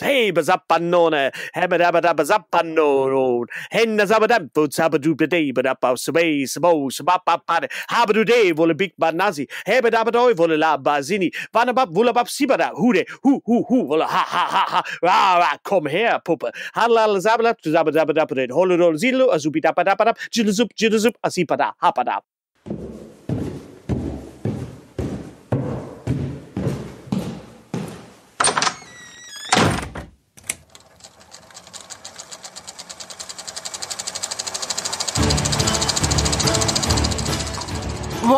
Hey, bazappannone, habadabadabazappannon, henna zabadabbo, zabadubaday, badapa, sway, smo, smapapan, habaduday, volabik banazi, hebadabadoy, volala bazini, vanabab, vulabab sibada, hude, hu, hu, hu, vola, ha, ha, ha, ha, ra, ra, come here, puppa, halal zabalap, zabadabadapad, holodol zilu, azubitapadap, jilazup, jilazup, asipada, hapada.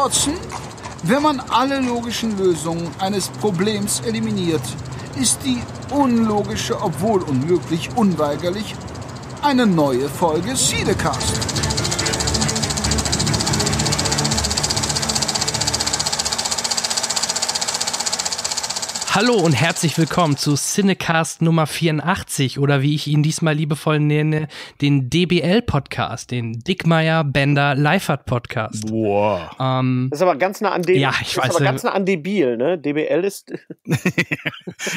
Watson, wenn man alle logischen Lösungen eines Problems eliminiert, ist die unlogische, obwohl unmöglich, unweigerlich eine neue Folge Siedecast. Hallo und herzlich willkommen zu Cinecast Nummer 84 oder wie ich ihn diesmal liebevoll nenne, den DBL-Podcast, den Dickmeier Bender Leifert Podcast. Boah. Ähm, das ist aber ganz nah an DBL. Ja, ich das weiß. Ist aber ganz nah an Debil, ne? DBL ist.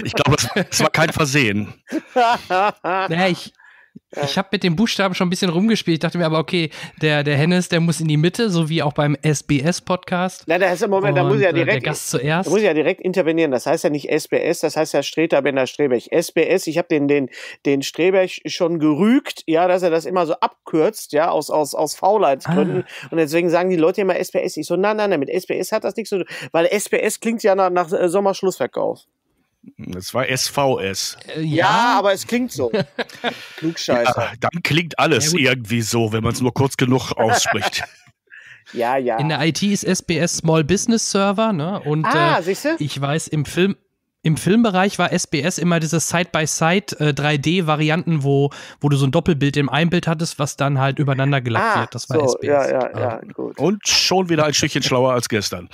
ich glaube, es war kein Versehen. ja, ich, ich habe mit dem Buchstaben schon ein bisschen rumgespielt. Ich dachte mir aber, okay, der, der Hennes, der muss in die Mitte, so wie auch beim SBS-Podcast. Na, da ist im Moment, da muss ja direkt. Der Gast zuerst. Da muss ja direkt intervenieren. Das heißt ja nicht SBS, das heißt ja Streter Bender Strebech. SBS, ich habe den, den, den Strebech schon gerügt, ja, dass er das immer so abkürzt, ja, aus, aus, aus Faulheitsgründen. Ah. Und deswegen sagen die Leute immer SBS. Ich so, nein, nein, nein, mit SBS hat das nichts zu tun. Weil SBS klingt ja nach, nach äh, Sommerschlussverkauf. Das war SVS. Äh, ja, ja, aber es klingt so. Klugscheißer. Ja, dann klingt alles ja, irgendwie so, wenn man es nur kurz genug ausspricht. ja, ja. In der IT ist SBS Small Business Server, ne? Und ah, äh, ich weiß, im Film, im Filmbereich war SBS immer diese Side-by-Side äh, 3D-Varianten, wo, wo du so ein Doppelbild im Einbild hattest, was dann halt übereinander gelappt ah, wird. Das war so, SBS. Ja, ja, ja, gut. Und schon wieder ein Stückchen schlauer als gestern.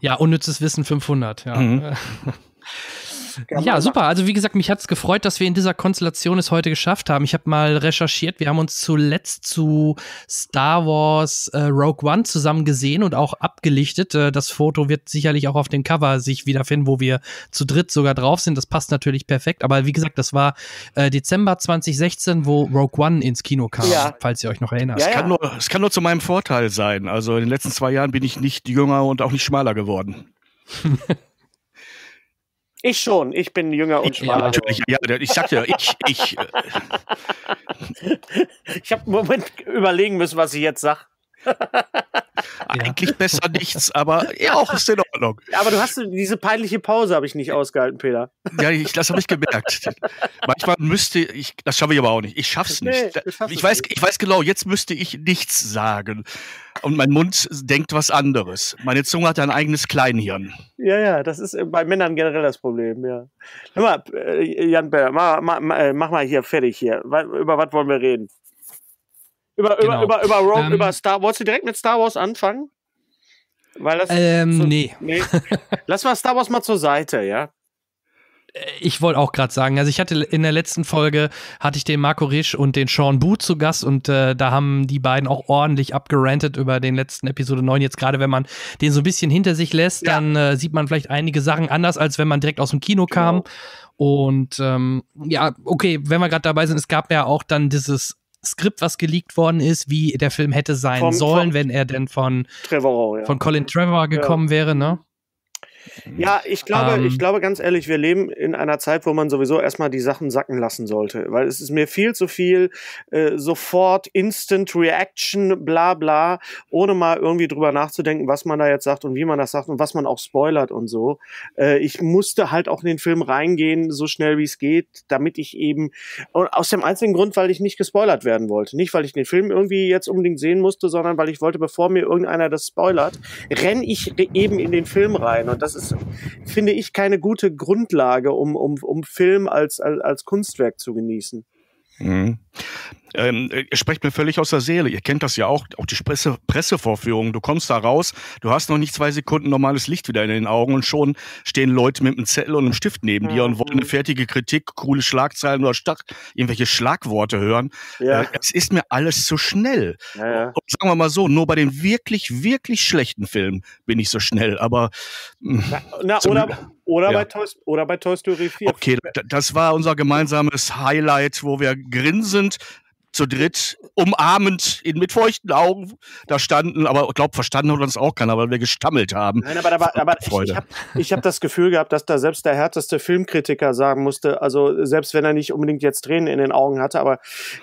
Ja, unnützes Wissen 500, ja. Mhm. Ja, super. Also wie gesagt, mich hat es gefreut, dass wir in dieser Konstellation es heute geschafft haben. Ich habe mal recherchiert. Wir haben uns zuletzt zu Star Wars äh, Rogue One zusammen gesehen und auch abgelichtet. Äh, das Foto wird sicherlich auch auf dem Cover sich wiederfinden, wo wir zu dritt sogar drauf sind. Das passt natürlich perfekt. Aber wie gesagt, das war äh, Dezember 2016, wo Rogue One ins Kino kam, ja. falls ihr euch noch erinnert. Ja, ja. Es, kann nur, es kann nur zu meinem Vorteil sein. Also in den letzten zwei Jahren bin ich nicht jünger und auch nicht schmaler geworden. Ich schon, ich bin jünger und schmaler. Ja, natürlich, ja, ich sag ja, ich, ich. Äh. ich habe einen Moment überlegen müssen, was ich jetzt sag. Eigentlich besser nichts, aber ja, auch ist in Ordnung. Aber du hast diese peinliche Pause habe ich nicht ausgehalten, Peter. Ja, ich, das habe ich gemerkt. Manchmal müsste ich, das schaffe ich aber auch nicht. Ich schaff's nicht. Nee, ich weiß, nicht. ich weiß genau, jetzt müsste ich nichts sagen und mein Mund denkt was anderes. Meine Zunge hat ein eigenes Kleinhirn. Ja, ja, das ist bei Männern generell das Problem. Ja. Hör mal, äh, Jan Beller, mach, mach, mach mal hier fertig hier. Über was wollen wir reden? Über, genau. über, über, über, Rogue, ähm, über Star Wolltest du direkt mit Star Wars anfangen? Weil das ähm, so, nee. nee. Lass mal Star Wars mal zur Seite, ja? Ich wollte auch gerade sagen, also ich hatte in der letzten Folge hatte ich den Marco Risch und den Sean Booth zu Gast und äh, da haben die beiden auch ordentlich abgerantet über den letzten Episode 9. Jetzt gerade, wenn man den so ein bisschen hinter sich lässt, ja. dann äh, sieht man vielleicht einige Sachen anders, als wenn man direkt aus dem Kino kam. Genau. Und ähm, ja, okay, wenn wir gerade dabei sind, es gab ja auch dann dieses Skript, was geleakt worden ist, wie der Film hätte sein vom, sollen, vom wenn er denn von, Trevor, ja. von Colin Trevor gekommen ja. wäre, ne? Ja, ich glaube, ähm, ich glaube ganz ehrlich, wir leben in einer Zeit, wo man sowieso erstmal die Sachen sacken lassen sollte, weil es ist mir viel zu viel äh, sofort Instant Reaction, bla bla, ohne mal irgendwie drüber nachzudenken, was man da jetzt sagt und wie man das sagt und was man auch spoilert und so. Äh, ich musste halt auch in den Film reingehen, so schnell wie es geht, damit ich eben aus dem einzigen Grund, weil ich nicht gespoilert werden wollte, nicht weil ich den Film irgendwie jetzt unbedingt sehen musste, sondern weil ich wollte, bevor mir irgendeiner das spoilert, renn ich eben in den Film rein. Und das ist ist, finde ich, keine gute Grundlage, um, um, um Film als, als, als Kunstwerk zu genießen. Mhm. Ähm, ihr sprecht mir völlig aus der Seele. Ihr kennt das ja auch, auch die Presse, Pressevorführung. Du kommst da raus, du hast noch nicht zwei Sekunden normales Licht wieder in den Augen und schon stehen Leute mit einem Zettel und einem Stift neben ja. dir und wollen eine fertige Kritik, coole Schlagzeilen oder Stadt, irgendwelche Schlagworte hören. Ja. Äh, es ist mir alles zu schnell. Ja, und sagen wir mal so, nur bei den wirklich, wirklich schlechten Filmen bin ich so schnell. Aber na, na, oder, Oder, ja. bei Toy, oder bei Toy Story 4. Okay, das war unser gemeinsames Highlight, wo wir grinsend zu dritt umarmend in, mit feuchten Augen da standen, aber ich glaube, verstanden hat uns auch keiner, weil wir gestammelt haben. Nein, aber, aber, aber ich, ich habe ich hab das Gefühl gehabt, dass da selbst der härteste Filmkritiker sagen musste, also selbst wenn er nicht unbedingt jetzt Tränen in den Augen hatte, aber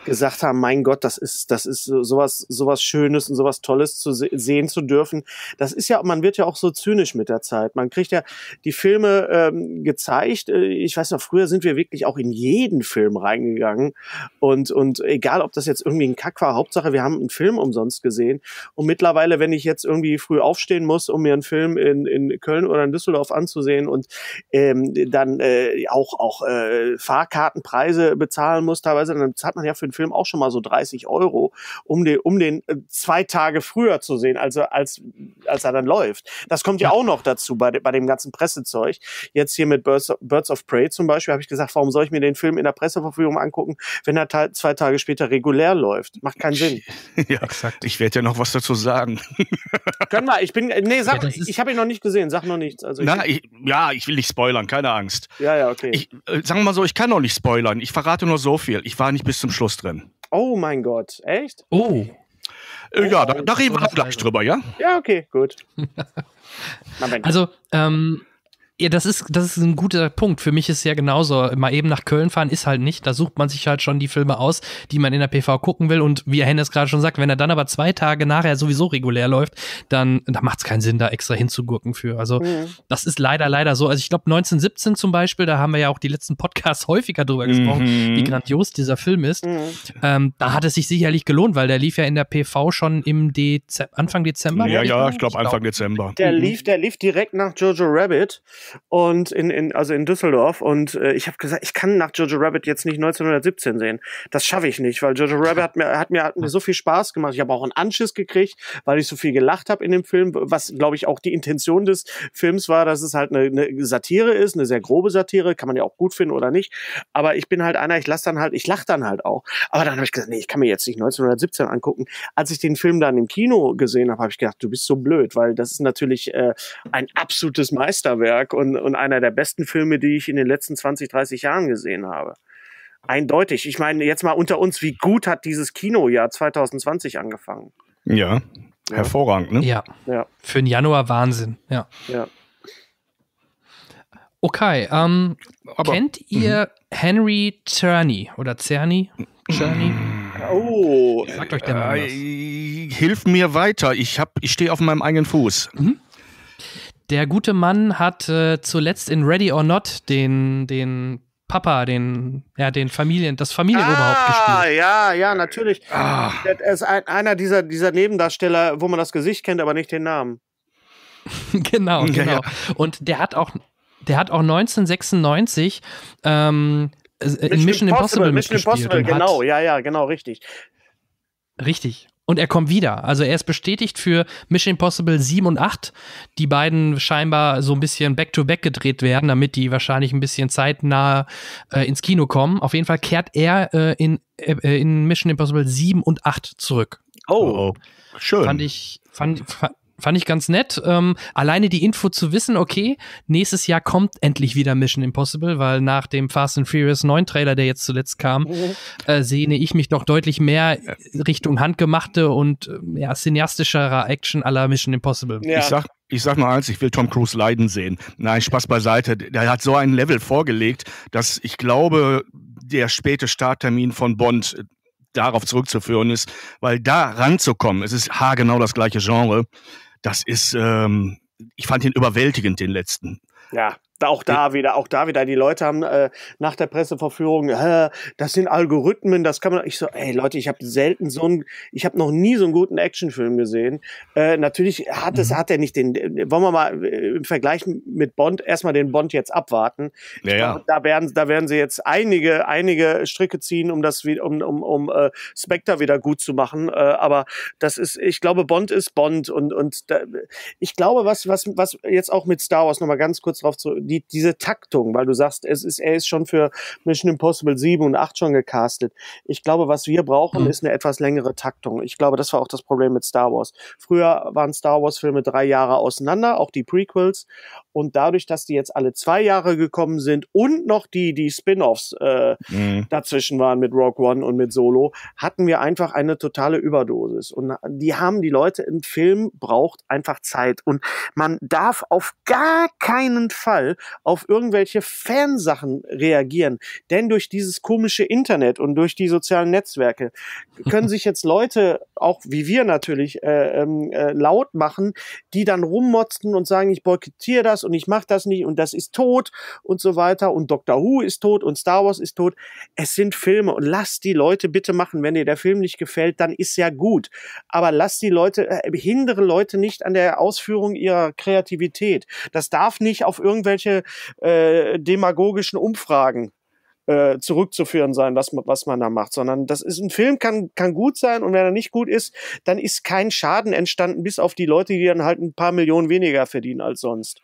gesagt haben, mein Gott, das ist, das ist sowas, sowas Schönes und sowas Tolles zu se sehen zu dürfen. Das ist ja, man wird ja auch so zynisch mit der Zeit. Man kriegt ja die Filme ähm, gezeigt. Äh, ich weiß noch, früher sind wir wirklich auch in jeden Film reingegangen und, und egal egal ob das jetzt irgendwie ein Kack war, Hauptsache wir haben einen Film umsonst gesehen. Und mittlerweile, wenn ich jetzt irgendwie früh aufstehen muss, um mir einen Film in, in Köln oder in Düsseldorf anzusehen und ähm, dann äh, auch, auch äh, Fahrkartenpreise bezahlen muss, teilweise, dann zahlt man ja für einen Film auch schon mal so 30 Euro, um den, um den äh, zwei Tage früher zu sehen, also als, als er dann läuft. Das kommt ja auch noch dazu bei, bei dem ganzen Pressezeug. Jetzt hier mit Birds of, Birds of Prey zum Beispiel habe ich gesagt, warum soll ich mir den Film in der Presseverführung angucken, wenn er zwei Tage später regulär läuft. Macht keinen Sinn. ja, exakt. Ich werde ja noch was dazu sagen. Können wir? Ich bin, nee, sag, ja, ich habe ihn noch nicht gesehen. Sag noch nichts. Also Na, ich, ja, ich will nicht spoilern, keine Angst. Ja, ja, okay. Ich, äh, sagen wir mal so, ich kann noch nicht spoilern. Ich verrate nur so viel. Ich war nicht bis zum Schluss drin. Oh mein Gott, echt? Oh. Äh, ja, da, da reden wir gleich drüber, ja? Ja, okay, gut. also, ähm, ja, das ist, das ist ein guter Punkt. Für mich ist es ja genauso. Mal eben nach Köln fahren ist halt nicht. Da sucht man sich halt schon die Filme aus, die man in der PV gucken will. Und wie Hennes gerade schon sagt, wenn er dann aber zwei Tage nachher sowieso regulär läuft, dann, dann macht es keinen Sinn, da extra hinzugurken für. Also, mhm. das ist leider, leider so. Also, ich glaube, 1917 zum Beispiel, da haben wir ja auch die letzten Podcasts häufiger drüber gesprochen, mhm. wie grandios dieser Film ist. Mhm. Ähm, da hat es sich sicherlich gelohnt, weil der lief ja in der PV schon im Dez Anfang Dezember. Ja, ja, ich glaube Anfang Dezember. Der lief, der lief direkt nach Jojo Rabbit und in, in also in Düsseldorf und äh, ich habe gesagt, ich kann nach Jojo Rabbit jetzt nicht 1917 sehen. Das schaffe ich nicht, weil Jojo Rabbit hat mir hat mir, hat mir so viel Spaß gemacht. Ich habe auch einen Anschiss gekriegt, weil ich so viel gelacht habe in dem Film, was glaube ich auch die Intention des Films war, dass es halt eine, eine Satire ist, eine sehr grobe Satire, kann man ja auch gut finden oder nicht, aber ich bin halt einer, ich lasse dann halt, ich lache dann halt auch. Aber dann habe ich gesagt, nee, ich kann mir jetzt nicht 1917 angucken. Als ich den Film dann im Kino gesehen habe, habe ich gedacht, du bist so blöd, weil das ist natürlich äh, ein absolutes Meisterwerk und, und einer der besten Filme, die ich in den letzten 20, 30 Jahren gesehen habe. Eindeutig. Ich meine, jetzt mal unter uns, wie gut hat dieses Kinojahr 2020 angefangen? Ja, hervorragend, ne? Ja. ja. Für den Januar Wahnsinn, ja. Ja. Okay, ähm, Aber, kennt ihr -hmm. Henry Czerny oder Czerny? Czerny? Oh, sagt euch der Mann was. Äh, hilf mir weiter. Ich hab, ich stehe auf meinem eigenen Fuß. Mhm. Der gute Mann hat äh, zuletzt in Ready or Not den, den Papa, den, ja, den Familien, das Familienoberhaupt ah, gespielt. Ja, ja, natürlich. Ah. Er ist ein, einer dieser, dieser Nebendarsteller, wo man das Gesicht kennt, aber nicht den Namen. genau, genau. Ja, ja. Und der hat auch, der hat auch 1996 ähm, Mission, Mission Impossible, Impossible Mission Impossible, genau, ja, ja, genau, richtig. Richtig. Und er kommt wieder. Also er ist bestätigt für Mission Impossible 7 und 8, die beiden scheinbar so ein bisschen back-to-back -back gedreht werden, damit die wahrscheinlich ein bisschen zeitnah äh, ins Kino kommen. Auf jeden Fall kehrt er äh, in, äh, in Mission Impossible 7 und 8 zurück. Oh, oh. schön. Fand ich, fand, Fand ich ganz nett. Ähm, alleine die Info zu wissen, okay, nächstes Jahr kommt endlich wieder Mission Impossible, weil nach dem Fast and Furious 9 Trailer, der jetzt zuletzt kam, mhm. äh, sehne ich mich doch deutlich mehr Richtung handgemachte und äh, ja, cineastischerer Action aller Mission Impossible. Ja. Ich sag, ich sag nur eins, ich will Tom Cruise leiden sehen. Nein, Spaß beiseite. Der hat so ein Level vorgelegt, dass ich glaube, der späte Starttermin von Bond darauf zurückzuführen ist, weil da ranzukommen, es ist haargenau das gleiche Genre, das ist, ähm, ich fand ihn überwältigend, den letzten. Ja, auch da wieder, auch da wieder, die Leute haben äh, nach der Presseverführung, äh, das sind Algorithmen, das kann man. Ich so, ey Leute, ich habe selten so einen, ich habe noch nie so einen guten Actionfilm gesehen. Äh, natürlich hat es, mhm. hat er nicht den. Wollen wir mal äh, im Vergleich mit Bond erstmal den Bond jetzt abwarten. Ja, ja. Glaub, da werden, da werden sie jetzt einige, einige Stricke ziehen, um das, um, um, um äh, Spectre wieder gut zu machen. Äh, aber das ist, ich glaube, Bond ist Bond und und da, ich glaube, was was was jetzt auch mit Star Wars noch mal ganz kurz drauf zu die, diese Taktung, weil du sagst, es ist, er ist schon für Mission Impossible 7 und 8 schon gecastet. Ich glaube, was wir brauchen, mhm. ist eine etwas längere Taktung. Ich glaube, das war auch das Problem mit Star Wars. Früher waren Star Wars Filme drei Jahre auseinander, auch die Prequels. Und dadurch, dass die jetzt alle zwei Jahre gekommen sind und noch die, die Spin-offs äh, mhm. dazwischen waren mit Rogue One und mit Solo, hatten wir einfach eine totale Überdosis. Und die haben die Leute im Film braucht einfach Zeit. Und man darf auf gar keinen Fall auf irgendwelche Fansachen reagieren. Denn durch dieses komische Internet und durch die sozialen Netzwerke können sich jetzt Leute, auch wie wir natürlich, äh, ähm, äh, laut machen, die dann rummotzen und sagen, ich boykottiere das und ich mache das nicht und das ist tot und so weiter und Doctor Who ist tot und Star Wars ist tot. Es sind Filme und lasst die Leute bitte machen. Wenn dir der Film nicht gefällt, dann ist ja gut. Aber lasst die Leute, äh, hindere Leute nicht an der Ausführung ihrer Kreativität. Das darf nicht auf irgendwelche äh, demagogischen Umfragen äh, zurückzuführen sein, was, was man da macht, sondern das ist ein Film kann kann gut sein und wenn er nicht gut ist, dann ist kein Schaden entstanden, bis auf die Leute, die dann halt ein paar Millionen weniger verdienen als sonst.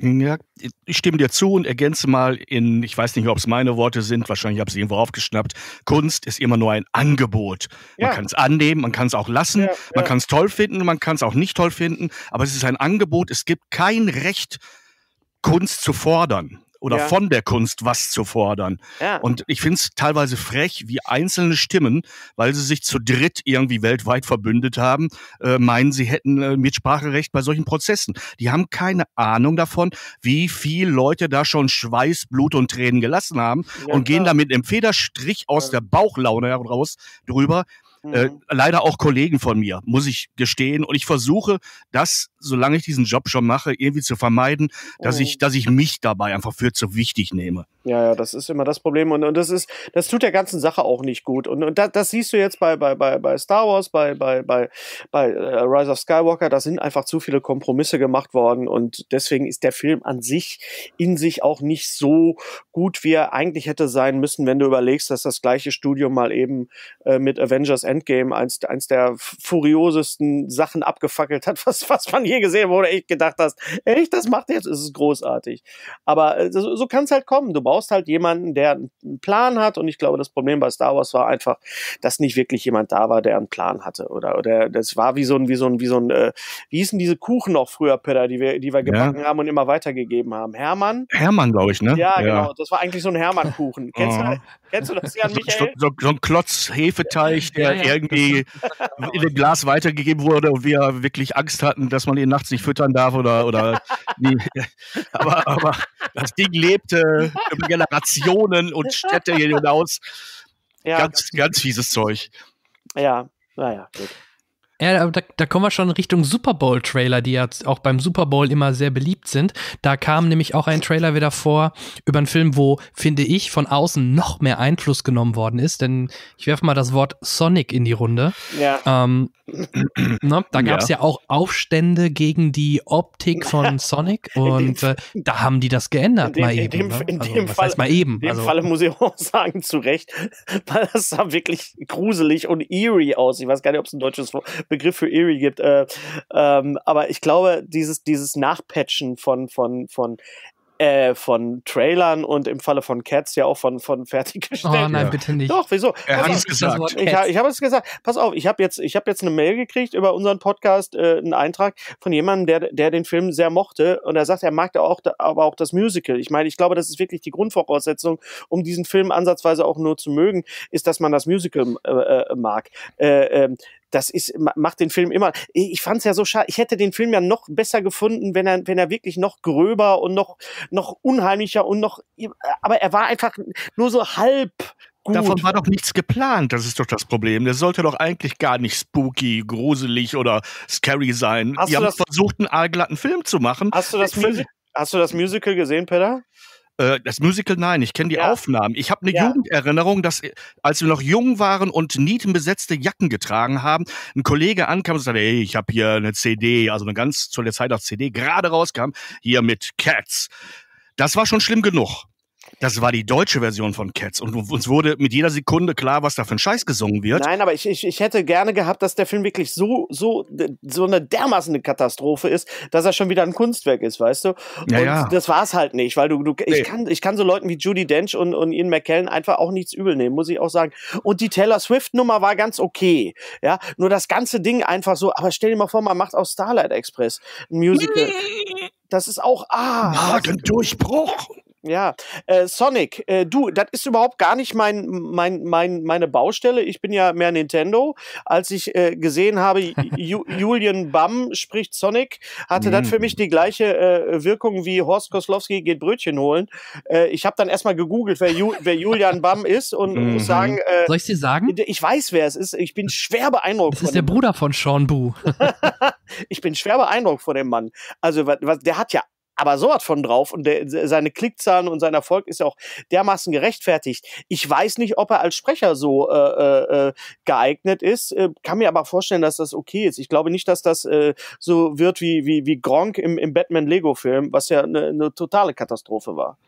Ja, ich stimme dir zu und ergänze mal in, ich weiß nicht, ob es meine Worte sind, wahrscheinlich habe ich sie irgendwo aufgeschnappt. Kunst ist immer nur ein Angebot. Man ja. kann es annehmen, man kann es auch lassen, ja, man kann es toll finden, man kann es auch nicht toll finden, aber es ist ein Angebot. Es gibt kein Recht, Kunst zu fordern oder ja. von der Kunst was zu fordern. Ja. Und ich finde es teilweise frech, wie einzelne Stimmen, weil sie sich zu dritt irgendwie weltweit verbündet haben, äh, meinen, sie hätten äh, Mitspracherecht bei solchen Prozessen. Die haben keine Ahnung davon, wie viel Leute da schon Schweiß, Blut und Tränen gelassen haben ja, und gehen da mit einem Federstrich aus der Bauchlaune heraus drüber. Äh, mhm. leider auch Kollegen von mir, muss ich gestehen. Und ich versuche, das, solange ich diesen Job schon mache, irgendwie zu vermeiden, dass mhm. ich, dass ich mich dabei einfach für zu wichtig nehme. Ja, ja, das ist immer das Problem. Und, und das ist, das tut der ganzen Sache auch nicht gut. Und, und das, das siehst du jetzt bei, bei, bei, bei Star Wars, bei, bei, bei, bei äh, Rise of Skywalker, da sind einfach zu viele Kompromisse gemacht worden. Und deswegen ist der Film an sich in sich auch nicht so gut, wie er eigentlich hätte sein müssen, wenn du überlegst, dass das gleiche Studio mal eben äh, mit Avengers Endgame eins, eins der furiosesten Sachen abgefackelt hat, was, was man je gesehen wurde. Echt gedacht hast, echt, das macht jetzt, ist großartig. Aber äh, so, so kann es halt kommen. Du halt jemanden, der einen Plan hat. Und ich glaube, das Problem bei Star Wars war einfach, dass nicht wirklich jemand da war, der einen Plan hatte. Oder, oder das war wie so ein, wie so ein, wie so ein, äh, wie hießen diese Kuchen noch früher, Peter, die wir, die wir gebacken ja. haben und immer weitergegeben haben? Hermann? Hermann, glaube ich, ne? Ja, ja, genau. Das war eigentlich so ein Hermann-Kuchen. Kennst, oh. du, kennst du das, Jan Michael? So, so, so ein Klotz Hefeteig, der ja, irgendwie in dem Glas weitergegeben wurde und wir wirklich Angst hatten, dass man ihn nachts nicht füttern darf oder, oder nie. aber, aber das Ding lebte über Generationen und Städte hinaus. Ja, ganz, ganz fieses Zeug. Ja, naja, gut. Ja, da, da kommen wir schon Richtung Super Bowl-Trailer, die ja auch beim Super Bowl immer sehr beliebt sind. Da kam nämlich auch ein Trailer wieder vor über einen Film, wo, finde ich, von außen noch mehr Einfluss genommen worden ist. Denn ich werfe mal das Wort Sonic in die Runde. Ja. Ähm, ne, da gab es ja. ja. auch Aufstände gegen die Optik von Sonic und äh, da haben die das geändert dem, mal eben. In dem, ne? in also, dem Fall, mal eben. In dem also, Falle muss ich auch sagen, zu Recht, weil das sah wirklich gruselig und eerie aus. Ich weiß gar nicht, ob es ein deutsches Begriff für eerie gibt. Äh, ähm, aber ich glaube, dieses, dieses Nachpatchen von, von, von äh, von Trailern und im Falle von Cats ja auch von, von fertiggestellten. Oh nein, bitte nicht. Doch, wieso? Er hat es gesagt. Ich, ich habe es gesagt. Pass auf, ich habe jetzt, ich habe jetzt eine Mail gekriegt über unseren Podcast, äh, einen Eintrag von jemandem, der, der den Film sehr mochte und er sagt, er mag auch, aber auch das Musical. Ich meine, ich glaube, das ist wirklich die Grundvoraussetzung, um diesen Film ansatzweise auch nur zu mögen, ist, dass man das Musical äh, äh mag. Äh, ähm, das ist, macht den Film immer. Ich fand es ja so schade. Ich hätte den Film ja noch besser gefunden, wenn er, wenn er wirklich noch gröber und noch, noch unheimlicher und noch, aber er war einfach nur so halb Gut. Davon war doch nichts geplant, das ist doch das Problem. Der sollte doch eigentlich gar nicht spooky, gruselig oder scary sein. Hast Die haben versucht, einen aalglatten Film zu machen. Hast du das, Music hast du das Musical gesehen, Peter? Äh, das Musical, nein, ich kenne die ja. Aufnahmen. Ich habe eine ja. Jugenderinnerung, dass äh, als wir noch jung waren und nietenbesetzte Jacken getragen haben, ein Kollege ankam und sagte, hey, ich habe hier eine CD, also eine ganz zu der Zeit auch CD, gerade rauskam, hier mit Cats. Das war schon schlimm genug. Das war die deutsche Version von Cats und uns wurde mit jeder Sekunde klar, was da für ein Scheiß gesungen wird. Nein, aber ich, ich, ich hätte gerne gehabt, dass der Film wirklich so, so, so eine dermaßen Katastrophe ist, dass er schon wieder ein Kunstwerk ist, weißt du? Und ja, ja. das war es halt nicht, weil du, du nee. ich, kann, ich kann so Leuten wie Judy Dench und, und Ian McKellen einfach auch nichts übel nehmen, muss ich auch sagen. Und die Taylor Swift-Nummer war ganz okay. Ja, nur das ganze Ding einfach so, aber stell dir mal vor, man macht aus Starlight Express ein Musical. Das ist auch, ah. Magendurchbruch. Ja, äh, Sonic, äh, du, das ist überhaupt gar nicht mein, mein, mein, meine Baustelle. Ich bin ja mehr Nintendo. Als ich äh, gesehen habe, Ju Julian Bamm spricht Sonic, hatte mm. das für mich die gleiche äh, Wirkung wie Horst Koslowski geht Brötchen holen. Äh, ich habe dann erstmal gegoogelt, wer, Ju wer Julian Bamm ist und mm muss sagen. Äh, Soll ich dir sagen? Ich weiß, wer es ist. Ich bin schwer beeindruckt. Das ist der Bruder von Sean Boo. ich bin schwer beeindruckt von dem Mann. Also, was, der hat ja aber so hat von drauf und der, seine Klickzahlen und sein Erfolg ist ja auch dermaßen gerechtfertigt. Ich weiß nicht, ob er als Sprecher so äh, äh, äh geeignet ist, äh, kann mir aber vorstellen, dass das okay ist. Ich glaube nicht, dass das äh, so wird wie, wie, wie Gronk im, im Batman-Lego-Film, was ja eine, eine totale Katastrophe war.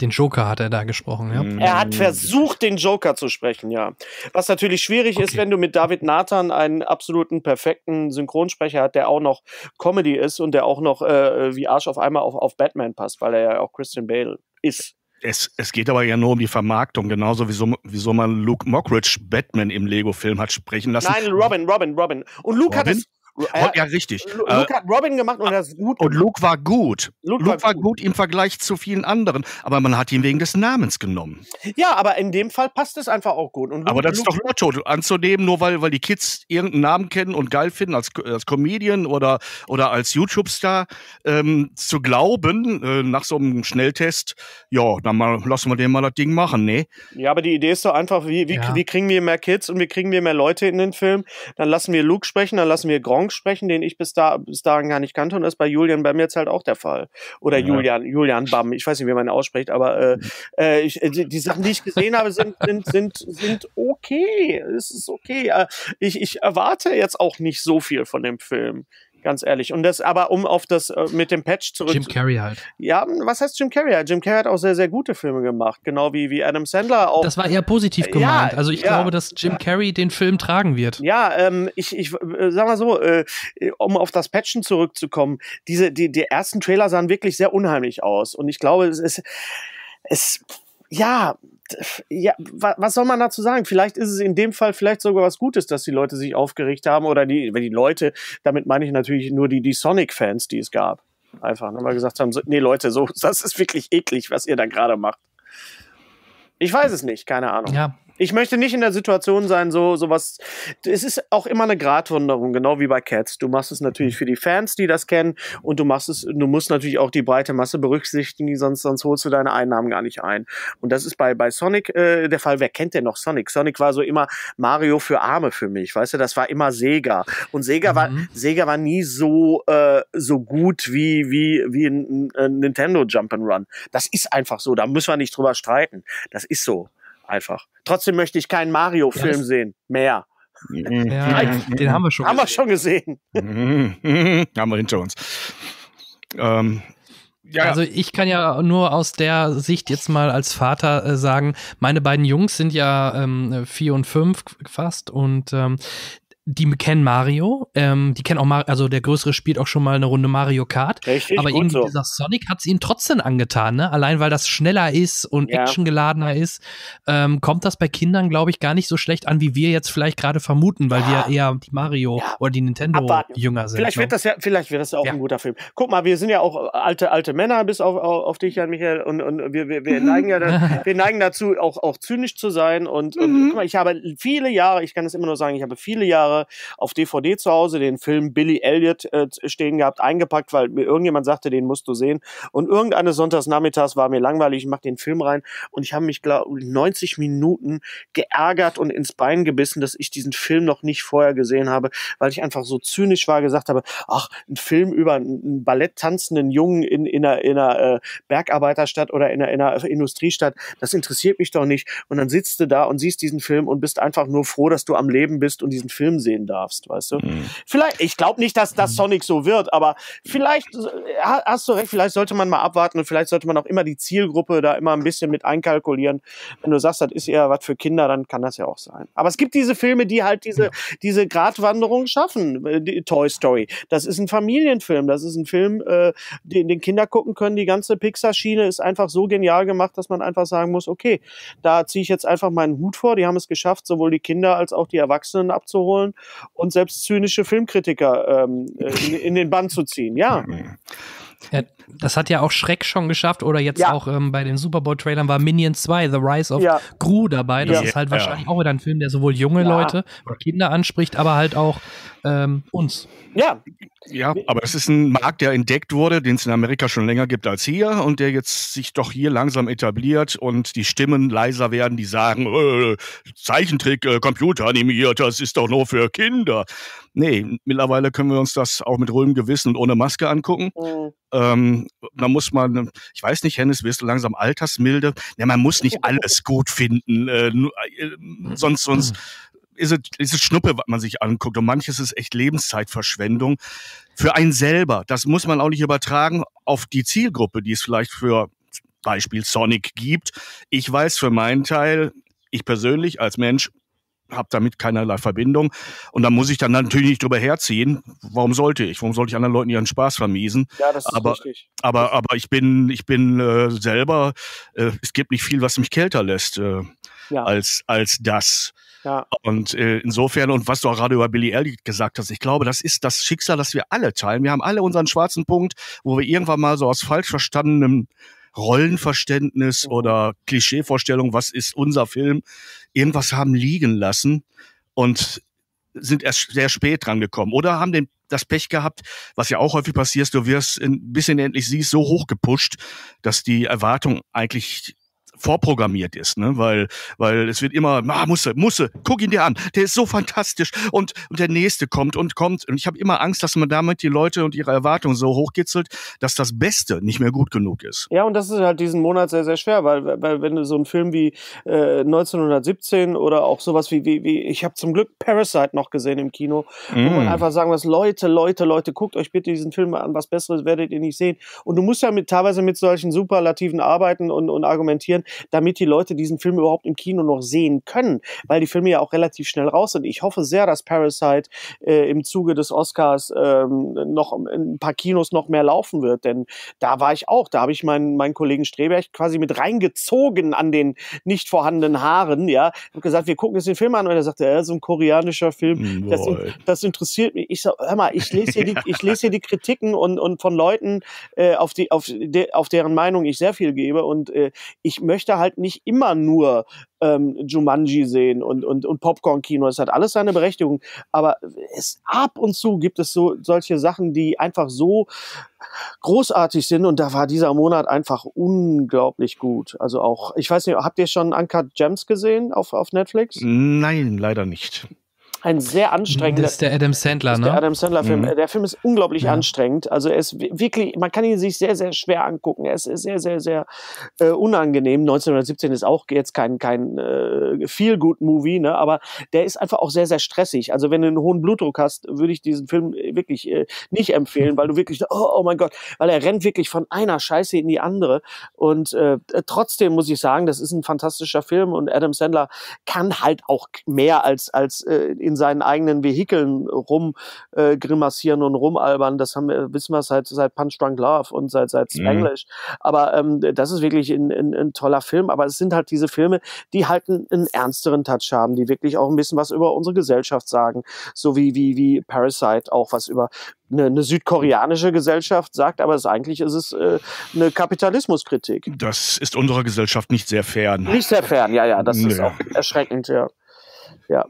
Den Joker hat er da gesprochen, ja. Er hat versucht, den Joker zu sprechen, ja. Was natürlich schwierig okay. ist, wenn du mit David Nathan einen absoluten perfekten Synchronsprecher hat, der auch noch Comedy ist und der auch noch äh, wie Arsch auf einmal auf, auf Batman passt, weil er ja auch Christian Bale ist. Es, es geht aber ja nur um die Vermarktung, genauso wie so, wieso man Luke Mockridge Batman im Lego-Film hat sprechen lassen. Nein, Robin, Robin, Robin. Und Luke Robin? hat es ja, ja, richtig. Luke äh, hat Robin gemacht und das ist gut. Und Luke war gut. Luke, Luke war, gut. gut. im Vergleich zu vielen anderen, aber man hat ihn wegen des Namens genommen. Ja, aber in dem Fall passt es einfach auch gut. Luke, aber das ist doch Lotto anzunehmen, nur weil, weil die Kids irgendeinen Namen kennen und geil finden als, als Comedian oder, oder als YouTube-Star, ähm, zu glauben, äh, nach so einem Schnelltest, ja, dann mal, lassen wir den mal das Ding machen, ne? Ja, aber die Idee ist doch einfach, wie, wie, ja. wie kriegen wir mehr Kids und wie kriegen wir mehr Leute in den Film? Dann lassen wir Luke sprechen, dann lassen wir Gronk Song sprechen, den ich bis, da, bis dahin gar nicht kannte. Und das ist bei Julian bei mir jetzt halt auch der Fall. Oder ja. Julian, Julian Bamm. Ich weiß nicht, wie man ihn ausspricht, aber äh, äh, ich, äh, die, die Sachen, die ich gesehen habe, sind, sind, sind, sind okay. Es ist okay. Äh, ich, ich erwarte jetzt auch nicht so viel von dem Film ganz ehrlich. Und das aber, um auf das äh, mit dem Patch zurück. Jim Carrey halt. Ja, was heißt Jim Carrey? Jim Carrey hat auch sehr, sehr gute Filme gemacht, genau wie, wie Adam Sandler auch. Das war eher positiv gemeint. Ja, also ich ja, glaube, dass Jim ja. Carrey den Film tragen wird. Ja, ähm, ich, ich äh, sag mal so, äh, um auf das Patchen zurückzukommen, diese, die, die ersten Trailer sahen wirklich sehr unheimlich aus. Und ich glaube, es ist, es, ja, ja, was soll man dazu sagen? Vielleicht ist es in dem Fall vielleicht sogar was Gutes, dass die Leute sich aufgeregt haben oder die, wenn die Leute, damit meine ich natürlich nur die, die Sonic-Fans, die es gab. Einfach, ne, weil gesagt haben, so, nee Leute, so, das ist wirklich eklig, was ihr da gerade macht. Ich weiß es nicht, keine Ahnung. Ja, ich möchte nicht in der Situation sein, so sowas. Es ist auch immer eine Gratwanderung, genau wie bei Cats. Du machst es natürlich für die Fans, die das kennen, und du machst es, du musst natürlich auch die breite Masse berücksichtigen, sonst, sonst holst du deine Einnahmen gar nicht ein. Und das ist bei, bei Sonic äh, der Fall. Wer kennt denn noch Sonic? Sonic war so immer Mario für Arme für mich, weißt du, das war immer Sega. Und Sega mhm. war, Sega war nie so, äh, so gut wie, wie, wie ein, ein Nintendo Jump'n'Run. Das ist einfach so, da müssen wir nicht drüber streiten. Das ist so. Einfach. Trotzdem möchte ich keinen Mario-Film ja, sehen. Mehr. Ja, den haben wir schon haben gesehen. wir schon gesehen. haben wir hinter uns. Ähm, ja, also ich kann ja nur aus der Sicht jetzt mal als Vater äh, sagen, meine beiden Jungs sind ja ähm, vier und fünf fast und ähm, die kennen Mario, ähm, die kennen auch Mario, also der Größere spielt auch schon mal eine Runde Mario Kart. Richtig, aber irgendwie so. dieser Sonic hat es ihnen trotzdem angetan, ne? Allein weil das schneller ist und ja. actiongeladener ist, ähm, kommt das bei Kindern, glaube ich, gar nicht so schlecht an, wie wir jetzt vielleicht gerade vermuten, weil ja. wir eher die Mario ja. oder die Nintendo-Jünger sind. Vielleicht ne? wird das ja, vielleicht wird das ja auch ein guter Film. Guck mal, wir sind ja auch alte, alte Männer, bis auf, auf, auf dich, Jan Michael, und, und wir, wir, wir neigen ja dann, wir neigen dazu, auch, auch zynisch zu sein. Und, und mhm. guck mal, ich habe viele Jahre, ich kann es immer nur sagen, ich habe viele Jahre Jahre auf DVD zu Hause den Film Billy Elliot äh, stehen gehabt, eingepackt, weil mir irgendjemand sagte, den musst du sehen. Und irgendeines Sonntagsnachmittags war mir langweilig, ich mach den Film rein und ich habe mich, glaube 90 Minuten geärgert und ins Bein gebissen, dass ich diesen Film noch nicht vorher gesehen habe, weil ich einfach so zynisch war, gesagt habe, ach, ein Film über einen Ballett tanzenden Jungen in, in einer, in einer äh, Bergarbeiterstadt oder in einer, in einer Industriestadt, das interessiert mich doch nicht. Und dann sitzt du da und siehst diesen Film und bist einfach nur froh, dass du am Leben bist und diesen Film sehen darfst, weißt du? Mhm. Vielleicht, ich glaube nicht, dass das mhm. Sonic so wird, aber vielleicht äh, hast du recht, vielleicht sollte man mal abwarten und vielleicht sollte man auch immer die Zielgruppe da immer ein bisschen mit einkalkulieren. Wenn du sagst, das ist eher was für Kinder, dann kann das ja auch sein. Aber es gibt diese Filme, die halt diese, ja. diese Gratwanderung schaffen. Äh, die Toy Story. Das ist ein Familienfilm. Das ist ein Film, äh, den, den Kinder gucken können. Die ganze Pixar-Schiene ist einfach so genial gemacht, dass man einfach sagen muss, okay, da ziehe ich jetzt einfach meinen Hut vor. Die haben es geschafft, sowohl die Kinder als auch die Erwachsenen abzuholen und selbst zynische Filmkritiker ähm, äh, in, in, den Bann zu ziehen. Ja. Ja, das hat ja auch Schreck schon geschafft oder jetzt ja. auch ähm, bei den Super Bowl-Trailern war Minion 2, The Rise of ja. Gru dabei. Das ist halt wahrscheinlich auch wieder ein Film, der sowohl junge Leute oder Kinder anspricht, aber halt auch ähm, uns. Ja. Ja, aber es ist ein Markt, der entdeckt wurde, den es in Amerika schon länger gibt als hier und der jetzt sich doch hier langsam etabliert und die Stimmen leiser werden, die sagen, äh, Zeichentrick, äh, computeranimiert, das ist doch nur für Kinder. Nee, mittlerweile können wir uns das auch mit ruhigem Gewissen und ohne Maske angucken. Mhm. Ähm, da muss man, ich weiß nicht, Hennes, wirst du langsam altersmilde? Ja, man muss nicht alles gut finden, äh, äh, sonst, sonst ist es, ist es Schnuppe, was man sich anguckt. Und manches ist echt Lebenszeitverschwendung für einen selber. Das muss man auch nicht übertragen auf die Zielgruppe, die es vielleicht für Beispiel Sonic gibt. Ich weiß für meinen Teil, ich persönlich als Mensch habe damit keinerlei Verbindung. Und da muss ich dann natürlich nicht drüber herziehen. Warum sollte ich? Warum sollte ich anderen Leuten ihren Spaß vermiesen? Ja, das ist aber, richtig. Aber, aber ich bin, ich bin äh, selber, äh, es gibt nicht viel, was mich kälter lässt äh, ja. als, als das. Ja. Und äh, insofern, und was du auch gerade über Billy Elliot gesagt hast, ich glaube, das ist das Schicksal, das wir alle teilen. Wir haben alle unseren schwarzen Punkt, wo wir irgendwann mal so aus falsch verstandenem Rollenverständnis mhm. oder Klischeevorstellung, was ist unser Film, irgendwas haben liegen lassen und sind erst sehr spät dran gekommen oder haben den das Pech gehabt, was ja auch häufig passiert, du wirst ein bisschen endlich siehst so hoch gepusht, dass die Erwartung eigentlich vorprogrammiert ist, ne? weil, weil es wird immer, ah, musse, musse, guck ihn dir an, der ist so fantastisch und, und der nächste kommt und kommt und ich habe immer Angst, dass man damit die Leute und ihre Erwartungen so hochkitzelt, dass das Beste nicht mehr gut genug ist. Ja, und das ist halt diesen Monat sehr, sehr schwer, weil, weil wenn du so einen Film wie äh, 1917 oder auch sowas wie, wie, wie ich habe zum Glück Parasite noch gesehen im Kino, mm. wo man mm. einfach sagen muss, Leute, Leute, Leute, guckt euch bitte diesen Film an, was Besseres werdet ihr nicht sehen. Und du musst ja mit teilweise mit solchen Superlativen arbeiten und, und argumentieren, damit die Leute diesen Film überhaupt im Kino noch sehen können, weil die Filme ja auch relativ schnell raus sind. Ich hoffe sehr, dass Parasite äh, im Zuge des Oscars ähm, noch in ein paar Kinos noch mehr laufen wird, denn da war ich auch, da habe ich meinen, meinen Kollegen Streberg quasi mit reingezogen an den nicht vorhandenen Haaren, ja, habe gesagt, wir gucken jetzt den Film an. Und er sagte, ja, so ein koreanischer Film, das, das, interessiert mich. Ich sag, hör mal, ich lese hier die, ich lese hier die Kritiken und, und von Leuten, äh, auf die, auf, de, auf deren Meinung ich sehr viel gebe. Und äh, ich möchte möchte halt nicht immer nur ähm, Jumanji sehen und, und, und Popcorn-Kino. Es hat alles seine Berechtigung. Aber es ab und zu gibt es so solche Sachen, die einfach so großartig sind. Und da war dieser Monat einfach unglaublich gut. Also auch, ich weiß nicht, habt ihr schon Uncut Gems gesehen auf, auf Netflix? Nein, leider nicht ein sehr anstrengender. Das ist der Adam Sandler, ne? Der Adam Sandler Film. Mhm. Der Film ist unglaublich ja. anstrengend. Also er ist wirklich, man kann ihn sich sehr, sehr schwer angucken. Er ist sehr, sehr, sehr äh, unangenehm. 1917 ist auch jetzt kein, kein äh, Feel-Good-Movie, ne? aber der ist einfach auch sehr, sehr stressig. Also wenn du einen hohen Blutdruck hast, würde ich diesen Film wirklich äh, nicht empfehlen, weil du wirklich, oh, oh mein Gott, weil er rennt wirklich von einer Scheiße in die andere. Und äh, trotzdem muss ich sagen, das ist ein fantastischer Film und Adam Sandler kann halt auch mehr als, als äh, in seinen eigenen Vehikeln rumgrimassieren äh, und rumalbern. Das haben wir, wissen wir seit, seit Punch Drunk Love und seit, seit mhm. Spanglish. Mhm. Aber ähm, das ist wirklich ein, ein, ein toller Film. Aber es sind halt diese Filme, die halt einen, einen ernsteren Touch haben, die wirklich auch ein bisschen was über unsere Gesellschaft sagen. So wie, wie, wie Parasite auch was über eine, eine südkoreanische Gesellschaft sagt, aber es, eigentlich ist es äh, eine Kapitalismuskritik. Das ist unserer Gesellschaft nicht sehr fern. Nicht sehr fern, ja, ja, das Nö. ist auch erschreckend, ja. Ja.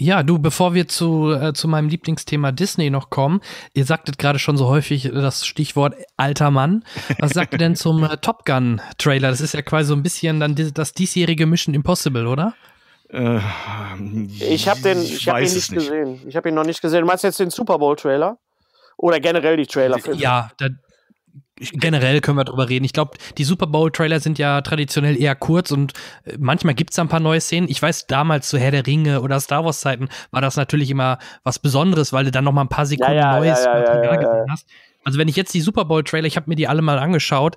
Ja, du, bevor wir zu, äh, zu meinem Lieblingsthema Disney noch kommen, ihr sagtet gerade schon so häufig das Stichwort alter Mann. Was sagt ihr denn zum äh, Top Gun Trailer? Das ist ja quasi so ein bisschen dann das diesjährige Mission Impossible, oder? Äh, ich habe den, ich, ich hab ihn nicht, nicht, gesehen. Ich habe ihn noch nicht gesehen. Du meinst jetzt den Super Bowl Trailer? Oder generell die Trailer? Ja, da, generell können wir darüber reden. Ich glaube, die Super Bowl-Trailer sind ja traditionell eher kurz und äh, manchmal gibt es da ein paar neue Szenen. Ich weiß, damals zu Herr der Ringe oder Star Wars-Zeiten war das natürlich immer was Besonderes, weil du dann noch mal ein paar Sekunden ja, ja, neues ja, Material gesehen hast. Also wenn ich jetzt die Super Bowl-Trailer, ich habe mir die alle mal angeschaut,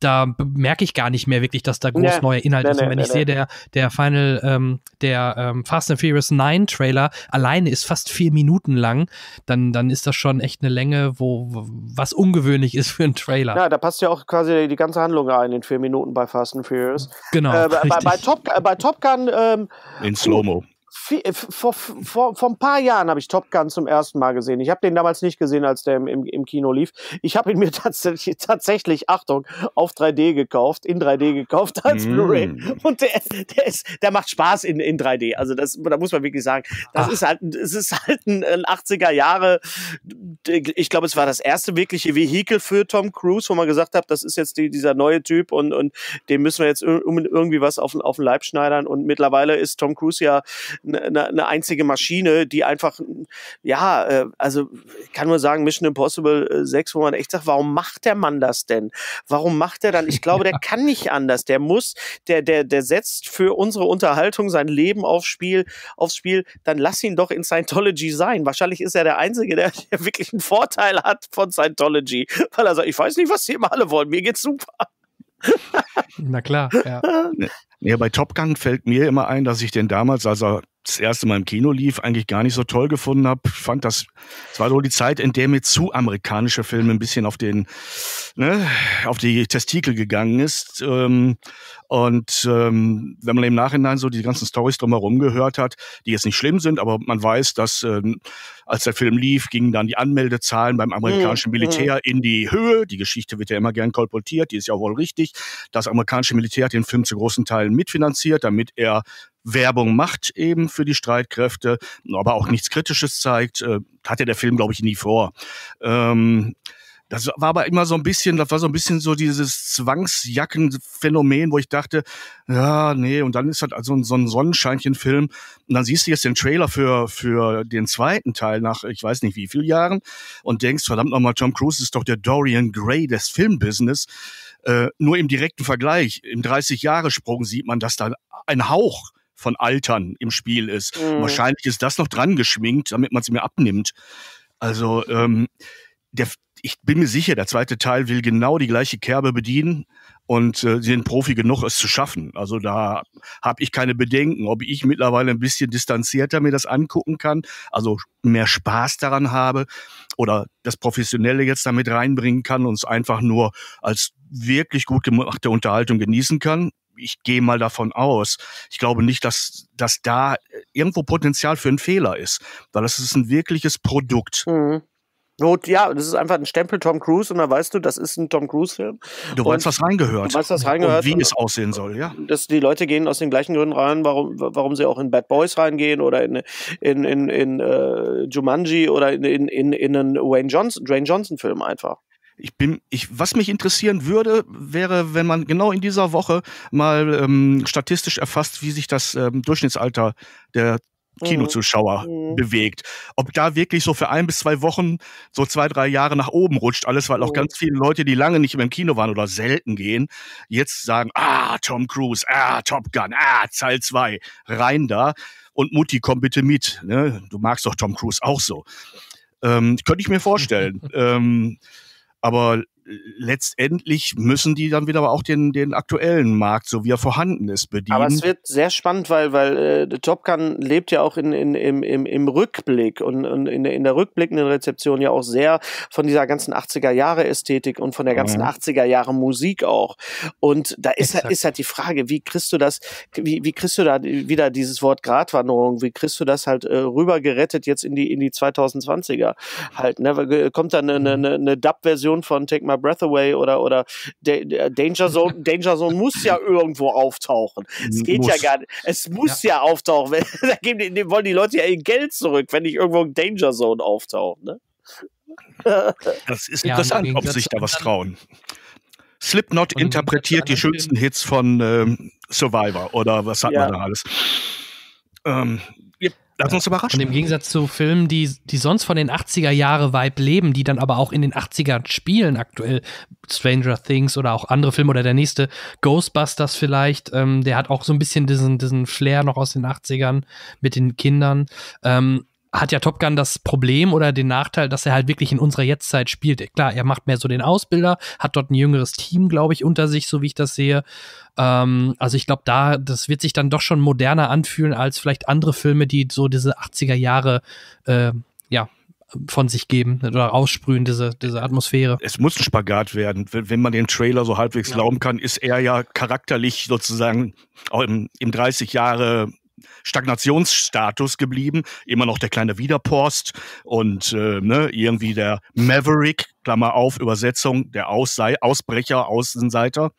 da merke ich gar nicht mehr wirklich, dass da groß nee, neuer Inhalt nee, ist. Und wenn nee, ich sehe, der, der Final, ähm, der ähm, Fast and Furious 9 Trailer alleine ist fast vier Minuten lang, dann, dann ist das schon echt eine Länge, wo, was ungewöhnlich ist für einen Trailer. Ja, da passt ja auch quasi die ganze Handlung ein in vier Minuten bei Fast and Furious. Genau. Äh, bei, bei, Top, äh, bei Top Gun. Ähm, in Slow-Mo. Äh, vor, vor, vor ein paar Jahren habe ich Top Gun zum ersten Mal gesehen. Ich habe den damals nicht gesehen, als der im, im, im Kino lief. Ich habe ihn mir tatsächlich, tatsächlich, Achtung, auf 3D gekauft, in 3D gekauft als mm. Blu-ray. Und der, der, ist, der macht Spaß in, in 3D. Also das, da muss man wirklich sagen, das Ach. ist halt, es ist halt ein, ein 80er Jahre. Ich glaube, es war das erste wirkliche Vehikel für Tom Cruise, wo man gesagt hat, das ist jetzt die, dieser neue Typ und, und dem müssen wir jetzt irgendwie was auf, auf den Leib schneidern. Und mittlerweile ist Tom Cruise ja eine, eine einzige Maschine, die einfach, ja, äh, also kann nur sagen, Mission Impossible 6, äh, wo man echt sagt, warum macht der Mann das denn? Warum macht er dann? Ich glaube, der kann nicht anders. Der muss, der, der, der setzt für unsere Unterhaltung sein Leben aufs Spiel, aufs Spiel, dann lass ihn doch in Scientology sein. Wahrscheinlich ist er der Einzige, der, der wirklich einen Vorteil hat von Scientology, weil er sagt, ich weiß nicht, was die immer alle wollen, mir geht's super. Na klar, ja. Ja, bei Top Gun fällt mir immer ein, dass ich den damals, als er das erste Mal im Kino lief, eigentlich gar nicht so toll gefunden habe. Ich fand das, es war so die Zeit, in der mir zu amerikanische Filme ein bisschen auf den, ne, auf die Testikel gegangen ist. Ähm, und ähm, wenn man im Nachhinein so die ganzen Stories drumherum gehört hat, die jetzt nicht schlimm sind, aber man weiß, dass ähm, als der Film lief, gingen dann die Anmeldezahlen beim amerikanischen mhm, Militär in die Höhe. Die Geschichte wird ja immer gern kolportiert, die ist ja wohl richtig. Das amerikanische Militär hat den Film zu großen Teilen mitfinanziert, damit er Werbung macht eben für die Streitkräfte, aber auch nichts Kritisches zeigt, äh, hatte der Film, glaube ich, nie vor. Ähm, das war aber immer so ein bisschen, das war so ein bisschen so dieses Zwangsjackenphänomen, wo ich dachte, ja, nee, und dann ist halt also so ein Sonnenscheinchenfilm. Und dann siehst du jetzt den Trailer für, für den zweiten Teil nach, ich weiß nicht wie vielen Jahren und denkst, verdammt nochmal, Tom Cruise ist doch der Dorian Gray des Filmbusiness. Äh, nur im direkten Vergleich, im 30-Jahre-Sprung sieht man, dass da ein Hauch von Altern im Spiel ist. Mhm. Wahrscheinlich ist das noch dran geschminkt, damit man es mir abnimmt. Also ähm, der, ich bin mir sicher, der zweite Teil will genau die gleiche Kerbe bedienen und äh, sind Profi genug, es zu schaffen. Also da habe ich keine Bedenken, ob ich mittlerweile ein bisschen distanzierter mir das angucken kann, also mehr Spaß daran habe oder das Professionelle jetzt damit reinbringen kann und es einfach nur als wirklich gut gemachte Unterhaltung genießen kann. Ich gehe mal davon aus. Ich glaube nicht, dass, dass da irgendwo Potenzial für einen Fehler ist, weil das ist ein wirkliches Produkt. Mhm. Not, ja, das ist einfach ein Stempel Tom Cruise und da weißt du, das ist ein Tom Cruise-Film. Du weißt, was reingehört. Du weißt, was reingehört. Und wie und, es aussehen soll, ja. Dass die Leute gehen aus den gleichen Gründen rein, warum, warum sie auch in Bad Boys reingehen oder in, in, in, in uh, Jumanji oder in, in, in, in einen Wayne Johnson, Dwayne Johnson-Film einfach. Ich bin, ich, was mich interessieren würde, wäre, wenn man genau in dieser Woche mal ähm, statistisch erfasst, wie sich das ähm, Durchschnittsalter der Kinozuschauer mhm. bewegt. Ob da wirklich so für ein bis zwei Wochen so zwei, drei Jahre nach oben rutscht, alles, weil auch mhm. ganz viele Leute, die lange nicht mehr im Kino waren oder selten gehen, jetzt sagen, ah, Tom Cruise, ah, Top Gun, ah, Teil 2, rein da und Mutti, komm bitte mit. Ne? Du magst doch Tom Cruise auch so. Ähm, könnte ich mir vorstellen. ähm, aber letztendlich müssen die dann wieder aber auch den, den aktuellen Markt, so wie er vorhanden ist, bedienen. Aber es wird sehr spannend, weil, weil äh, Top Gun lebt ja auch in, in, im, im, im Rückblick und, und in, in der rückblickenden Rezeption ja auch sehr von dieser ganzen 80er Jahre Ästhetik und von der ganzen mhm. 80er Jahre Musik auch. Und da ist, halt, ist halt die Frage, wie kriegst du das, wie, wie kriegst du da wieder dieses Wort Gratwanderung, wie kriegst du das halt äh, rübergerettet jetzt in die, in die 2020er halt, ne? Kommt dann eine, eine, eine Dub-Version von Take My Breath Away oder, oder Danger Zone. Danger Zone muss ja irgendwo auftauchen. Es geht muss. ja gar nicht. Es muss ja, ja auftauchen. da geben die, wollen die Leute ja ihr Geld zurück, wenn nicht irgendwo ein Danger Zone auftaucht. Ne? Das ist ja, interessant, ob sich da was trauen. Slipknot interpretiert die schönsten Hits von ähm, Survivor oder was hat ja. man da alles? Ähm, Lass uns überraschen. Und im Gegensatz zu Filmen, die, die sonst von den 80er Jahre Vibe leben, die dann aber auch in den 80ern spielen, aktuell Stranger Things oder auch andere Filme oder der nächste Ghostbusters vielleicht, ähm, der hat auch so ein bisschen diesen, diesen Flair noch aus den 80ern mit den Kindern. Ähm, hat ja Top Gun das Problem oder den Nachteil, dass er halt wirklich in unserer Jetztzeit spielt. Klar, er macht mehr so den Ausbilder, hat dort ein jüngeres Team, glaube ich, unter sich, so wie ich das sehe. Ähm, also ich glaube, da, das wird sich dann doch schon moderner anfühlen als vielleicht andere Filme, die so diese 80er Jahre, äh, ja, von sich geben oder aussprühen, diese, diese Atmosphäre. Es muss ein Spagat werden. Wenn man den Trailer so halbwegs ja. glauben kann, ist er ja charakterlich sozusagen auch im, im 30 Jahre Stagnationsstatus geblieben. Immer noch der kleine Wiederpost und äh, ne, irgendwie der Maverick, Klammer auf, Übersetzung, der Aussei Ausbrecher, Außenseiter,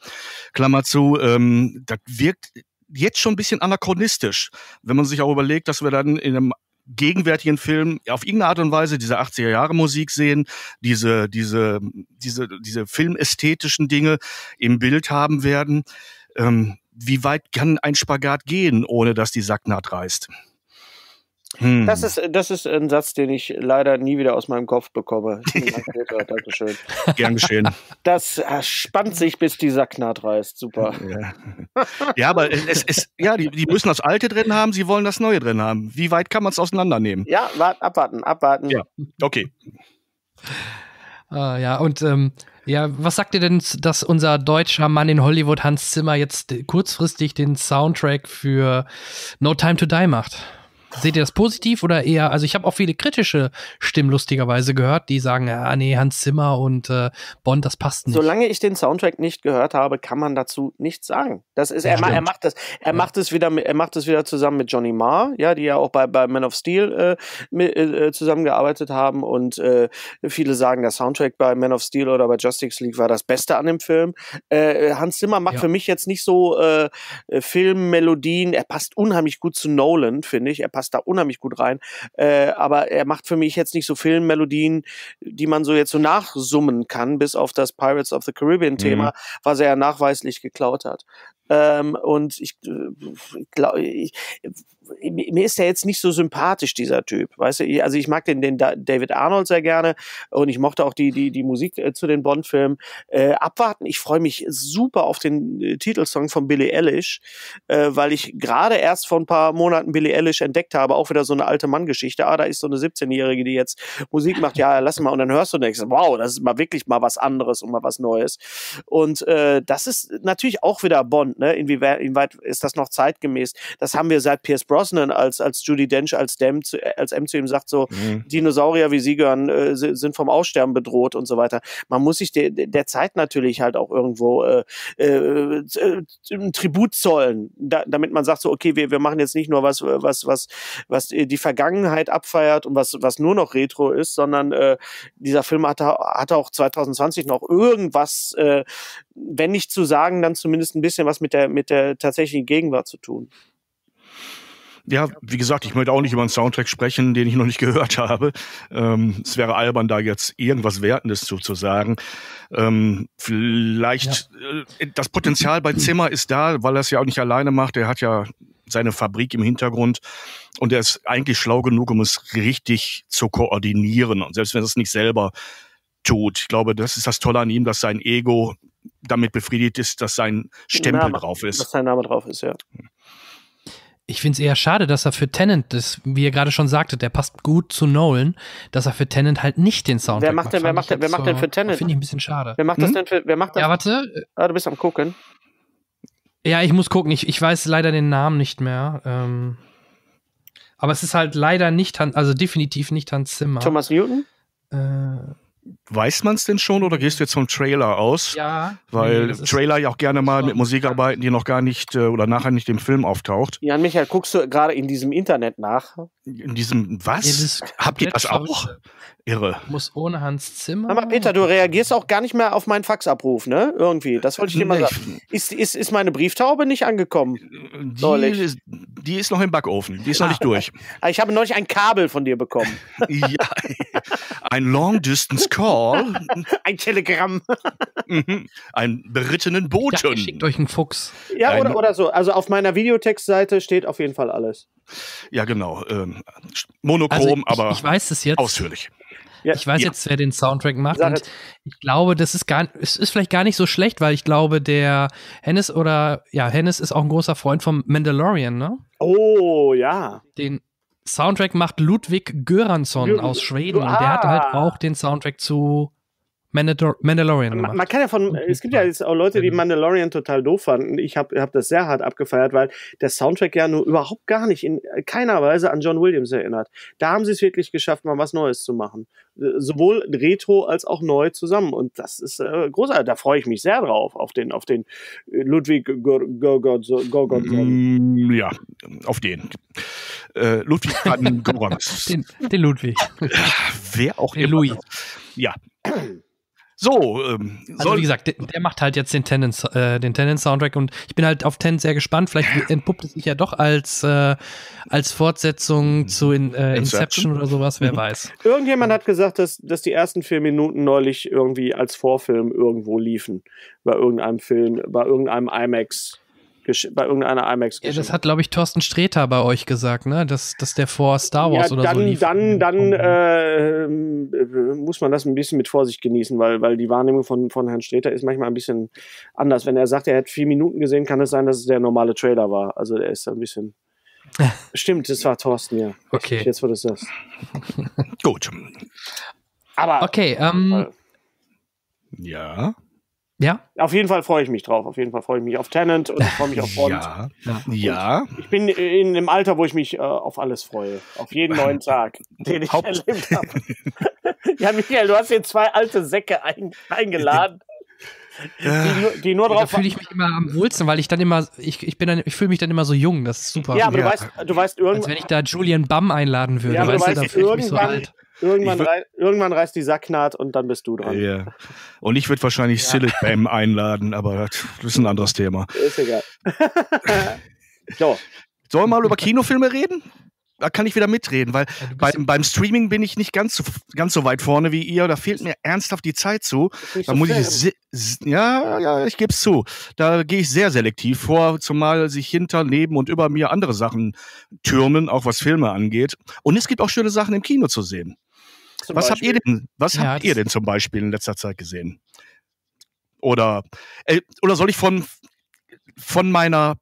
Klammer zu. Ähm, das wirkt jetzt schon ein bisschen anachronistisch, wenn man sich auch überlegt, dass wir dann in einem gegenwärtigen Film auf irgendeine Art und Weise diese 80er Jahre Musik sehen, diese, diese, diese, diese filmästhetischen Dinge im Bild haben werden. Ähm, wie weit kann ein Spagat gehen, ohne dass die Sacknaht reißt? Hm. Das, ist, das ist ein Satz, den ich leider nie wieder aus meinem Kopf bekomme. Dankeschön. Gern geschehen. Das spannt sich, bis die Sacknaht reißt. Super. Ja, ja aber es, es, ja, die, die müssen das Alte drin haben, sie wollen das Neue drin haben. Wie weit kann man es auseinandernehmen? Ja, wart, abwarten, abwarten. Ja, okay. Uh, ja, und ähm, ja, was sagt ihr denn, dass unser deutscher Mann in Hollywood, Hans Zimmer, jetzt kurzfristig den Soundtrack für No Time to Die macht? Seht ihr das positiv oder eher, also ich habe auch viele kritische Stimmen lustigerweise gehört, die sagen, ja, nee, Hans Zimmer und äh, Bond, das passt nicht. Solange ich den Soundtrack nicht gehört habe, kann man dazu nichts sagen. Das ist, er, er macht das, er ja. macht es wieder, er macht es wieder zusammen mit Johnny Marr, ja, die ja auch bei, bei Man of Steel äh, mit, äh, zusammengearbeitet haben und äh, viele sagen, der Soundtrack bei Man of Steel oder bei Justice League war das Beste an dem Film. Äh, Hans Zimmer macht ja. für mich jetzt nicht so äh, Filmmelodien, er passt unheimlich gut zu Nolan, finde ich. Er passt passt da unheimlich gut rein. Äh, aber er macht für mich jetzt nicht so Filmmelodien, die man so jetzt so nachsummen kann, bis auf das Pirates of the Caribbean Thema, mhm. was er ja nachweislich geklaut hat. Ähm, und ich äh, glaube, mir ist er jetzt nicht so sympathisch, dieser Typ. Weißt du, also ich mag den, den David Arnold sehr gerne und ich mochte auch die, die, die Musik äh, zu den Bond-Filmen. Äh, abwarten, ich freue mich super auf den äh, Titelsong von Billie Eilish, äh, weil ich gerade erst vor ein paar Monaten Billie Eilish entdeckt habe, auch wieder so eine alte Mann-Geschichte. Ah, da ist so eine 17-Jährige, die jetzt Musik macht, ja, lass mal, und dann hörst du und denkst, wow, das ist mal wirklich mal was anderes und mal was Neues. Und äh, das ist natürlich auch wieder Bond, ne? Inwieweit, inwieweit ist das noch zeitgemäß? Das haben wir seit Pierce Brosnan, als, als Judy Dench als, Dem zu, als M zu ihm sagt, so mhm. Dinosaurier wie sie gehören, äh, sind vom Aussterben bedroht und so weiter. Man muss sich de, der Zeit natürlich halt auch irgendwo äh, äh, ein Tribut zollen, da, damit man sagt, so, okay, wir, wir machen jetzt nicht nur was, was, was, was die Vergangenheit abfeiert und was, was nur noch Retro ist, sondern äh, dieser Film hatte, hatte auch 2020 noch irgendwas, äh, wenn nicht zu sagen, dann zumindest ein bisschen was mit der, mit der tatsächlichen Gegenwart zu tun. Ja, wie gesagt, ich möchte auch nicht über einen Soundtrack sprechen, den ich noch nicht gehört habe. Ähm, es wäre albern, da jetzt irgendwas Wertendes zu, zu sagen. Ähm, vielleicht ja. äh, das Potenzial bei Zimmer ist da, weil er es ja auch nicht alleine macht. Er hat ja seine Fabrik im Hintergrund und er ist eigentlich schlau genug, um es richtig zu koordinieren. Und selbst wenn er es nicht selber tut, ich glaube, das ist das Tolle an ihm, dass sein Ego damit befriedigt ist, dass sein Stempel Name, drauf ist. Dass sein Name drauf ist, ja. Ich finde es eher schade, dass er für Tennant, das, wie ihr gerade schon sagte, der passt gut zu Nolan, dass er für Tennant halt nicht den Soundtrack wer macht. Denn, wer macht, denn, wer macht denn für Tennant? Finde ich ein bisschen schade. Wer macht hm? das denn für, wer macht das? Ja, warte. Ah, du bist am gucken. Ja, ich muss gucken. Ich, ich weiß leider den Namen nicht mehr. Ähm, aber es ist halt leider nicht, also definitiv nicht Hans Zimmer. Thomas Newton? Äh, Weiß man es denn schon oder gehst du jetzt vom Trailer aus? Ja. Weil nee, Trailer ja auch gerne mal mit Musik arbeiten, die noch gar nicht äh, oder nachher nicht im Film auftaucht. Jan Michael, guckst du gerade in diesem Internet nach? In diesem was? Ja, Habt ihr das auch? Irre. Muss ohne Hans Zimmer. Aber Peter, du reagierst auch gar nicht mehr auf meinen Faxabruf, ne? Irgendwie. Das wollte ich dir mal sagen. Ist, ist, ist meine Brieftaube nicht angekommen? Die, ist, die ist noch im Backofen. Die ist noch nicht durch. Ich habe neulich ein Kabel von dir bekommen. ja. Ein Long Distance Call. ein Telegramm. Mhm. Ein berittenen Boten. Ja, schickt euch einen Fuchs. Ja, oder, oder so. Also auf meiner Videotextseite steht auf jeden Fall alles. Ja, genau. Ähm, monochrom, also ich, aber ich weiß es jetzt. ausführlich. Ja. Ich weiß ja. jetzt, wer den Soundtrack macht. und ich glaube, das ist gar, es ist vielleicht gar nicht so schlecht, weil ich glaube, der Hennis oder ja, Hennis ist auch ein großer Freund vom Mandalorian, ne? Oh, ja. Den Soundtrack macht Ludwig Göransson Gör aus Schweden. Ah. Und der hat halt auch den Soundtrack zu Mandalor Mandalorian gemacht. Man, man, kann ja von, es gibt ja jetzt auch Leute, die Mandalorian total doof fanden. Ich habe hab das sehr hart abgefeiert, weil der Soundtrack ja nur überhaupt gar nicht in keiner Weise an John Williams erinnert. Da haben sie es wirklich geschafft, mal was Neues zu machen. Äh, sowohl retro als auch neu zusammen. Und das ist äh, großartig. Da freue ich mich sehr drauf, auf den, auf den äh, Ludwig Gorgonson. Mm, ja, auf den. Äh, Ludwig den, den Ludwig. Wer auch den immer. Louis. Ja. So, ähm, also wie gesagt, der, der, macht halt jetzt den Tenant, äh, den Tenant Soundtrack und ich bin halt auf Tenant sehr gespannt. Vielleicht entpuppt es sich ja doch als äh, als Fortsetzung zu in, äh, Inception oder sowas, wer weiß. Irgendjemand hat gesagt, dass, dass die ersten vier Minuten neulich irgendwie als Vorfilm irgendwo liefen bei irgendeinem Film, bei irgendeinem IMAX bei irgendeiner IMAX ja, Das hat, glaube ich, Thorsten Sträter bei euch gesagt, ne? Dass, dass der vor Star Wars ja, oder dann, so lief. Dann, dann äh, muss man das ein bisschen mit Vorsicht genießen, weil, weil die Wahrnehmung von, von Herrn Sträter ist manchmal ein bisschen anders. Wenn er sagt, er hat vier Minuten gesehen, kann es sein, dass es der normale Trailer war. Also der ist ein bisschen. Stimmt, das war Thorsten, ja. Okay. Jetzt, wo du es sagst. Gut. Aber. Okay, ähm. Ja. Ja. Auf jeden Fall freue ich mich drauf. Auf jeden Fall freue ich mich auf Tenant und ich freue mich auf Bond. Ja. ja. Ich bin in dem Alter, wo ich mich äh, auf alles freue. Auf jeden neuen Tag, den ich Haupt erlebt habe. ja, Michael, du hast hier zwei alte Säcke ein, eingeladen. Die nur, die nur drauf. Da fühle ich mich immer am wohlsten, weil ich dann immer, ich, ich bin dann, ich fühle mich dann immer so jung. Das ist super. Ja, aber ja. du weißt, du weißt irgendwann. Als wenn ich da Julian Bam einladen würde. Ja, aber weißt du weißt, da fühle ich mich so alt. Irgendwann, rei irgendwann reißt die Sacknaht und dann bist du dran. Ja. Und ich würde wahrscheinlich ja. Silent Bam einladen, aber das ist ein anderes Thema. Ist egal. so. Sollen wir mal über Kinofilme reden? da kann ich wieder mitreden, weil ja, beim, beim Streaming bin ich nicht ganz so, ganz so weit vorne wie ihr. Da fehlt mir ernsthaft die Zeit zu. Da so muss ich, ja, ja, ich gebe es zu. Da gehe ich sehr selektiv vor, zumal sich hinter, neben und über mir andere Sachen türmen, auch was Filme angeht. Und es gibt auch schöne Sachen im Kino zu sehen. Zum was Beispiel? habt ihr denn, was ja, habt ihr denn zum Beispiel in letzter Zeit gesehen? Oder, äh, oder soll ich von, von meiner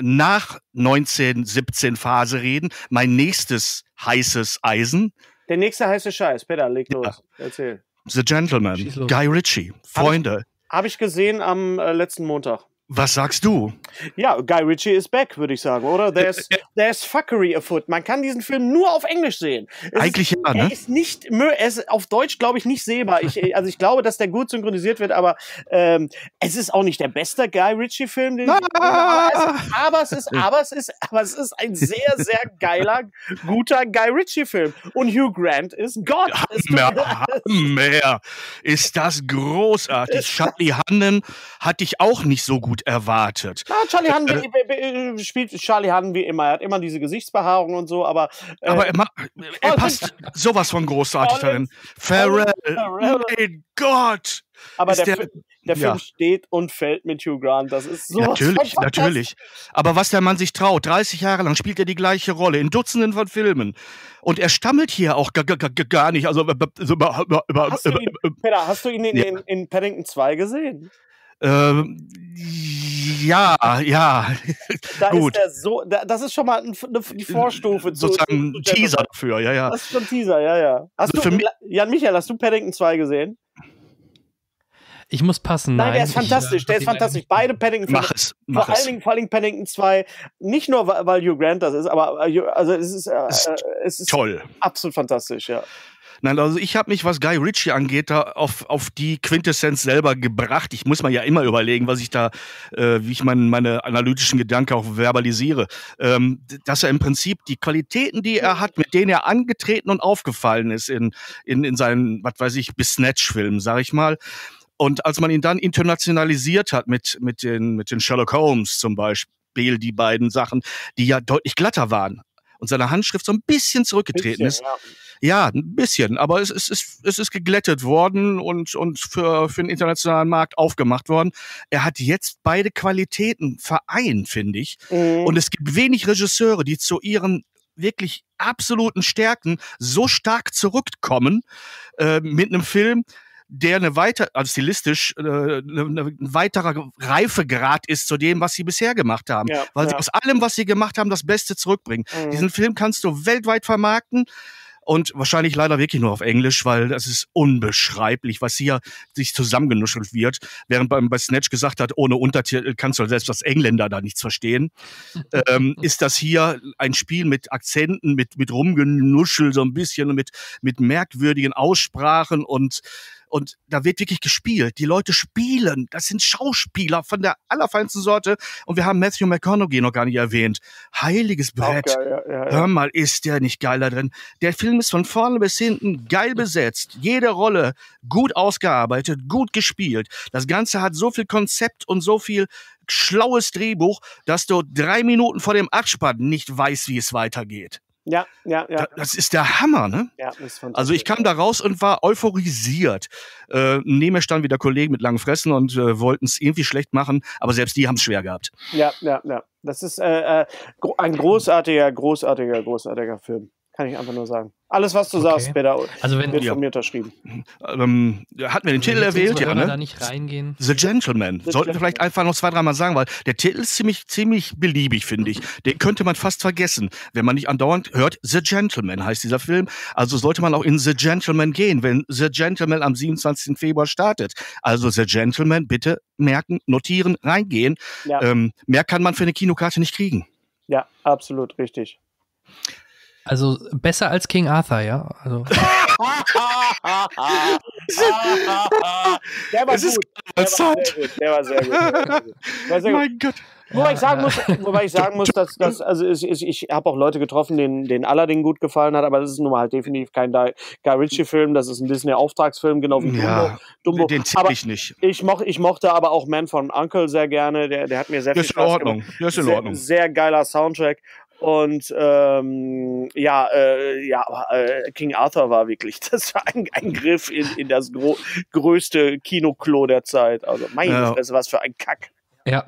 nach 1917 Phase reden. Mein nächstes heißes Eisen. Der nächste heiße Scheiß. Peter, leg los. Ja. Erzähl. The Gentleman. Guy Ritchie. Freunde. Habe ich, hab ich, gesehen am äh, letzten Montag. Was sagst du? Ja, Guy Ritchie is back, würde ich sagen, oder? There's, there's fuckery afoot. Man kann diesen Film nur auf Englisch sehen. Es Eigentlich ist, ja, ne? Er ist nicht, er ist auf Deutsch, glaube ich, nicht sehbar. Ich, also ich glaube, dass der gut synchronisiert wird, aber ähm, es ist auch nicht der beste Guy Ritchie-Film, den ah! ich, aber, es, aber es ist, aber es ist, aber es ist ein sehr, sehr geiler, guter Guy Ritchie-Film. Und Hugh Grant ist Gott. Hammer, Hammer. Ist das großartig. Charlie Hannon hatte ich auch nicht so gut gut erwartet. Ja, Charlie Hahn äh, spielt Charlie Hahn wie immer. Er hat immer diese Gesichtsbehaarung und so, aber. Äh, aber er, er passt sowas von großartig darin. Pharrell, mein Gott! Aber der, der, der Film ja. steht und fällt mit Hugh Grant. Das ist so. Natürlich, natürlich. Aber was der Mann sich traut, 30 Jahre lang spielt er die gleiche Rolle in Dutzenden von Filmen. Und er stammelt hier auch gar nicht. Also, hast du ihn, Peter, hast du ihn in, in, in Paddington 2 gesehen? Ähm, ja, ja. Da Gut. Ist so, das ist schon mal die Vorstufe. Sozusagen ein Teaser dafür, ja, ja. Das ist schon ein Teaser, ja, ja. Hast also du, Jan Michael, hast du Paddington 2 gesehen? Ich muss passen. Nein, nein der ist fantastisch. Ich, der ist fantastisch. Beide Paddington mach es, mach vor, allen Dingen, vor allen Dingen Paddington 2. Nicht nur, weil Hugh Grant das ist, aber äh, also es ist, äh, es ist toll. Absolut fantastisch, ja. Nein, also ich habe mich, was Guy Ritchie angeht, da auf, auf die Quintessenz selber gebracht. Ich muss mir ja immer überlegen, was ich da, äh, wie ich mein, meine analytischen Gedanken auch verbalisiere. Ähm, dass er im Prinzip die Qualitäten, die er hat, mit denen er angetreten und aufgefallen ist in, in, in seinen, was weiß ich, bis Snatch-Filmen, sag ich mal. Und als man ihn dann internationalisiert hat mit, mit, den, mit den Sherlock Holmes zum Beispiel, die beiden Sachen, die ja deutlich glatter waren und seine Handschrift so ein bisschen zurückgetreten bisschen, ist. Ja ja, ein bisschen, aber es, es, ist, es ist geglättet worden und, und für, für den internationalen Markt aufgemacht worden. Er hat jetzt beide Qualitäten vereint, finde ich. Mhm. Und es gibt wenig Regisseure, die zu ihren wirklich absoluten Stärken so stark zurückkommen äh, mit einem Film, der eine weiter, also stilistisch, äh, eine, ein weiterer Reifegrad ist zu dem, was sie bisher gemacht haben. Ja, Weil ja. sie aus allem, was sie gemacht haben, das Beste zurückbringen. Mhm. Diesen Film kannst du weltweit vermarkten und wahrscheinlich leider wirklich nur auf Englisch, weil das ist unbeschreiblich, was hier sich zusammengenuschelt wird, während man bei Snatch gesagt hat, ohne Untertitel kannst du selbst als Engländer da nichts verstehen, ähm, ist das hier ein Spiel mit Akzenten, mit, mit Rumgenuschel so ein bisschen, mit, mit merkwürdigen Aussprachen und und da wird wirklich gespielt. Die Leute spielen. Das sind Schauspieler von der allerfeinsten Sorte. Und wir haben Matthew McConaughey noch gar nicht erwähnt. Heiliges Brett. Geil, ja, ja. Hör mal, ist der nicht geil da drin. Der Film ist von vorne bis hinten geil besetzt. Jede Rolle gut ausgearbeitet, gut gespielt. Das Ganze hat so viel Konzept und so viel schlaues Drehbuch, dass du drei Minuten vor dem Abspann nicht weißt, wie es weitergeht. Ja, ja, ja. Das ist der Hammer, ne? Ja, das ist fantastisch. Also ich kam da raus und war euphorisiert. Äh, neben mir standen wieder Kollegen mit langen Fressen und äh, wollten es irgendwie schlecht machen, aber selbst die haben es schwer gehabt. Ja, ja, ja. Das ist äh, äh ein großartiger, großartiger, großartiger Film. Kann ich einfach nur sagen. Alles, was du okay. sagst, Peter, also wenn, wird ja. von mir unterschrieben. Ähm, hatten wir den Titel erwähnt? Ja, ne? da nicht reingehen. The Gentleman. The Sollten wir vielleicht einfach noch zwei, dreimal sagen, weil der Titel ist ziemlich, ziemlich beliebig, finde ich. Den könnte man fast vergessen, wenn man nicht andauernd hört, The Gentleman heißt dieser Film. Also sollte man auch in The Gentleman gehen, wenn The Gentleman am 27. Februar startet. Also The Gentleman, bitte merken, notieren, reingehen. Ja. Ähm, mehr kann man für eine Kinokarte nicht kriegen. Ja, absolut richtig. Also besser als King Arthur, ja. Also. der war gut. Der war sehr gut. Der war sehr gut. War sehr gut. Mein Gott. Wobei ich sagen muss, wobei ich sagen muss, dass, dass also ich, ich, ich habe auch Leute getroffen, denen, denen Aladdin gut gefallen hat, aber das ist nun mal halt definitiv kein Guy Ritchie-Film, das ist ein Disney-Auftragsfilm, genau wie ja, Dumbo. Den zähle ich nicht. Ich, moch, ich mochte aber auch Man von Uncle sehr gerne, der, der hat mir sehr viel Spaß gemacht. Das ist in Ordnung. Das ist in Ordnung. Sehr, sehr geiler Soundtrack und ähm, ja, äh, ja, äh, King Arthur war wirklich, das war ein, ein Griff in, in das gro größte Kinoklo der Zeit. Also meine ja. Fresse, was für ein Kack. Ja.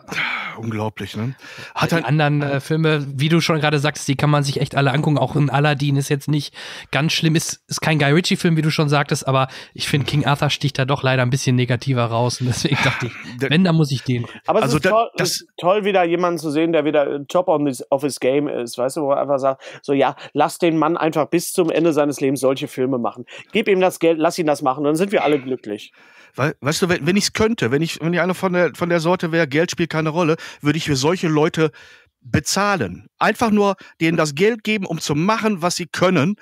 Unglaublich, ne? Hat die anderen äh, Filme, wie du schon gerade sagst, die kann man sich echt alle angucken. Auch in Aladdin ist jetzt nicht ganz schlimm. Ist, ist kein Guy Ritchie-Film, wie du schon sagtest, aber ich finde, King Arthur sticht da doch leider ein bisschen negativer raus. Und deswegen dachte ich, wenn, dann muss ich den. Aber es also ist, da, toll, das ist toll, wieder jemanden zu sehen, der wieder top on his, of his game ist. Weißt du, wo er einfach sagt, so ja, lass den Mann einfach bis zum Ende seines Lebens solche Filme machen. Gib ihm das Geld, lass ihn das machen, dann sind wir alle glücklich. Weißt du, wenn, ich es könnte, wenn ich, wenn ich einer von der, von der Sorte wäre, Geld spielt keine Rolle, würde ich für solche Leute bezahlen. Einfach nur denen das Geld geben, um zu machen, was sie können,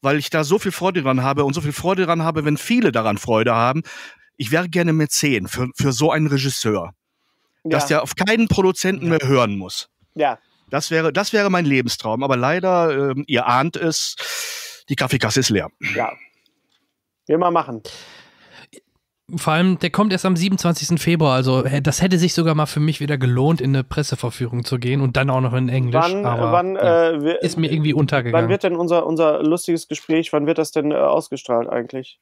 weil ich da so viel Freude dran habe und so viel Freude dran habe, wenn viele daran Freude haben. Ich wäre gerne Mäzen für, für so einen Regisseur. Ja. Dass der auf keinen Produzenten mehr hören muss. Ja. Das wäre, das wäre mein Lebenstraum. Aber leider, äh, ihr ahnt es, die Kaffeekasse ist leer. Ja. Wir mal machen vor allem, der kommt erst am 27. Februar, also das hätte sich sogar mal für mich wieder gelohnt, in eine Presseverführung zu gehen und dann auch noch in Englisch. Wann, aber, wann ja, äh, ist mir irgendwie untergegangen. Wann wird denn unser, unser lustiges Gespräch, wann wird das denn äh, ausgestrahlt eigentlich?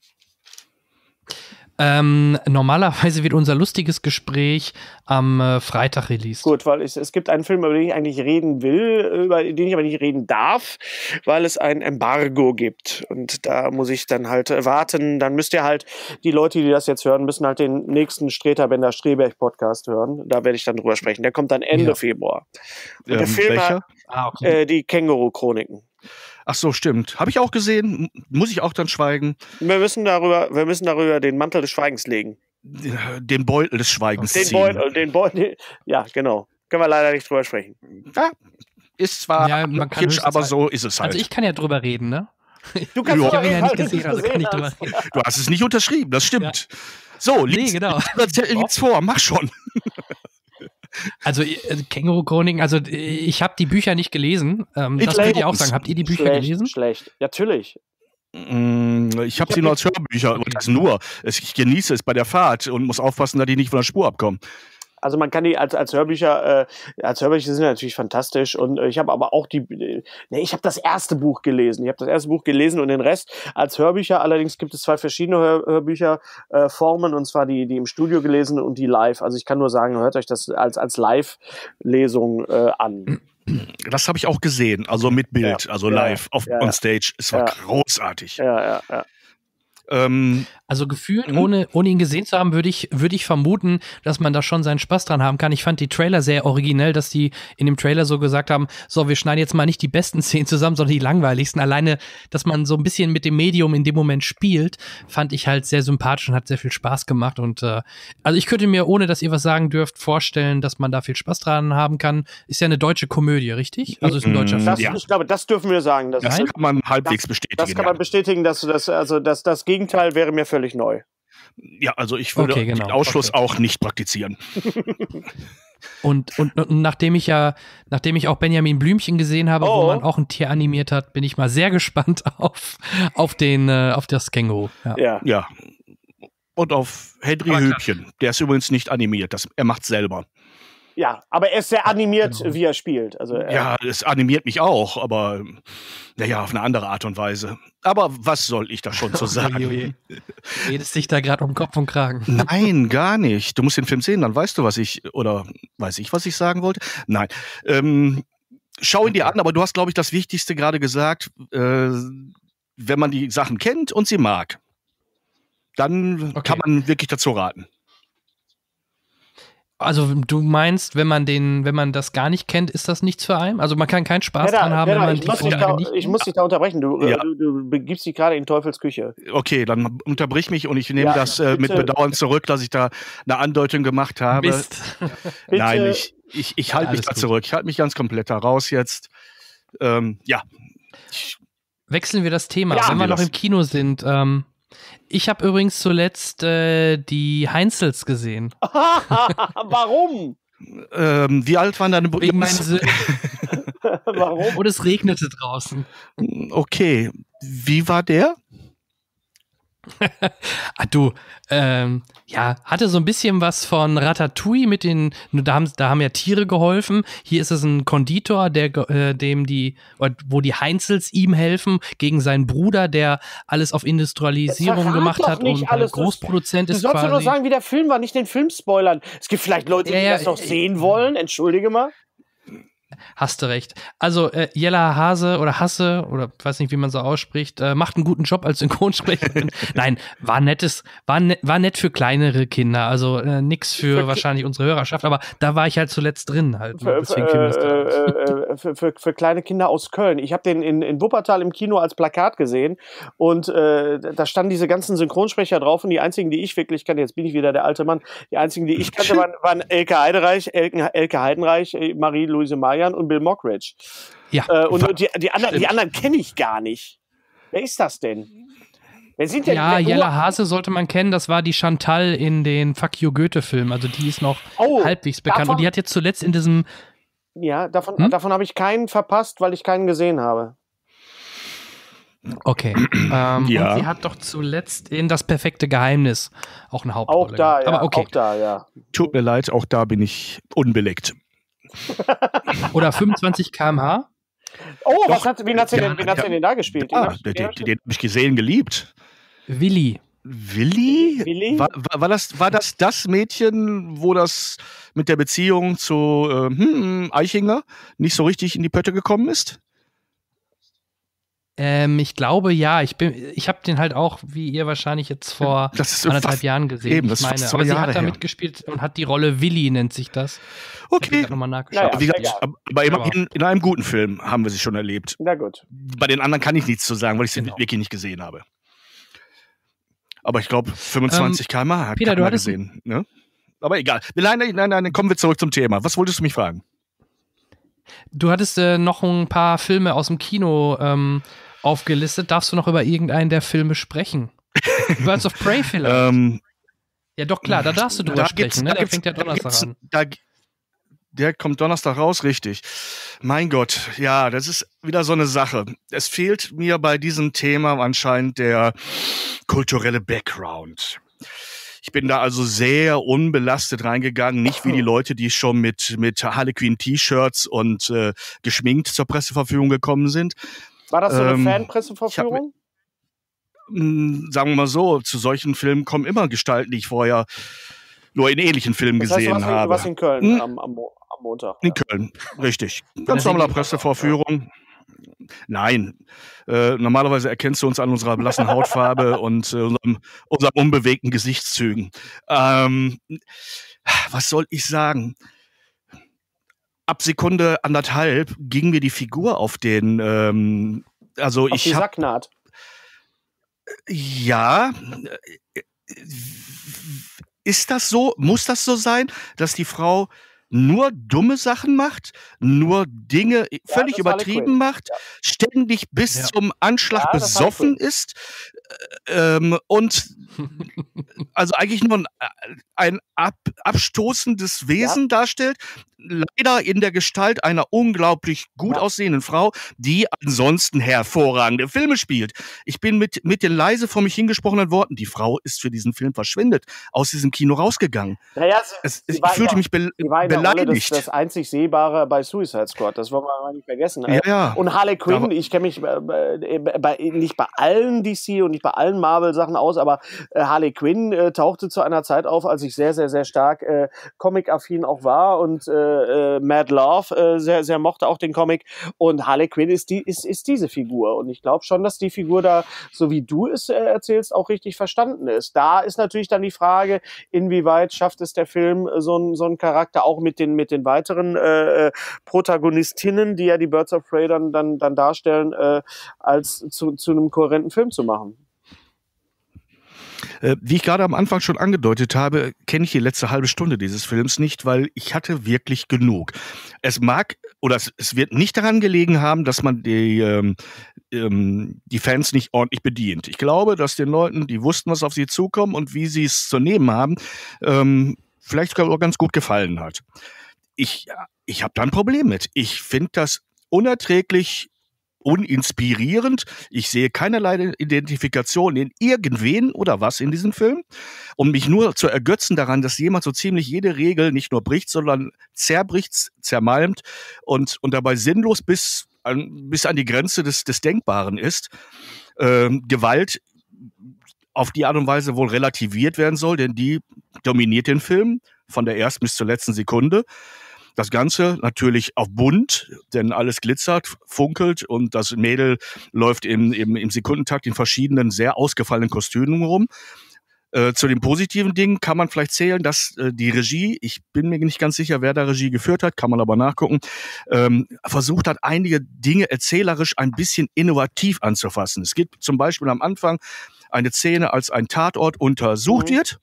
Ähm, normalerweise wird unser lustiges Gespräch am äh, Freitag released. Gut, weil es, es gibt einen Film, über den ich eigentlich reden will, über den ich aber nicht reden darf, weil es ein Embargo gibt. Und da muss ich dann halt warten. Dann müsst ihr halt, die Leute, die das jetzt hören, müssen halt den nächsten Streter Bender Streberg Podcast hören. Da werde ich dann drüber sprechen. Der kommt dann Ende ja. Februar. Und ähm, der Film, ah, okay. äh, die Känguru-Chroniken. Ach so, stimmt. Habe ich auch gesehen. Muss ich auch dann schweigen? Wir müssen darüber, wir müssen darüber den Mantel des Schweigens legen. Den Beutel des Schweigens den ziehen. Beutel, den Beutel, ja, genau. Können wir leider nicht drüber sprechen. Ja, ist zwar ja, man kann kitsch, aber so ist es halt. Also ich kann ja drüber reden, ne? Du kannst ja. Ich ja nicht gesehen, also kann ich drüber reden. Du hast es nicht unterschrieben, das stimmt. Ja. So, nee, lies, genau. lies vor, mach schon. Also äh, Känguru-Chroniken, also äh, ich habe die Bücher nicht gelesen. Ähm, das könnt ihr auch sagen. Habt ihr die Bücher schlecht, gelesen? Schlecht, natürlich. Mm, ich habe sie nur als Hörbücher, nur. Ich genieße es bei der Fahrt und muss aufpassen, dass die nicht von der Spur abkommen. Also man kann die als, als Hörbücher, äh, als Hörbücher sind natürlich fantastisch. Und äh, ich habe aber auch die, äh, nee, ich habe das erste Buch gelesen. Ich habe das erste Buch gelesen und den Rest als Hörbücher. Allerdings gibt es zwei verschiedene Hör Hörbücherformen, äh, und zwar die, die im Studio gelesen und die live. Also ich kann nur sagen, hört euch das als, als Live-Lesung äh, an. Das habe ich auch gesehen, also mit Bild, ja, also live ja, auf ja, on stage. Es war großartig. Ja, ja, ja. Ähm, also gefühlt, mhm. ohne, ohne ihn gesehen zu haben, würde ich, würde ich vermuten, dass man da schon seinen Spaß dran haben kann. Ich fand die Trailer sehr originell, dass die in dem Trailer so gesagt haben, so, wir schneiden jetzt mal nicht die besten Szenen zusammen, sondern die langweiligsten. Alleine, dass man so ein bisschen mit dem Medium in dem Moment spielt, fand ich halt sehr sympathisch und hat sehr viel Spaß gemacht. Und äh, also ich könnte mir, ohne dass ihr was sagen dürft, vorstellen, dass man da viel Spaß dran haben kann. Ist ja eine deutsche Komödie, richtig? Also ist ein deutscher Film. Das, ja. Ich glaube, das dürfen wir sagen. Das, das kann man halbwegs bestätigen. Das kann man bestätigen, dass das, also das, das Gegenteil wäre mir völlig neu. Ja, also ich würde okay, genau. den Ausschluss okay. auch nicht praktizieren. Und, und, und, nachdem ich ja, nachdem ich auch Benjamin Blümchen gesehen habe, oh. wo man auch ein Tier animiert hat, bin ich mal sehr gespannt auf, auf den, äh, auf das Känguru. Ja. ja. ja. Und auf Henry Hübchen. Der ist übrigens nicht animiert, das, er macht selber. Ja, aber er ist sehr animiert, genau. wie er spielt. Also, äh ja, es animiert mich auch, aber naja, auf eine andere Art und Weise. Aber was soll ich da schon zu sagen? Oje, Redest dich da gerade um Kopf und Kragen? Nein, gar nicht. Du musst den Film sehen, dann weißt du, was ich, oder weiß ich, was ich sagen wollte? Nein. Ähm, schau ihn dir an, aber du hast, glaube ich, das Wichtigste gerade gesagt. Äh, wenn man die Sachen kennt und sie mag, dann okay. kann man wirklich dazu raten. Also du meinst, wenn man den, wenn man das gar nicht kennt, ist das nichts für einen? Also man kann keinen Spaß ja, dran haben, ja, wenn man ich die muss da, nicht Ich muss dich da unterbrechen. Du, ja. du, du begibst dich gerade in Teufels Küche. Okay, dann unterbrich mich und ich nehme das äh, mit Bedauern zurück, dass ich da eine Andeutung gemacht habe. Mist. Nein, ich, ich, ich halte mich da gut. zurück. Ich halte mich ganz komplett da raus jetzt. Ähm, ja. Wechseln wir das Thema. wenn wir noch im Kino sind, ähm, ich habe übrigens zuletzt äh, die Heinzels gesehen. Warum? Ähm, wie alt waren deine Brüder? Warum? Und es regnete draußen. Okay. Wie war der? Ah, du, ähm, ja, hatte so ein bisschen was von Ratatouille mit den, da haben, da haben ja Tiere geholfen. Hier ist es ein Konditor, der, äh, dem die, wo die Heinzels ihm helfen, gegen seinen Bruder, der alles auf Industrialisierung gemacht hat und alles, Großproduzent ist. Du sollst quasi. nur sagen, wie der Film war, nicht den Film spoilern. Es gibt vielleicht Leute, die ja, das noch sehen wollen. Entschuldige mal. Hast du recht. Also äh, Jella Hase oder Hasse oder weiß nicht, wie man so ausspricht, äh, macht einen guten Job als Synchronsprecherin. Nein, war nettes, war, ne, war nett für kleinere Kinder, also äh, nix für, für wahrscheinlich unsere Hörerschaft, aber da war ich halt zuletzt drin halt. Für, für, äh, äh, für, für, für, kleine Kinder aus Köln. Ich habe den in, in Wuppertal im Kino als Plakat gesehen und äh, da standen diese ganzen Synchronsprecher drauf und die einzigen, die ich wirklich kannte, jetzt bin ich wieder der alte Mann, die einzigen, die ich kannte, waren, waren Elke Heidenreich, Elke, Elke Heidenreich, äh, Marie-Louise Marian und Bill Mockridge. Ja. Äh, und die, die, anderen, die anderen kenne ich gar nicht. Wer ist das denn? Wer sind denn ja, Jella Hase sollte man kennen, das war die Chantal in den Fuck You Goethe-Film. Also die ist noch oh, halbwegs bekannt. Davon, und die hat jetzt zuletzt in diesem. Ja, davon, hm? davon habe ich keinen verpasst, weil ich keinen gesehen habe. Okay. ähm, ja. Und sie hat doch zuletzt in Das perfekte Geheimnis auch eine Hauptrolle. Auch da, ja. Aber okay. Auch da, ja. Tut mir leid, auch da bin ich unbelegt. Oder 25 km/h. Oh, Doch, was hat, wen hat sie denn, wen hat sie denn da gespielt? Ah, den, den, den, den habe ich gesehen, geliebt. Willi. Willi? Willi? War, war, war, das, war das das Mädchen, wo das mit der Beziehung zu äh, hm, Eichinger nicht so richtig in die Pötte gekommen ist? Ähm, ich glaube ja. Ich bin, ich habe den halt auch, wie ihr wahrscheinlich jetzt vor anderthalb fast, Jahren gesehen. Eben, das ich meine, aber sie Jahre hat da mitgespielt und hat die Rolle Willi nennt sich das. Okay. Nachgeschaut. Naja, aber, gesagt, ja. aber immerhin in einem guten Film haben wir sie schon erlebt. Na gut. Bei den anderen kann ich nichts zu sagen, weil ich sie genau. wirklich nicht gesehen habe. Aber ich glaube, 25 ähm, km hat Peter, du gesehen. Ne? Aber egal. Nein, nein, nein, nein, kommen wir zurück zum Thema. Was wolltest du mich fragen? Du hattest äh, noch ein paar Filme aus dem Kino ähm, aufgelistet. Darfst du noch über irgendeinen der Filme sprechen? Birds of Prey vielleicht? Ähm, ja, doch, klar, da darfst du drüber sprechen, ne? Da, fängt ja Donnerstag an. Da, der kommt Donnerstag raus, richtig. Mein Gott, ja, das ist wieder so eine Sache. Es fehlt mir bei diesem Thema anscheinend der kulturelle Background. Ich bin da also sehr unbelastet reingegangen, nicht wie die Leute, die schon mit, mit Harlequin T-Shirts und äh, geschminkt zur Presseverfügung gekommen sind, war das so eine ähm, Fanpresseverführung? Hm, sagen wir mal so, zu solchen Filmen kommen immer Gestalten, die ich vorher nur in ähnlichen Filmen das heißt, gesehen was habe. Was in Köln hm? am, am, am, Montag. In ja. Köln, richtig. Ganz normale Pressevorführung. Nein. Äh, normalerweise erkennst du uns an unserer blassen Hautfarbe und äh, unserem, unserem unbewegten Gesichtszügen. Ähm, was soll ich sagen? Ab Sekunde anderthalb ging mir die Figur auf den, ähm, also auf ich die hab, Sacknaht. ja, ist das so? Muss das so sein, dass die Frau nur dumme Sachen macht, nur Dinge völlig das war übertrieben macht, ständig bis Ja. zum Anschlag Ja, besoffen ist ähm, und also eigentlich nur ein, ein ab, abstoßendes Wesen darstellt, leider in der Gestalt einer unglaublich gut Ja. aussehenden Frau, die ansonsten hervorragende Filme spielt. Ich bin mit, mit den leise vor mich hingesprochenen Worten, die Frau ist für diesen Film verschwindet, aus diesem Kino rausgegangen. Naja, sie, Es, sie ich fühlte ja- mich be Rolle das, beleidigt. das einzig Sehbare bei Suicide Squad. Das wollen wir mal nicht vergessen. ja, ja. Und Harley Quinn, ich kenne mich äh, bei, bei, nicht bei allen DC und nicht bei allen Marvel-Sachen aus, aber äh, Harley Quinn äh, tauchte zu einer Zeit auf, als ich sehr, sehr, sehr stark äh, Comic-affin auch war und äh, äh, Mad Love äh, sehr, sehr mochte auch den Comic. Und Harley Quinn ist, die, ist, ist diese Figur. Und ich glaube schon, dass die Figur da, so wie du es äh, erzählst, auch richtig verstanden ist. Da ist natürlich dann die Frage, inwieweit schafft es der Film, so einen so einen Charakter auch mit den, mit den weiteren äh, äh, Protagonistinnen, die ja die Birds of Prey dann, dann, dann darstellen, äh, als zu, zu einem kohärenten Film zu machen. Äh, Wie ich gerade am Anfang schon angedeutet habe, kenne ich die letzte halbe Stunde dieses Films nicht, weil ich hatte wirklich genug. Es mag oder es, es wird nicht daran gelegen haben, dass man die, ähm, ähm, die Fans nicht ordentlich bedient. Ich glaube, dass den Leuten, die wussten, was auf sie zukommt und wie sie es zu nehmen haben, ähm, vielleicht sogar ganz gut gefallen hat. Ich, ich habe da ein Problem mit. Ich finde das unerträglich uninspirierend. Ich sehe keinerlei Identifikation in irgendwen oder was in diesem Film. Um mich nur zu ergötzen daran, dass jemand so ziemlich jede Regel nicht nur bricht, sondern zerbricht, zermalmt und, und dabei sinnlos bis an, bis an die Grenze des, des Denkbaren ist. Ähm, Gewalt auf die Art und Weise wohl relativiert werden soll, denn die dominiert den Film von der ersten bis zur letzten Sekunde. Das Ganze natürlich auf bunt, denn alles glitzert, funkelt und das Mädel läuft im, im, im Sekundentakt in verschiedenen sehr ausgefallenen Kostümen rum. Äh, zu den positiven Dingen kann man vielleicht zählen, dass äh, die Regie, ich bin mir nicht ganz sicher, wer da Regie geführt hat, kann man aber nachgucken, ähm, versucht hat, einige Dinge erzählerisch ein bisschen innovativ anzufassen. Es gibt zum Beispiel am Anfang eine Szene, als ein Tatort untersucht Mhm. wird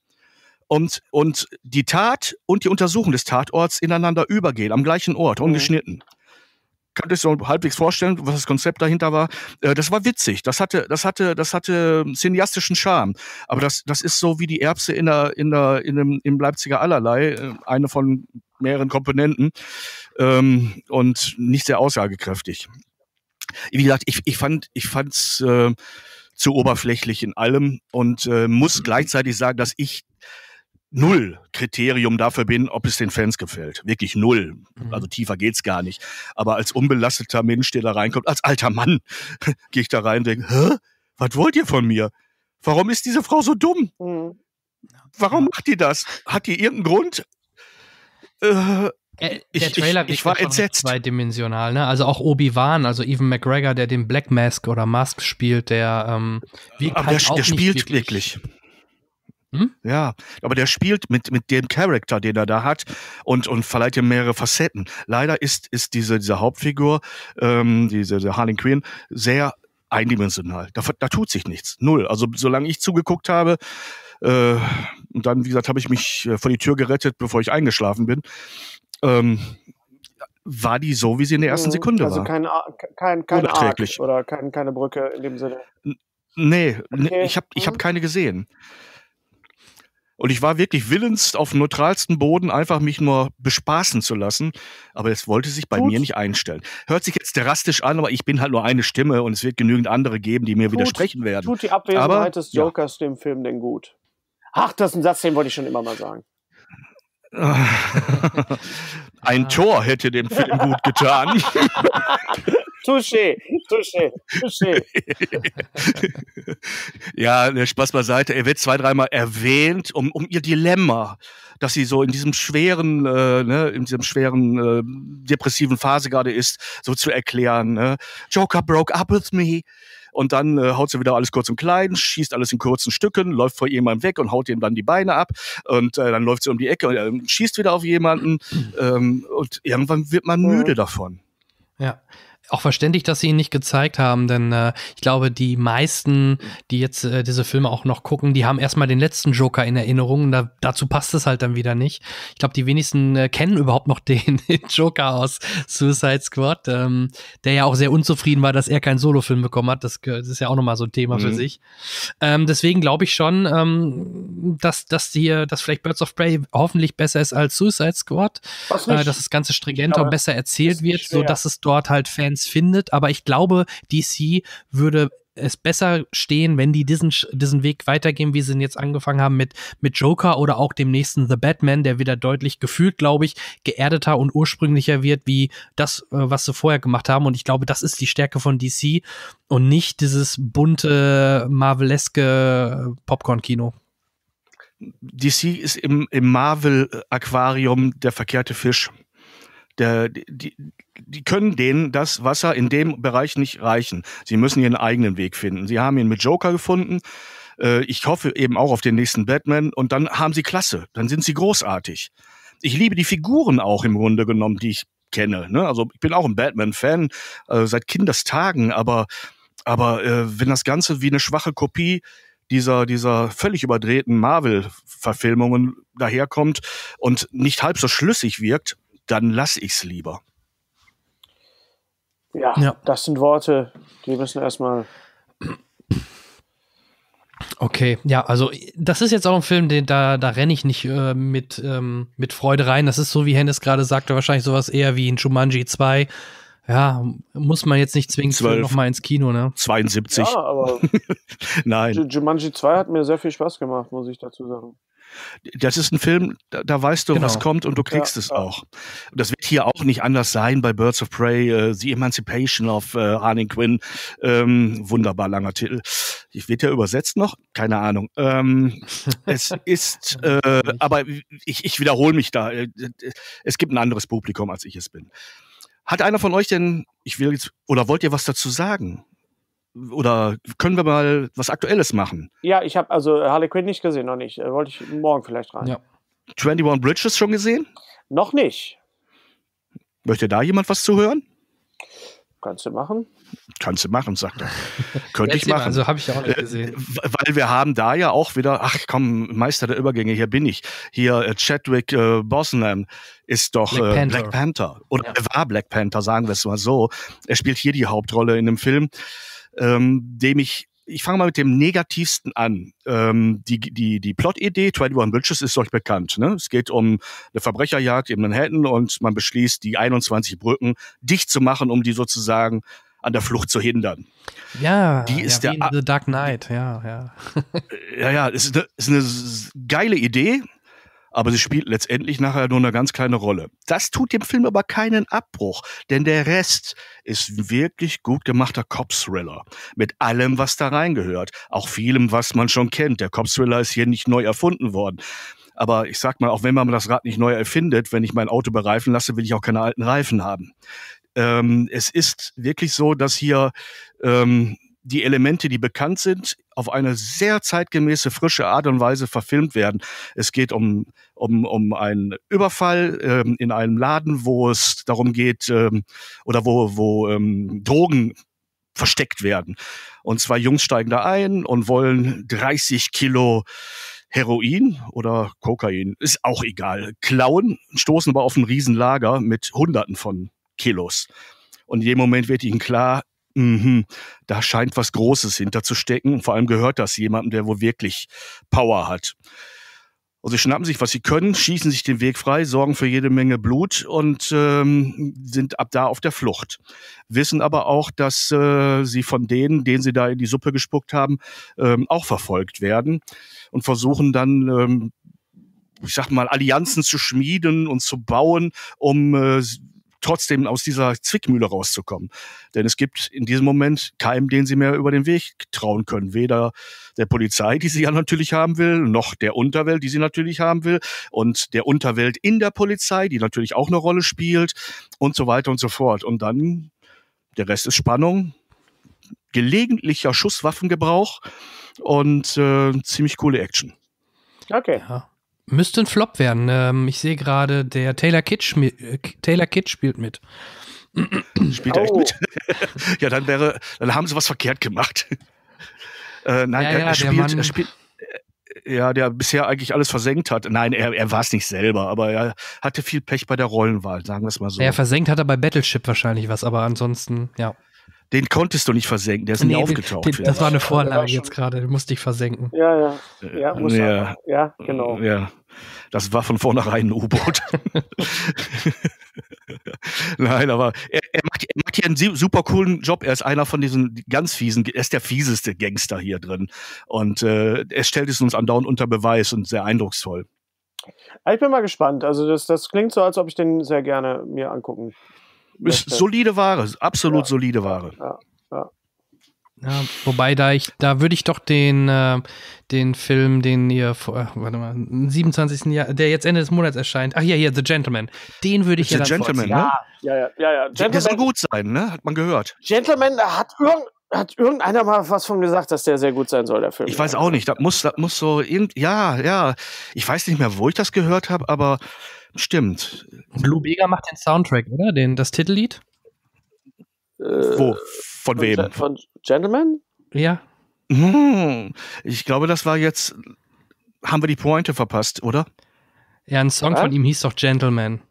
und, und die Tat und die Untersuchung des Tatorts ineinander übergehen, am gleichen Ort, Mhm. ungeschnitten. Könnt ihr euch so halbwegs vorstellen, was das Konzept dahinter war? Äh, das war witzig. Das hatte, das hatte, das hatte cineastischen Charme. Aber das, das ist so wie die Erbse in der, in der, in dem, im Leipziger Allerlei, äh, eine von mehreren Komponenten ähm, und nicht sehr aussagekräftig. Wie gesagt, ich, ich fand, ich fand's äh, zu oberflächlich in allem und äh, muss gleichzeitig sagen, dass ich null Kriterium dafür bin, ob es den Fans gefällt. Wirklich null. Mhm. Also tiefer geht's gar nicht. Aber als unbelasteter Mensch, der da reinkommt, als alter Mann, gehe ich da rein und denke, hä? Was wollt ihr von mir? Warum ist diese Frau so dumm? Mhm. Warum macht die das? Hat die irgendeinen Grund? Äh, Äh, Ich- der Trailer ich- ich war entsetzt. zweidimensional, ne? Also auch Obi-Wan, also Evan McGregor, der den Black Mask oder Mask spielt, der ähm, wirkt aber halt der, auch der nicht spielt wirklich. Hm? Ja, aber der spielt mit, mit dem Charakter, den er da hat und, und verleiht ihm mehrere Facetten. Leider ist, ist diese, diese Hauptfigur, ähm, diese, diese Harley Quinn, sehr eindimensional. Da, da tut sich nichts. Null. Also solange ich zugeguckt habe, äh, und dann, wie gesagt, habe ich mich äh, vor die Tür gerettet, bevor ich eingeschlafen bin, ähm, war die so, wie sie in der ersten Mhm. Sekunde also war. kein, Ar- kein, kein Arc oder kein, keine Brücke in dem Sinne. Nee, nee Okay. ich habe ich hab Mhm. keine gesehen. Und ich war wirklich willens, auf neutralsten Boden einfach mich nur bespaßen zu lassen. Aber es wollte sich bei Gut. mir nicht einstellen. Hört sich jetzt drastisch an, aber ich bin halt nur eine Stimme und es wird genügend andere geben, die mir Tut- widersprechen werden. Tut die Abwesenheit Aber, des ja. Jokers dem Film denn gut? Ach, das ist ein Satz, den wollte ich schon immer mal sagen. Ein Ja. Tor hätte dem Film gut getan. Touché, touché, touché. ja, der Spaß beiseite. Er wird zwei, dreimal erwähnt, um, um ihr Dilemma dass sie so in diesem schweren, äh, ne, in diesem schweren äh, depressiven Phase gerade ist, so zu erklären. Ne? Joker broke up with me. Und dann äh, haut sie wieder alles kurz und klein, schießt alles in kurzen Stücken, läuft vor jemandem weg und haut ihm dann die Beine ab. Und äh, dann läuft sie um die Ecke und äh, schießt wieder auf jemanden. Ähm, und irgendwann wird man müde davon. Ja, auch verständlich, dass sie ihn nicht gezeigt haben, denn äh, ich glaube, die meisten, die jetzt äh, diese Filme auch noch gucken, die haben erstmal den letzten Joker in Erinnerung. Da, dazu passt es halt dann wieder nicht. Ich glaube, die wenigsten äh, kennen überhaupt noch den, den Joker aus Suicide Squad, ähm, der ja auch sehr unzufrieden war, dass er keinen Solofilm bekommen hat. Das, das ist ja auch nochmal so ein Thema mhm. für sich. Ähm, deswegen glaube ich schon, ähm, dass, dass hier, dass vielleicht Birds of Prey hoffentlich besser ist als Suicide Squad, äh, dass das Ganze stringenter und besser erzählt wird, so dass es dort halt Fans Fans findet, aber ich glaube, DC würde es besser stehen, wenn die diesen, diesen Weg weitergehen, wie sie ihn jetzt angefangen haben mit, mit Joker oder auch dem nächsten The Batman, der wieder deutlich gefühlt, glaube ich, geerdeter und ursprünglicher wird, wie das, äh, was sie vorher gemacht haben. Und ich glaube, das ist die Stärke von DC und nicht dieses bunte, marveleske Popcorn-Kino. DC ist im, im Marvel-Aquarium der verkehrte Fisch. Der, die, die können denen das Wasser in dem Bereich nicht reichen. Sie müssen ihren eigenen Weg finden. Sie haben ihn mit Joker gefunden. Äh, ich hoffe eben auch auf den nächsten Batman. Und dann haben sie Klasse. Dann sind sie großartig. Ich liebe die Figuren auch im Grunde genommen, die ich kenne. Ne? Also ich bin auch ein Batman-Fan äh, seit Kindestagen, aber aber äh, wenn das Ganze wie eine schwache Kopie dieser, dieser völlig überdrehten Marvel-Verfilmungen daherkommt und nicht halb so schlüssig wirkt, dann lass ich's lieber. Ja, ja, das sind Worte, die müssen erstmal. Okay, ja, also das ist jetzt auch ein Film, den da, da renne ich nicht äh, mit, ähm, mit Freude rein. Das ist so, wie Hennes gerade sagte, wahrscheinlich sowas eher wie in Jumanji 2. Ja, muss man jetzt nicht zwingend noch mal ins Kino, ne? 72. Ja, aber Nein. Jumanji 2 hat mir sehr viel Spaß gemacht, muss ich dazu sagen das ist ein Film, da, da weißt du, genau. was kommt und du kriegst ja, es ja. auch. Das wird hier auch nicht anders sein bei Birds of Prey, äh, The Emancipation of äh, Harley Quinn. Ähm, wunderbar langer Titel. Ich wird ja übersetzt noch? Keine Ahnung. Ähm, es ist, äh, aber ich, ich wiederhole mich da. Äh, es gibt ein anderes Publikum, als ich es bin. Hat einer von euch denn, ich will jetzt, oder wollt ihr was dazu sagen? Oder können wir mal was Aktuelles machen? Ja, ich habe also Harley Quinn nicht gesehen, noch nicht. Äh, wollte ich morgen vielleicht rein. Ja. 21 Bridges schon gesehen? Noch nicht. Möchte da jemand was zuhören? Kannst du machen? Kannst du machen, sagt er. Könnte ich machen. Also habe ich auch nicht äh, gesehen. Äh, weil wir haben da ja auch wieder, ach komm, Meister der Übergänge, hier bin ich. Hier äh, Chadwick äh, Boseman ist doch Black, äh, Panther. Black Panther. Oder ja. er war Black Panther, sagen wir es mal so. Er spielt hier die Hauptrolle in dem Film ähm, dem ich ich fange mal mit dem negativsten an. Ähm, die die, die Plot-Idee, 21 Bridges, ist euch bekannt. Ne? Es geht um eine Verbrecherjagd in Manhattan und man beschließt, die 21 Brücken dicht zu machen, um die sozusagen an der Flucht zu hindern. Ja, die ist ja, der The Dark Knight, ja, ja. ja, ja, ist eine, ist eine geile Idee aber sie spielt letztendlich nachher nur eine ganz kleine Rolle. Das tut dem Film aber keinen Abbruch, denn der Rest ist wirklich gut gemachter Cop-Thriller. Mit allem, was da reingehört. Auch vielem, was man schon kennt. Der Cop-Thriller ist hier nicht neu erfunden worden. Aber ich sag mal, auch wenn man das Rad nicht neu erfindet, wenn ich mein Auto bereifen lasse, will ich auch keine alten Reifen haben. Ähm, es ist wirklich so, dass hier ähm, die Elemente, die bekannt sind, auf eine sehr zeitgemäße, frische Art und Weise verfilmt werden. Es geht um, um, um einen Überfall ähm, in einem Laden, wo es darum geht, ähm, oder wo, wo ähm, Drogen versteckt werden. Und zwei Jungs steigen da ein und wollen 30 Kilo Heroin oder Kokain, ist auch egal, klauen, stoßen aber auf ein Riesenlager mit Hunderten von Kilos. Und in dem Moment wird ihnen klar, mhm, da scheint was Großes hinterzustecken. Vor allem gehört das jemandem, der wohl wirklich Power hat. Also sie schnappen sich, was sie können, schießen sich den Weg frei, sorgen für jede Menge Blut und ähm, sind ab da auf der Flucht. Wissen aber auch, dass äh, sie von denen, denen sie da in die Suppe gespuckt haben, ähm, auch verfolgt werden und versuchen dann, ähm, ich sag mal, Allianzen zu schmieden und zu bauen, um äh, trotzdem aus dieser Zwickmühle rauszukommen. Denn es gibt in diesem Moment keinen, den sie mehr über den Weg trauen können. Weder der Polizei, die sie ja natürlich haben will, noch der Unterwelt, die sie natürlich haben will, und der Unterwelt in der Polizei, die natürlich auch eine Rolle spielt, und so weiter und so fort. Und dann, der Rest ist Spannung, gelegentlicher Schusswaffengebrauch und äh, ziemlich coole Action. Okay. Ja. Müsste ein Flop werden. Ähm, ich sehe gerade, der Taylor Kitsch, äh, Taylor Kitsch spielt mit. Spielt er echt oh. mit? ja, dann wäre, dann haben sie was verkehrt gemacht. äh, nein, ja, er, ja, spielt, er spielt, äh, ja, der bisher eigentlich alles versenkt hat. Nein, er, er war es nicht selber, aber er hatte viel Pech bei der Rollenwahl, sagen wir es mal so. Er versenkt hat er bei Battleship wahrscheinlich was, aber ansonsten, ja. Den konntest du nicht versenken, der ist nee, nie aufgetaucht. Den, das war eine Vorlage jetzt gerade, den musste ich versenken. Ja, ja. Ja, muss ja, ja genau. Ja. Das war von vornherein ein U-Boot. Nein, aber er, er, macht, er, macht, hier einen super coolen Job. Er ist einer von diesen ganz fiesen, er ist der fieseste Gangster hier drin. Und äh, er stellt es uns andauernd unter Beweis und sehr eindrucksvoll. Ich bin mal gespannt. Also das, das klingt so, als ob ich den sehr gerne mir angucken ist solide Ware, absolut ja. solide Ware. Ja. Ja. Ja, wobei da ich, da würde ich doch den, äh, den Film, den ihr vor, äh, warte mal, 27. Jahr, der jetzt Ende des Monats erscheint, ach ja, hier, The Gentleman, den würde ich The ja dann Gentleman, ne? Ja, ja, ja, ja. Gentleman, der soll gut sein, ne? Hat man gehört. Gentleman hat irgend, hat irgendeiner mal was von gesagt, dass der sehr gut sein soll, der Film. Ich weiß auch nicht. Das muss, das muss so irgend, ja, ja. Ich weiß nicht mehr, wo ich das gehört habe, aber Stimmt. Blue Bega macht den Soundtrack, oder? Den, das Titellied? Äh, Wo? Von, von wem? Von Gentleman? Ja. Hm, ich glaube, das war jetzt. Haben wir die Pointe verpasst, oder? Ja, ein Song ja? von ihm hieß doch Gentleman.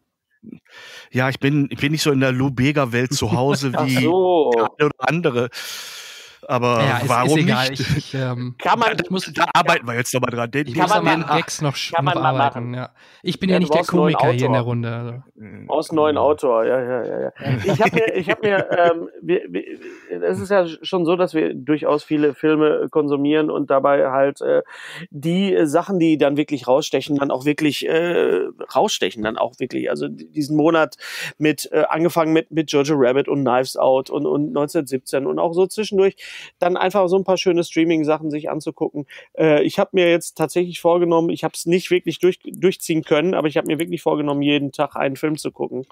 Ja, ich bin, ich bin nicht so in der Lou Bega-Welt zu Hause wie so. der eine oder andere. Aber ja, ist, warum ist egal. nicht? Ich, ich, ähm, kann man, ich muss, da arbeiten wir jetzt nochmal dran. Den ich muss an den Gags noch, kann noch arbeiten. Ja. Ich bin ja, ja nicht der Komiker hier in der Runde. Also. Aus neuen Autor, ja, ja, ja. ja. Ich habe mir, ich hab mir ähm, wir, wir, es ist ja schon so, dass wir durchaus viele Filme konsumieren und dabei halt äh, die Sachen, die dann wirklich rausstechen, dann auch wirklich äh, rausstechen, dann auch wirklich. Also diesen Monat mit, äh, angefangen mit, mit Jojo Rabbit und Knives Out und, und 1917 und auch so zwischendurch dann einfach so ein paar schöne Streaming-Sachen sich anzugucken. Äh, ich habe mir jetzt tatsächlich vorgenommen, ich habe es nicht wirklich durch, durchziehen können, aber ich habe mir wirklich vorgenommen, jeden Tag einen Film zu gucken.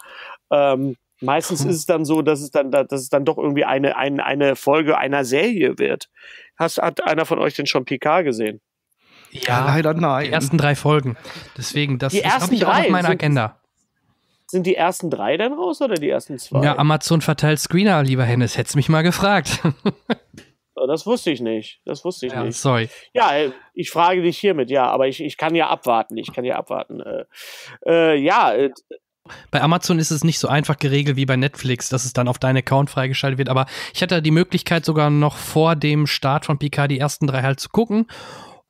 Ähm, meistens ist es dann so, dass es dann, dass es dann doch irgendwie eine, eine, eine Folge einer Serie wird. Hast, hat einer von euch denn schon Picard gesehen? Ja, leider nein. Die ersten drei Folgen. Deswegen, das, das habe ich auch auf meiner Agenda. Sind die ersten drei dann raus oder die ersten zwei? Ja, Amazon verteilt Screener, lieber Hennes. Hättest mich mal gefragt. Das wusste ich nicht. Das wusste ich ja, nicht. Sorry. Ja, äh, ich frage dich hiermit, ja, aber ich, ich kann ja abwarten. Ich kann ja abwarten. Äh, äh, ja. Äh, bei Amazon ist es nicht so einfach geregelt wie bei Netflix, dass es dann auf deinen Account freigeschaltet wird. Aber ich hatte die Möglichkeit, sogar noch vor dem Start von PK die ersten drei halt zu gucken.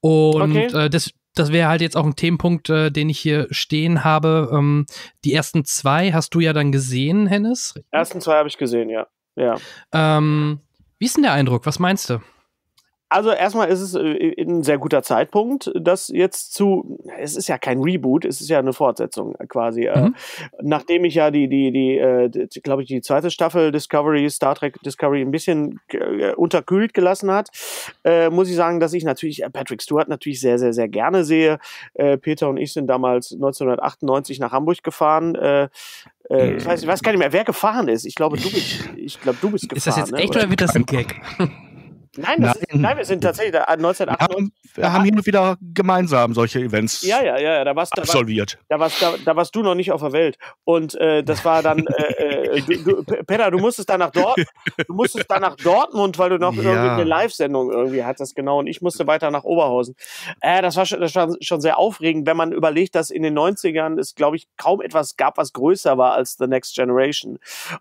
Und okay. das, das wäre halt jetzt auch ein Themenpunkt, äh, den ich hier stehen habe. Ähm, die ersten zwei hast du ja dann gesehen, Hennes? Die ersten zwei habe ich gesehen, ja. ja. Ähm, wie ist denn der Eindruck? Was meinst du? Also erstmal ist es äh, ein sehr guter Zeitpunkt, das jetzt zu, es ist ja kein Reboot, es ist ja eine Fortsetzung quasi. Äh, mhm. nachdem ich ja die, die, die, äh, glaube ich, die zweite Staffel Discovery, Star Trek Discovery ein bisschen unterkühlt gelassen hat, äh, muss ich sagen, dass ich natürlich Patrick Stewart natürlich sehr, sehr, sehr gerne sehe. Äh, Peter und ich sind damals 1998 nach Hamburg gefahren. Äh, äh, ich, weiß, ich weiß gar nicht mehr, wer gefahren ist. Ich glaube, du bist, ich glaube, du bist gefahren. Ist das jetzt echt ne? oder wird das ein Gag? Nein, nein. Ist, nein, wir sind tatsächlich da, 1998. Wir haben, wir haben hin und wieder gemeinsam solche Events ja, ja, ja, da warst, absolviert. Da, warst, da, da warst du noch nicht auf der Welt. Und äh, das war dann, äh, äh du, du, Peter, du musstest dann nach Dort, du musstest dann nach Dortmund, weil du noch ja. irgendwie eine Live-Sendung irgendwie hattest, genau. Und ich musste weiter nach Oberhausen. Äh, das, war schon, das war schon sehr aufregend, wenn man überlegt, dass in den 90ern es, glaube ich, kaum etwas gab, was größer war als The Next Generation.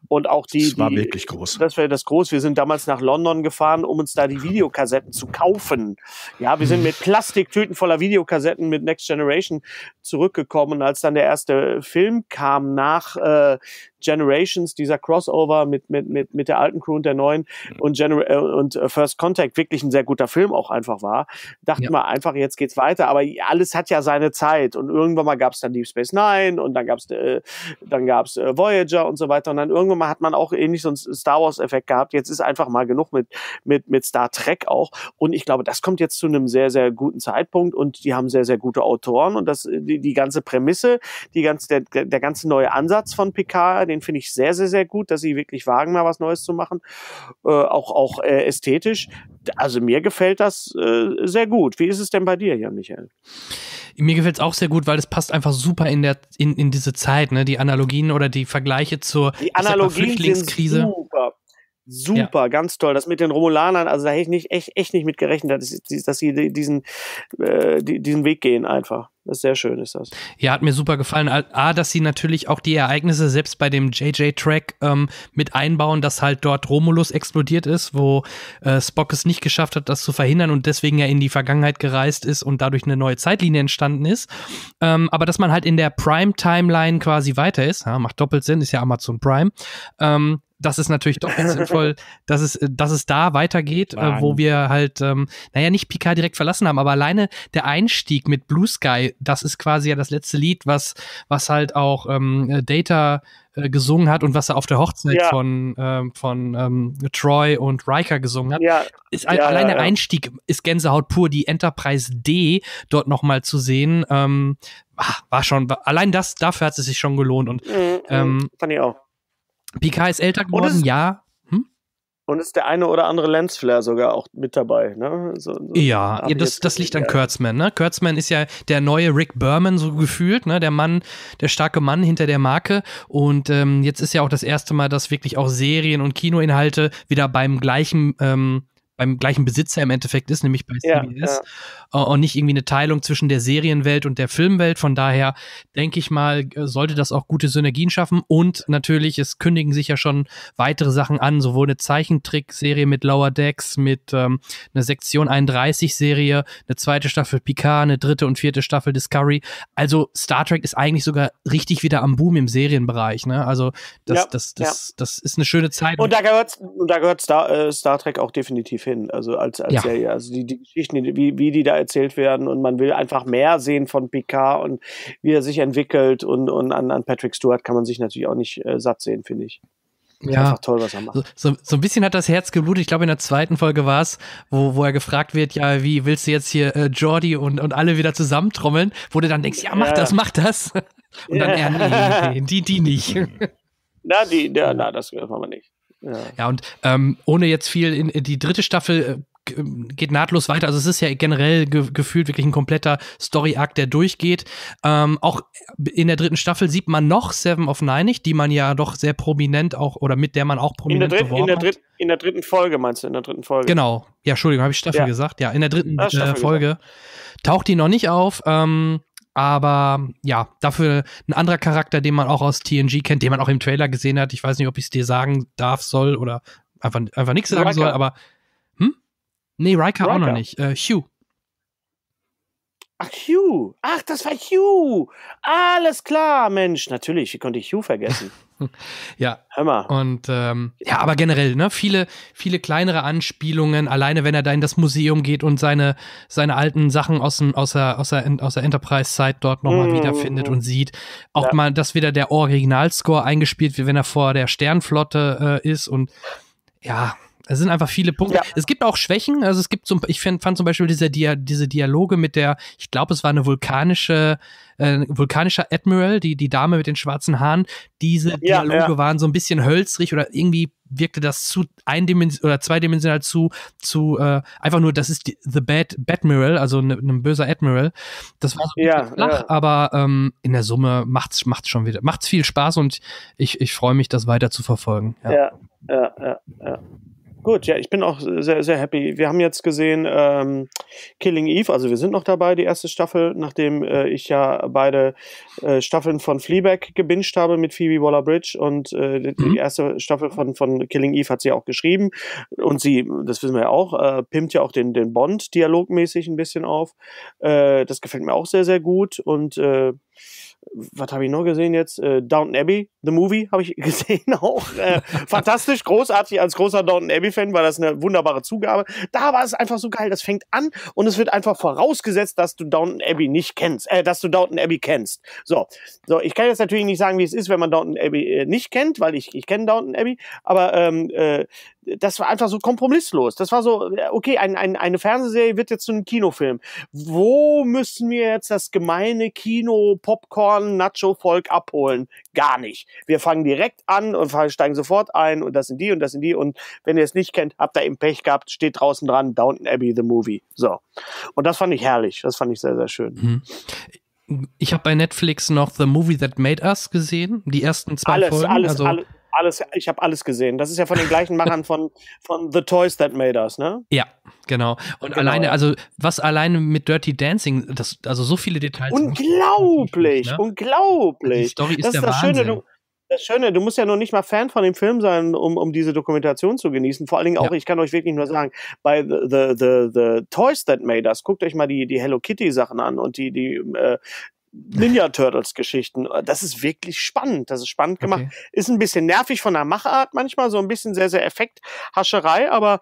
Und auch die. Das war die, wirklich groß. Das war das groß. Wir sind damals nach London gefahren, um uns da die Videokassetten zu kaufen. Ja, wir sind mit Plastiktüten voller Videokassetten mit Next Generation zurückgekommen. Und als dann der erste Film kam nach äh, Generations, dieser Crossover mit, mit, mit, mit der alten Crew und der neuen und, Gener äh, und äh, First Contact wirklich ein sehr guter Film auch einfach war, dachte ja. man einfach, jetzt geht's weiter. Aber alles hat ja seine Zeit. Und irgendwann mal gab es dann Deep Space Nine und dann gab's äh, dann gab's äh, Voyager und so weiter. Und dann irgendwann mal hat man auch ähnlich so einen Star Wars-Effekt gehabt. Jetzt ist einfach mal genug mit, mit, mit Star Trek auch. Und ich glaube, das kommt jetzt zu einem sehr, sehr guten Zeitpunkt und die haben sehr, sehr gute Autoren und das, die, die ganze Prämisse, die ganze, der, der ganze neue Ansatz von Picard, den finde ich sehr, sehr, sehr gut, dass sie wirklich wagen, mal was Neues zu machen. Äh, auch auch äh, ästhetisch. Also mir gefällt das äh, sehr gut. Wie ist es denn bei dir, Jan Michael? Mir gefällt es auch sehr gut, weil es passt einfach super in der in, in diese Zeit, ne? Die Analogien oder die Vergleiche zur die Analogien Flüchtlingskrise. Sind super. Super, ja. ganz toll. Das mit den Romulanern, also da hätte ich nicht, echt, echt nicht mit gerechnet, dass, dass sie diesen, äh, diesen Weg gehen einfach. Das ist sehr schön, ist das. Ja, hat mir super gefallen. A, dass sie natürlich auch die Ereignisse selbst bei dem JJ-Track ähm, mit einbauen, dass halt dort Romulus explodiert ist, wo äh, Spock es nicht geschafft hat, das zu verhindern und deswegen ja in die Vergangenheit gereist ist und dadurch eine neue Zeitlinie entstanden ist. Ähm, aber dass man halt in der Prime-Timeline quasi weiter ist, ja, macht doppelt Sinn, ist ja Amazon Prime. Ähm, das ist natürlich doch sinnvoll, dass es, dass es da weitergeht, äh, wo wir halt, ähm, naja, nicht Picard direkt verlassen haben, aber alleine der Einstieg mit Blue Sky, das ist quasi ja das letzte Lied, was, was halt auch ähm, Data äh, gesungen hat und was er auf der Hochzeit ja. von, ähm, von ähm, Troy und Riker gesungen hat. Ja. Ist ja, allein der Einstieg ist Gänsehaut pur, die Enterprise D dort nochmal zu sehen. Ähm, war schon, allein das, dafür hat es sich schon gelohnt und mhm, mhm. ähm, fand ich auch. Picard ist älter geworden, ist, ja. Hm? Und ist der eine oder andere Lensflare sogar auch mit dabei, ne? So, so ja, ja das, das liegt an Kurtzman, ne? Kurtzman ist ja der neue Rick Berman, so gefühlt, ne? Der Mann, der starke Mann hinter der Marke. Und ähm, jetzt ist ja auch das erste Mal, dass wirklich auch Serien und Kinoinhalte wieder beim gleichen ähm, beim gleichen Besitzer im Endeffekt ist, nämlich bei CBS. Ja, ja. Und nicht irgendwie eine Teilung zwischen der Serienwelt und der Filmwelt. Von daher denke ich mal, äh, sollte das auch gute Synergien schaffen. Und natürlich, es kündigen sich ja schon weitere Sachen an, sowohl eine Zeichentrickserie mit Lower Decks, mit ähm, einer Sektion 31 Serie, eine zweite Staffel Picard, eine dritte und vierte Staffel Discovery. Also Star Trek ist eigentlich sogar richtig wieder am Boom im Serienbereich. Ne? Also das, ja, das, das, das ist eine schöne Zeit. Und da gehört, da gehört Star, äh, Star Trek auch definitiv hin, also als, als ja. Serie. Also die, die Geschichten, wie, wie die da erzählt werden und man will einfach mehr sehen von Picard und wie er sich entwickelt und, und an, an Patrick Stewart kann man sich natürlich auch nicht äh, satt sehen, finde ich. Ja, toll, was er macht. So, so, so, ein bisschen hat das Herz geblutet. Ich glaube, in der zweiten Folge war es, wo, wo er gefragt wird, ja, wie willst du jetzt hier äh, Jordi und, und alle wieder zusammentrommeln? Wo du dann denkst, ja, mach ja. das, mach das. Und dann, ja, nee, nee, die, die nicht. Na, die, ja, na, das machen wir nicht. Ja, ja und ähm, ohne jetzt viel in, in die dritte Staffel äh, geht nahtlos weiter. Also es ist ja generell ge gefühlt wirklich ein kompletter Story-Arc, der durchgeht. Ähm, auch in der dritten Staffel sieht man noch Seven of Nine nicht, die man ja doch sehr prominent auch oder mit der man auch prominent in der, beworben in der, dritt, in der dritten Folge meinst du, in der dritten Folge. Genau. Ja, Entschuldigung, habe ich Staffel ja. gesagt. Ja, in der dritten äh, Folge gesagt. taucht die noch nicht auf. Ähm, aber ja, dafür ein anderer Charakter, den man auch aus TNG kennt, den man auch im Trailer gesehen hat. Ich weiß nicht, ob ich es dir sagen darf, soll oder einfach, einfach nichts sagen Riker. soll, aber hm? Nee, Riker, Riker. auch noch nicht. Äh, Hugh. Ach, Hugh. Ach, das war Hugh. Alles klar, Mensch. Natürlich, wie konnte ich Hugh vergessen? ja. Hör mal. Und ähm, ja, aber generell, ne, viele, viele kleinere Anspielungen, alleine wenn er da in das Museum geht und seine, seine alten Sachen aus, dem, aus der, aus der, aus der Enterprise-Zeit dort nochmal mm, wiederfindet und sieht. Auch ja. mal, dass wieder der Originalscore eingespielt wird, wenn er vor der Sternflotte äh, ist und ja, es sind einfach viele Punkte. Ja. Es gibt auch Schwächen. Also es gibt zum, ich find, fand zum Beispiel diese, Dia, diese Dialoge mit der, ich glaube, es war eine vulkanische, äh, vulkanischer Admiral, die, die Dame mit den schwarzen Haaren. Diese ja, Dialoge ja. waren so ein bisschen hölzrig oder irgendwie wirkte das zu eindimensional oder zweidimensional zu, zu äh, einfach nur, das ist die, The Bad Badmiral, also ein ne, ne böser Admiral. Das war so ja, flach, aber ähm, in der Summe macht's, macht's schon wieder, macht's viel Spaß und ich, ich freue mich, das weiter zu verfolgen. ja, ja, ja. ja. Gut, ja, ich bin auch sehr, sehr happy. Wir haben jetzt gesehen ähm, Killing Eve, also wir sind noch dabei, die erste Staffel, nachdem äh, ich ja beide äh, Staffeln von Fleabag gebinged habe mit Phoebe Waller-Bridge und äh, die, mhm. die erste Staffel von, von Killing Eve hat sie auch geschrieben und sie, das wissen wir ja auch, äh, pimmt ja auch den, den Bond dialogmäßig ein bisschen auf. Äh, das gefällt mir auch sehr, sehr gut und äh, was habe ich noch gesehen jetzt? Äh, Downton Abbey, The Movie, habe ich gesehen auch. Äh, fantastisch, großartig als großer Downton Abbey-Fan war das eine wunderbare Zugabe. Da war es einfach so geil. Das fängt an und es wird einfach vorausgesetzt, dass du Downton Abbey nicht kennst, äh, dass du Downton Abbey kennst. So, so ich kann jetzt natürlich nicht sagen, wie es ist, wenn man Downton Abbey äh, nicht kennt, weil ich, ich kenne Downton Abbey, aber ähm, äh, das war einfach so kompromisslos. Das war so, okay, ein, ein, eine Fernsehserie wird jetzt zu einem Kinofilm. Wo müssen wir jetzt das gemeine Kino-Popcorn-Nacho-Volk abholen? Gar nicht. Wir fangen direkt an und steigen sofort ein und das sind die und das sind die und wenn ihr es nicht kennt, habt ihr eben Pech gehabt, steht draußen dran, Downton Abbey, the movie. So. Und das fand ich herrlich. Das fand ich sehr, sehr schön. Mhm. Ich habe bei Netflix noch The Movie That Made Us gesehen, die ersten zwei alles, Folgen. Alles, also alles, alles, ich habe alles gesehen. Das ist ja von den gleichen Machern von, von The Toys That Made Us, ne? Ja, genau. Und genau. alleine, also was alleine mit Dirty Dancing, das, also so viele Details. Unglaublich, ne? unglaublich. Die Story ist das der ist das Wahnsinn. Schöne, du, das Schöne, du musst ja noch nicht mal Fan von dem Film sein, um, um diese Dokumentation zu genießen. Vor allen Dingen auch, ja. ich kann euch wirklich nur sagen, bei the, the, the, the Toys That Made Us, guckt euch mal die, die Hello Kitty Sachen an und die, die äh, Ninja Turtles Geschichten. Das ist wirklich spannend. Das ist spannend gemacht. Okay. Ist ein bisschen nervig von der Machart manchmal, so ein bisschen sehr, sehr Effekthascherei, aber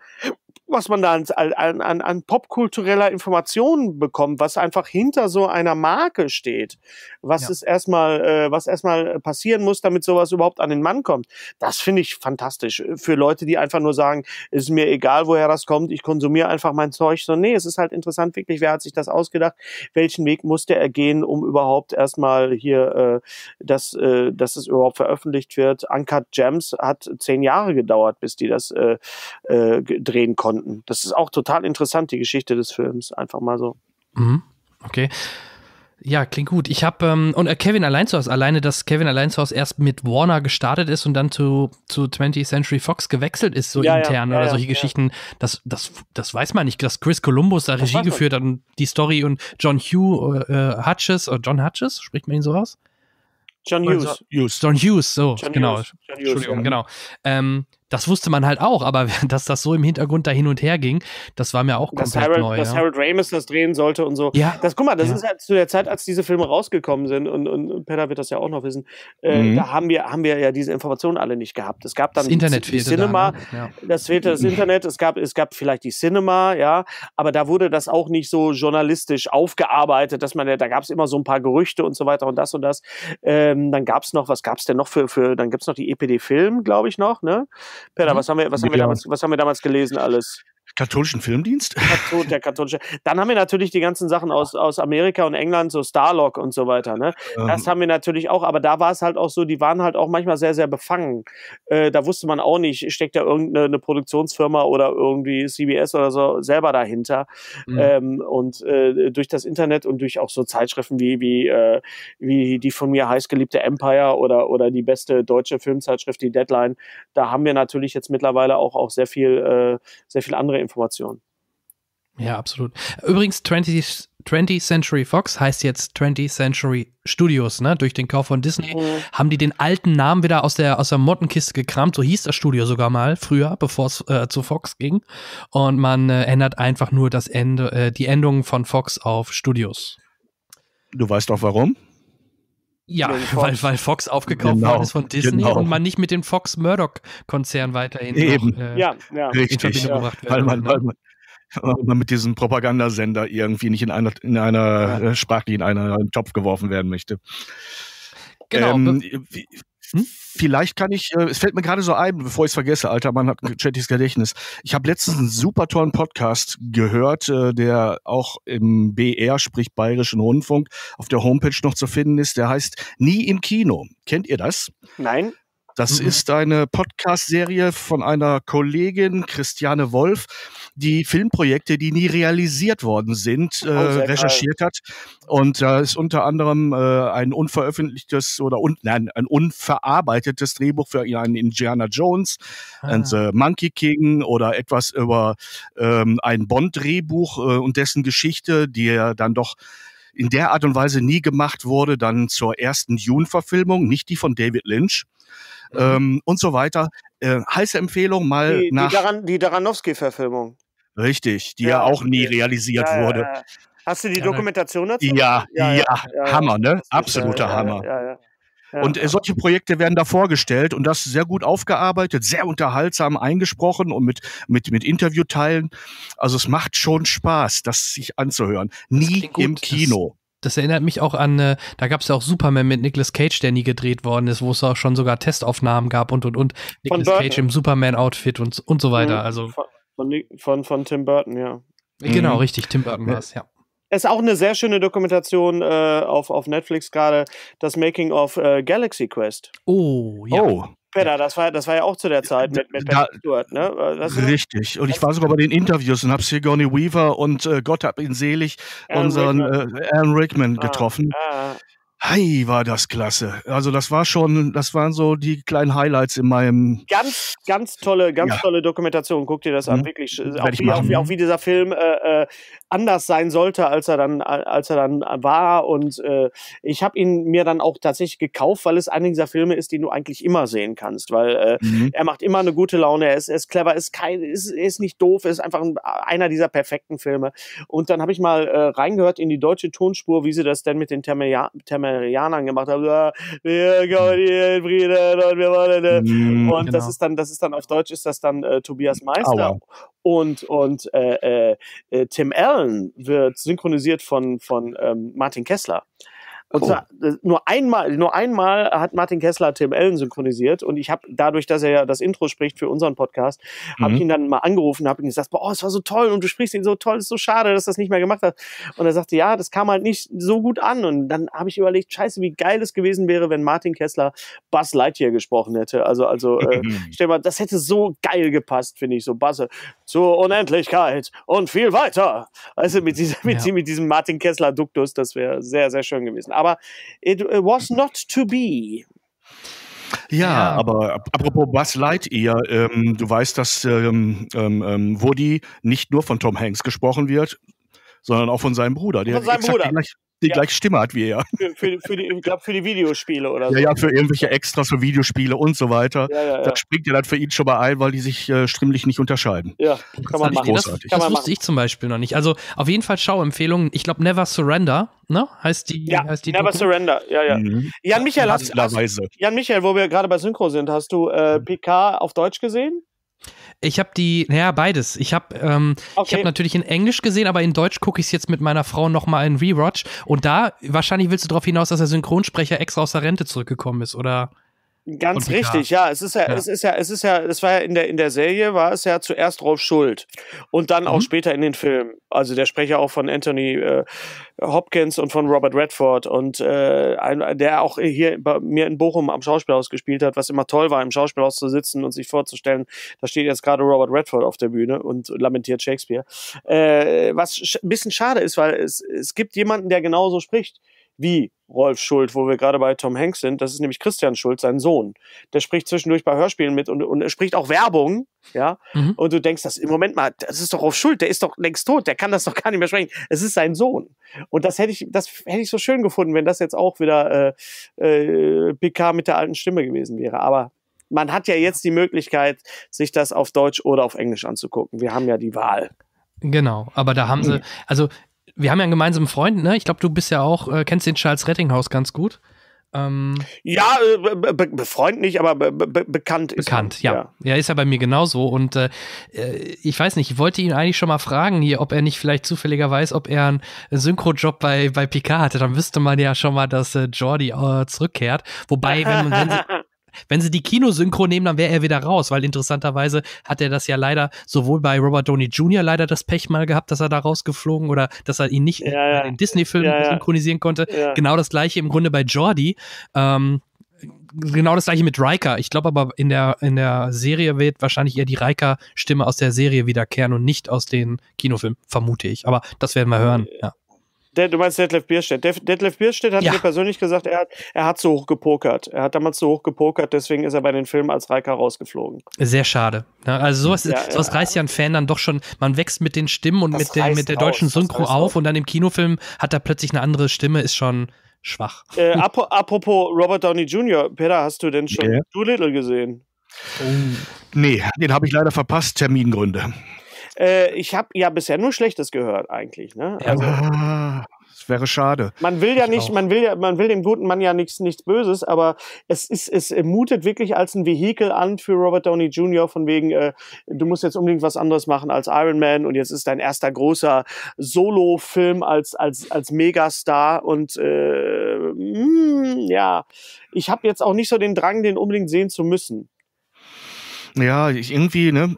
was man da an, an, an popkultureller Information bekommt, was einfach hinter so einer Marke steht, was ja. ist erstmal, äh, was erstmal passieren muss, damit sowas überhaupt an den Mann kommt. Das finde ich fantastisch. Für Leute, die einfach nur sagen, ist mir egal, woher das kommt, ich konsumiere einfach mein Zeug. So, nee, es ist halt interessant, wirklich, wer hat sich das ausgedacht? Welchen Weg musste er gehen, um überhaupt erstmal hier, äh, dass, äh, dass es überhaupt veröffentlicht wird? Uncut Gems hat zehn Jahre gedauert, bis die das äh, äh, drehen konnten konnten. Das ist auch total interessant, die Geschichte des Films. Einfach mal so. Mhm. Okay. Ja, klingt gut. Ich habe ähm, und äh, Kevin Alliance alleine, dass Kevin Alliance erst mit Warner gestartet ist und dann zu, zu 20th Century Fox gewechselt ist, so ja, intern ja, oder ja, solche Geschichten, das, das, das weiß man nicht, dass Chris Columbus da Regie geführt hat und die Story und John Hugh äh, Hutches, oder John Hutches, spricht man ihn so aus? John Hughes. Hughes. John Hughes, so, John genau. Hughes. John Hughes, Entschuldigung, genau. Ähm, das wusste man halt auch, aber dass das so im Hintergrund da hin und her ging, das war mir auch komplett dass Harold, neu. Dass ja. Harold Ramis das drehen sollte und so. Ja. Das, guck mal, das ja. ist halt zu der Zeit, als diese Filme rausgekommen sind und, und, Peter wird das ja auch noch wissen, äh, Mhm. da haben wir, haben wir ja diese Informationen alle nicht gehabt. Es gab dann Das Internet fehlte Cinema, da, ne? ja. das fehlte das Internet, es gab, es gab vielleicht die Cinema, ja, aber da wurde das auch nicht so journalistisch aufgearbeitet, dass man, ja- da gab es immer so ein paar Gerüchte und so weiter und das und das. Ähm, dann gab es noch, was gab es denn noch für, für dann gibt es noch die EPD Film, glaube ich noch, ne? Peter, Mhm. was haben wir, was haben wir Ja. damals, was haben wir damals gelesen alles? Katholischen Filmdienst? Katho- der katholische. Dann haben wir natürlich die ganzen Sachen aus, aus Amerika und England, so Starlock und so weiter. Ne? Das haben wir natürlich auch, aber da war es halt auch so, die waren halt auch manchmal sehr, sehr befangen. Äh, da wusste man auch nicht, steckt da irgendeine eine Produktionsfirma oder irgendwie CBS oder so selber dahinter. Mhm. Ähm, und äh, durch das Internet und durch auch so Zeitschriften wie, wie, äh, wie die von mir heißgeliebte Empire oder, oder die beste deutsche Filmzeitschrift, die Deadline, da haben wir natürlich jetzt mittlerweile auch, auch sehr viel, äh, sehr viel andere Informationen. Ja, absolut. Übrigens, 20th, 20th Century Fox heißt jetzt 20th Century Studios, ne? Durch den Kauf von Disney Mhm. haben die den alten Namen wieder aus der, aus der Mottenkiste gekramt. So hieß das Studio sogar mal früher, bevor es äh, zu Fox ging. Und man äh, ändert einfach nur das Ende, äh, die Endung von Fox auf Studios. Du weißt doch warum? Ja, weil, weil Fox aufgekauft Genau, worden ist von Disney genau. und man nicht mit dem Fox Murdoch-Konzern weiterhin Eben. Noch, äh, Ja, ja. in Richtig. Verbindung Ja. gebracht Weil man, ne? weil man, weil man mit diesem Propagandasender irgendwie nicht in einer, in einer äh, sprachlich in einen Topf geworfen werden möchte. Genau. Ähm, wie- Hm? Vielleicht kann ich, äh, es fällt mir gerade so ein, bevor ich es vergesse, alter Mann hat ein chattiges Gedächtnis. Ich habe letztens einen super tollen Podcast gehört, äh, der auch im BR, sprich Bayerischen Rundfunk, auf der Homepage noch zu finden ist. Der heißt Nie im Kino. Kennt ihr das? Nein? Das Mhm. ist eine Podcast-Serie von einer Kollegin, Christiane Wolf, die Filmprojekte, die nie realisiert worden sind, äh, Oh, geil. recherchiert hat. Und da ist unter anderem äh, ein unveröffentlichtes oder un nein, ein unverarbeitetes Drehbuch für einen Indiana Jones Ah. and the Monkey King oder etwas über ähm, ein Bond-Drehbuch äh, und dessen Geschichte, die ja dann doch in der Art und Weise nie gemacht wurde, dann zur ersten Dune-Verfilmung, nicht die von David Lynch ähm, und so weiter. Äh, heiße Empfehlung mal Die, die, nach Daran, die Daranowski-Verfilmung. richtig, die Ja, ja, auch nie okay. realisiert Ja, wurde. ja. Hast du die Dokumentation dazu? Ja, ja, ja, ja Hammer, ne? Absoluter Hammer. Ja, ja, ja. Und äh, solche Projekte werden da vorgestellt und das sehr gut aufgearbeitet, sehr unterhaltsam eingesprochen und mit, mit, mit Interviewteilen. Also es macht schon Spaß, das sich anzuhören. Nie im Kino. Das, erinnert mich auch an, äh, da gab es ja auch Superman mit Nicolas Cage, der nie gedreht worden ist, wo es auch schon sogar Testaufnahmen gab und und und. Nicolas Cage im Superman-Outfit und, und so weiter. Mhm. Also von, von, von, von Tim Burton, ja. Genau, mhm. richtig, Tim Burton war es, ja. Es ist auch eine sehr schöne Dokumentation äh, auf, auf Netflix gerade, das Making of äh, Galaxy Quest. Oh, ja. Oh. Peter, das war, das war ja auch zu der Zeit mit, mit da, Stewart, ne? Richtig. Und ich war sogar bei den Interviews und habe Sigourney Weaver und äh, Gott hab ihn selig, Alan unseren Rickman, äh, Alan Rickman ah, getroffen. Ah, Hi, war das klasse. Also das war schon, das waren so die kleinen Highlights in meinem. Ganz, ganz tolle, ganz ja. tolle Dokumentation. Guck dir das mhm. an, wirklich. Auch wie, auch, wie, auch wie, dieser Film äh, äh, anders sein sollte, als er dann, als er dann war. Und äh, ich habe ihn mir dann auch tatsächlich gekauft, weil es einer dieser Filme ist, den du eigentlich immer sehen kannst, weil äh, mhm. er macht immer eine gute Laune. Er ist, er ist clever, ist kein, ist, ist nicht doof, ist einfach ein, einer dieser perfekten Filme. Und dann habe ich mal äh, reingehört in die deutsche Tonspur, wie sie das denn mit den Termia Amerikanern gemacht haben. wir kommen hier Frieden und wir wollen. Mm, und genau. das ist dann, das ist dann auf Deutsch ist das dann äh, Tobias Meister. Aua. Und, und äh, äh, äh, Tim Allen wird synchronisiert von, von ähm, Martin Kessler. Und oh. zwar äh, nur einmal, nur einmal hat Martin Kessler Tim Allen synchronisiert und ich habe dadurch, dass er ja das Intro spricht für unseren Podcast, mhm. habe ich ihn dann mal angerufen, habe ihm gesagt, boah, es war so toll und du sprichst ihn so toll, es ist so schade, dass das nicht mehr gemacht hat. Und er sagte, ja, das kam halt nicht so gut an und dann habe ich überlegt, scheiße, wie geil es gewesen wäre, wenn Martin Kessler Buzz Lightyear gesprochen hätte. Also, also, äh, stell mal, das hätte so geil gepasst, finde ich, so Buzz zur Unendlichkeit und viel weiter. Also mit, dieser, mit, ja. mit diesem Martin Kessler Duktus, das wäre sehr, sehr schön gewesen aber it, was not to be. Ja, ja, aber apropos Buzz Lightyear, ähm, du weißt, dass ähm, ähm, ähm, Woody nicht nur von Tom Hanks gesprochen wird, sondern auch von seinem Bruder. von seinem Bruder. Gleich, die ja. gleiche Stimme hat wie er. Für, für, für die, ich glaube, für die Videospiele oder so. Ja, ja, für irgendwelche Extras, für Videospiele und so weiter. Ja, ja, ja. Da springt er dann für ihn schon mal ein, weil die sich äh, stimmlich nicht unterscheiden. Ja, kann man machen. Das, das, das wusste machen. ich zum Beispiel noch nicht. Also auf jeden Fall Schauempfehlungen. Ich glaube, Never Surrender, ne? Heißt die, ja, heißt die Never Doku? Surrender, ja, ja. Mhm. Jan Michael, hast, hast, Jan Michael, wo wir gerade bei Synchro sind, hast du äh, PK auf Deutsch gesehen? Ich habe die, naja, beides. Ich habe ähm, okay. ich hab natürlich in Englisch gesehen, aber in Deutsch gucke ich es jetzt mit meiner Frau nochmal in Rewatch. Und da, wahrscheinlich willst du darauf hinaus, dass der Synchronsprecher extra aus der Rente zurückgekommen ist, oder? Ganz richtig, ja. Es ist ja, ja, es ist ja, es ist ja, es war ja in der, in der Serie war es ja zuerst Rolf Schuld und dann mhm. auch später in den Filmen. Also der Sprecher auch von Anthony äh, Hopkins und von Robert Redford und äh, ein, der auch hier bei mir in Bochum am Schauspielhaus gespielt hat, was immer toll war, im Schauspielhaus zu sitzen und sich vorzustellen, da steht jetzt gerade Robert Redford auf der Bühne und lamentiert Shakespeare. Äh, was ein bisschen schade ist, weil es, es gibt jemanden, der genauso spricht wie Rolf Schuld, wo wir gerade bei Tom Hanks sind. Das ist nämlich Christian Schuld, sein Sohn. Der spricht zwischendurch bei Hörspielen mit und, und er spricht auch Werbung, ja. Mhm. Und du denkst, das im Moment mal, das ist doch Rolf Schuld, der ist doch längst tot, der kann das doch gar nicht mehr sprechen. Es ist sein Sohn. Und das hätte ich, das hätte ich so schön gefunden, wenn das jetzt auch wieder äh, äh, PK mit der alten Stimme gewesen wäre. Aber man hat ja jetzt die Möglichkeit, sich das auf Deutsch oder auf Englisch anzugucken. Wir haben ja die Wahl. Genau, aber da haben sie, also wir haben ja einen gemeinsamen Freund, ne? Ich glaube, du bist ja auch, äh, kennst den Charles Rettinghaus ganz gut. Ähm, ja, äh, be befreund nicht, aber be be bekannt ist Bekannt, ja. ja. Ja, ist ja bei mir genauso. Und äh, äh, ich weiß nicht, ich wollte ihn eigentlich schon mal fragen hier, ob er nicht vielleicht zufälliger weiß, ob er einen Synchro-Job bei, bei Picard hatte. Dann wüsste man ja schon mal, dass äh, Jordi äh, zurückkehrt. Wobei, wenn, wenn, sie, wenn sie die Kinosynchro nehmen, dann wäre er wieder raus, weil interessanterweise hat er das ja leider sowohl bei Robert Downey Jr. leider das Pech mal gehabt, dass er da rausgeflogen oder dass er ihn nicht ja, ja. in Disney-Filmen ja, synchronisieren konnte. Genau das gleiche im Grunde bei Jordi. Ähm, genau das gleiche mit Riker. Ich glaube aber in der, in der Serie wird wahrscheinlich eher die Riker-Stimme aus der Serie wiederkehren und nicht aus den Kinofilmen, vermute ich. Aber das werden wir hören, ja. Der, du meinst Detlef Bierstedt. Detlef Bierstedt hat ja. mir persönlich gesagt, er hat, er hat zu hoch gepokert. Er hat damals zu hoch gepokert, deswegen ist er bei den Filmen als Riker rausgeflogen. Sehr schade. Also sowas, ja, sowas ja. reißt ja ein Fan dann doch schon, man wächst mit den Stimmen und mit der, mit der deutschen raus, Synchro auf und dann im Kinofilm hat er plötzlich eine andere Stimme, ist schon schwach. Äh, apropos Robert Downey Jr., Peter, hast du denn schon yeah. Doolittle gesehen? Oh. Nee, den habe ich leider verpasst, Termingründe. Äh, ich habe ja bisher nur Schlechtes gehört eigentlich. Ne? Also, ja, das wäre schade. Man will ja nicht, auch. man will ja, man will dem guten Mann ja nichts, nichts Böses, aber es ist, es mutet wirklich als ein Vehikel an für Robert Downey Jr. von wegen, äh, du musst jetzt unbedingt was anderes machen als Iron Man und jetzt ist dein erster großer Solo-Film als als als Megastar und äh, mh, hm, ja, ich habe jetzt auch nicht so den Drang, den unbedingt sehen zu müssen. Ja, ich irgendwie, ne?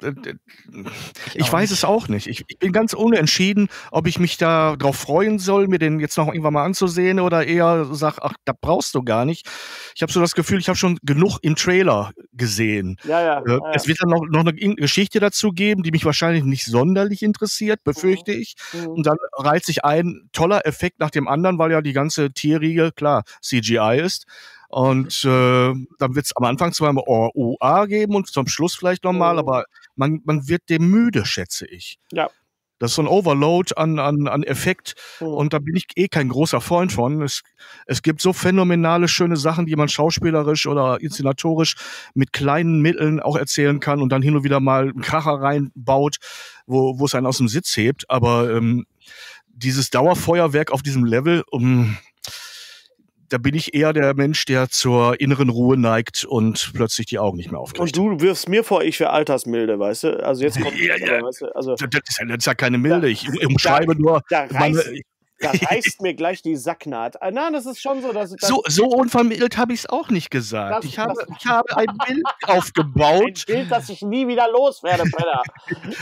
Ich, ich weiß nicht. es auch nicht. Ich, ich, bin ganz unentschieden, ob ich mich da drauf freuen soll, mir den jetzt noch irgendwann mal anzusehen oder eher sag, ach, da brauchst du gar nicht. Ich habe so das Gefühl, ich habe schon genug im Trailer gesehen. Ja, ja, äh, ja, Es wird dann noch, noch eine Geschichte dazu geben, die mich wahrscheinlich nicht sonderlich interessiert, befürchte mhm. ich. Mhm. Und dann reiht sich ein toller Effekt nach dem anderen, weil ja die ganze Tierriege, klar, CGI ist. Und äh, dann wird es am Anfang zwar immer OA geben und zum Schluss vielleicht nochmal, mhm. aber man, man wird dem müde, schätze ich. Ja. Das ist so ein Overload an, an, an Effekt mhm. und da bin ich eh kein großer Freund von. Es, es gibt so phänomenale, schöne Sachen, die man schauspielerisch oder inszenatorisch mit kleinen Mitteln auch erzählen kann und dann hin und wieder mal einen Kracher reinbaut, wo, wo es einen aus dem Sitz hebt. Aber ähm, dieses Dauerfeuerwerk auf diesem Level, um, da bin ich eher der Mensch, der zur inneren Ruhe neigt und plötzlich die Augen nicht mehr aufkriegt. Und du wirfst mir vor, ich wäre altersmilde, weißt du? Also jetzt kommt ja, ja. weißt du? also, das, ist ja, das ist ja keine Milde. Ich umschreibe nur. Da meine, da reißt mir gleich die Sacknaht. Ah, nein, das ist schon so, dass. dass so, so unvermittelt habe ich es auch nicht gesagt. Das, ich, habe, ich habe ein Bild aufgebaut. Ein Bild, das ich nie wieder loswerde, Brenner.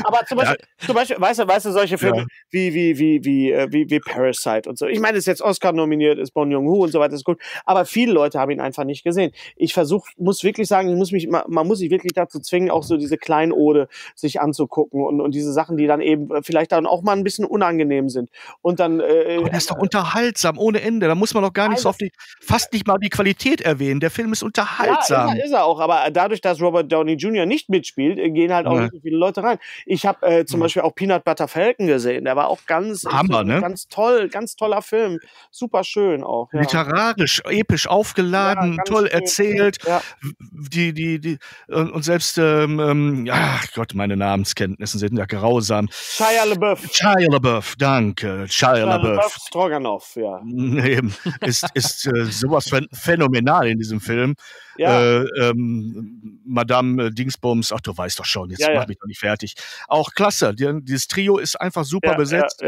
Aber zum Beispiel, ja. zum Beispiel weißt, du, weißt du, solche Filme ja. wie, wie, wie, wie, äh, wie, wie Parasite und so. Ich meine, es ist jetzt Oscar nominiert, ist Bon Joon-ho und so weiter, ist gut. Aber viele Leute haben ihn einfach nicht gesehen. Ich versuche, muss wirklich sagen, ich muss mich, man, man muss sich wirklich dazu zwingen, auch so diese Kleinode sich anzugucken und, und diese Sachen, die dann eben vielleicht dann auch mal ein bisschen unangenehm sind. Und dann äh, aber der ist doch unterhaltsam ohne Ende. Da muss man doch gar nicht so auf die, fast nicht mal die Qualität erwähnen. Der Film ist unterhaltsam. Ja, ist er, ist er auch. Aber dadurch, dass Robert Downey Jr. nicht mitspielt, äh, gehen halt auch ja. nicht so viele Leute rein. Ich habe äh, zum ja. Beispiel auch Peanut Butter Falcon gesehen. Der war auch ganz, Hammer, ne? ganz toll, ganz toller Film. Super schön auch. Ja. Literarisch, episch aufgeladen, toll schön. erzählt. Die, die, die, und selbst, ähm, ähm, ja, Gott, meine Namenskenntnisse sind ja grausam. Shia LaBeouf. Shia LaBeouf, danke. Shia, Shia LaBeouf. LaBeouf Stroganoff, ja. Eben, ist, ist äh, sowas phänomenal in diesem Film. Ja. Äh, ähm, Madame äh, Dingsbums, ach du weißt doch schon, jetzt ja, mach ja. mich doch nicht fertig. Auch klasse, die, dieses Trio ist einfach super besetzt.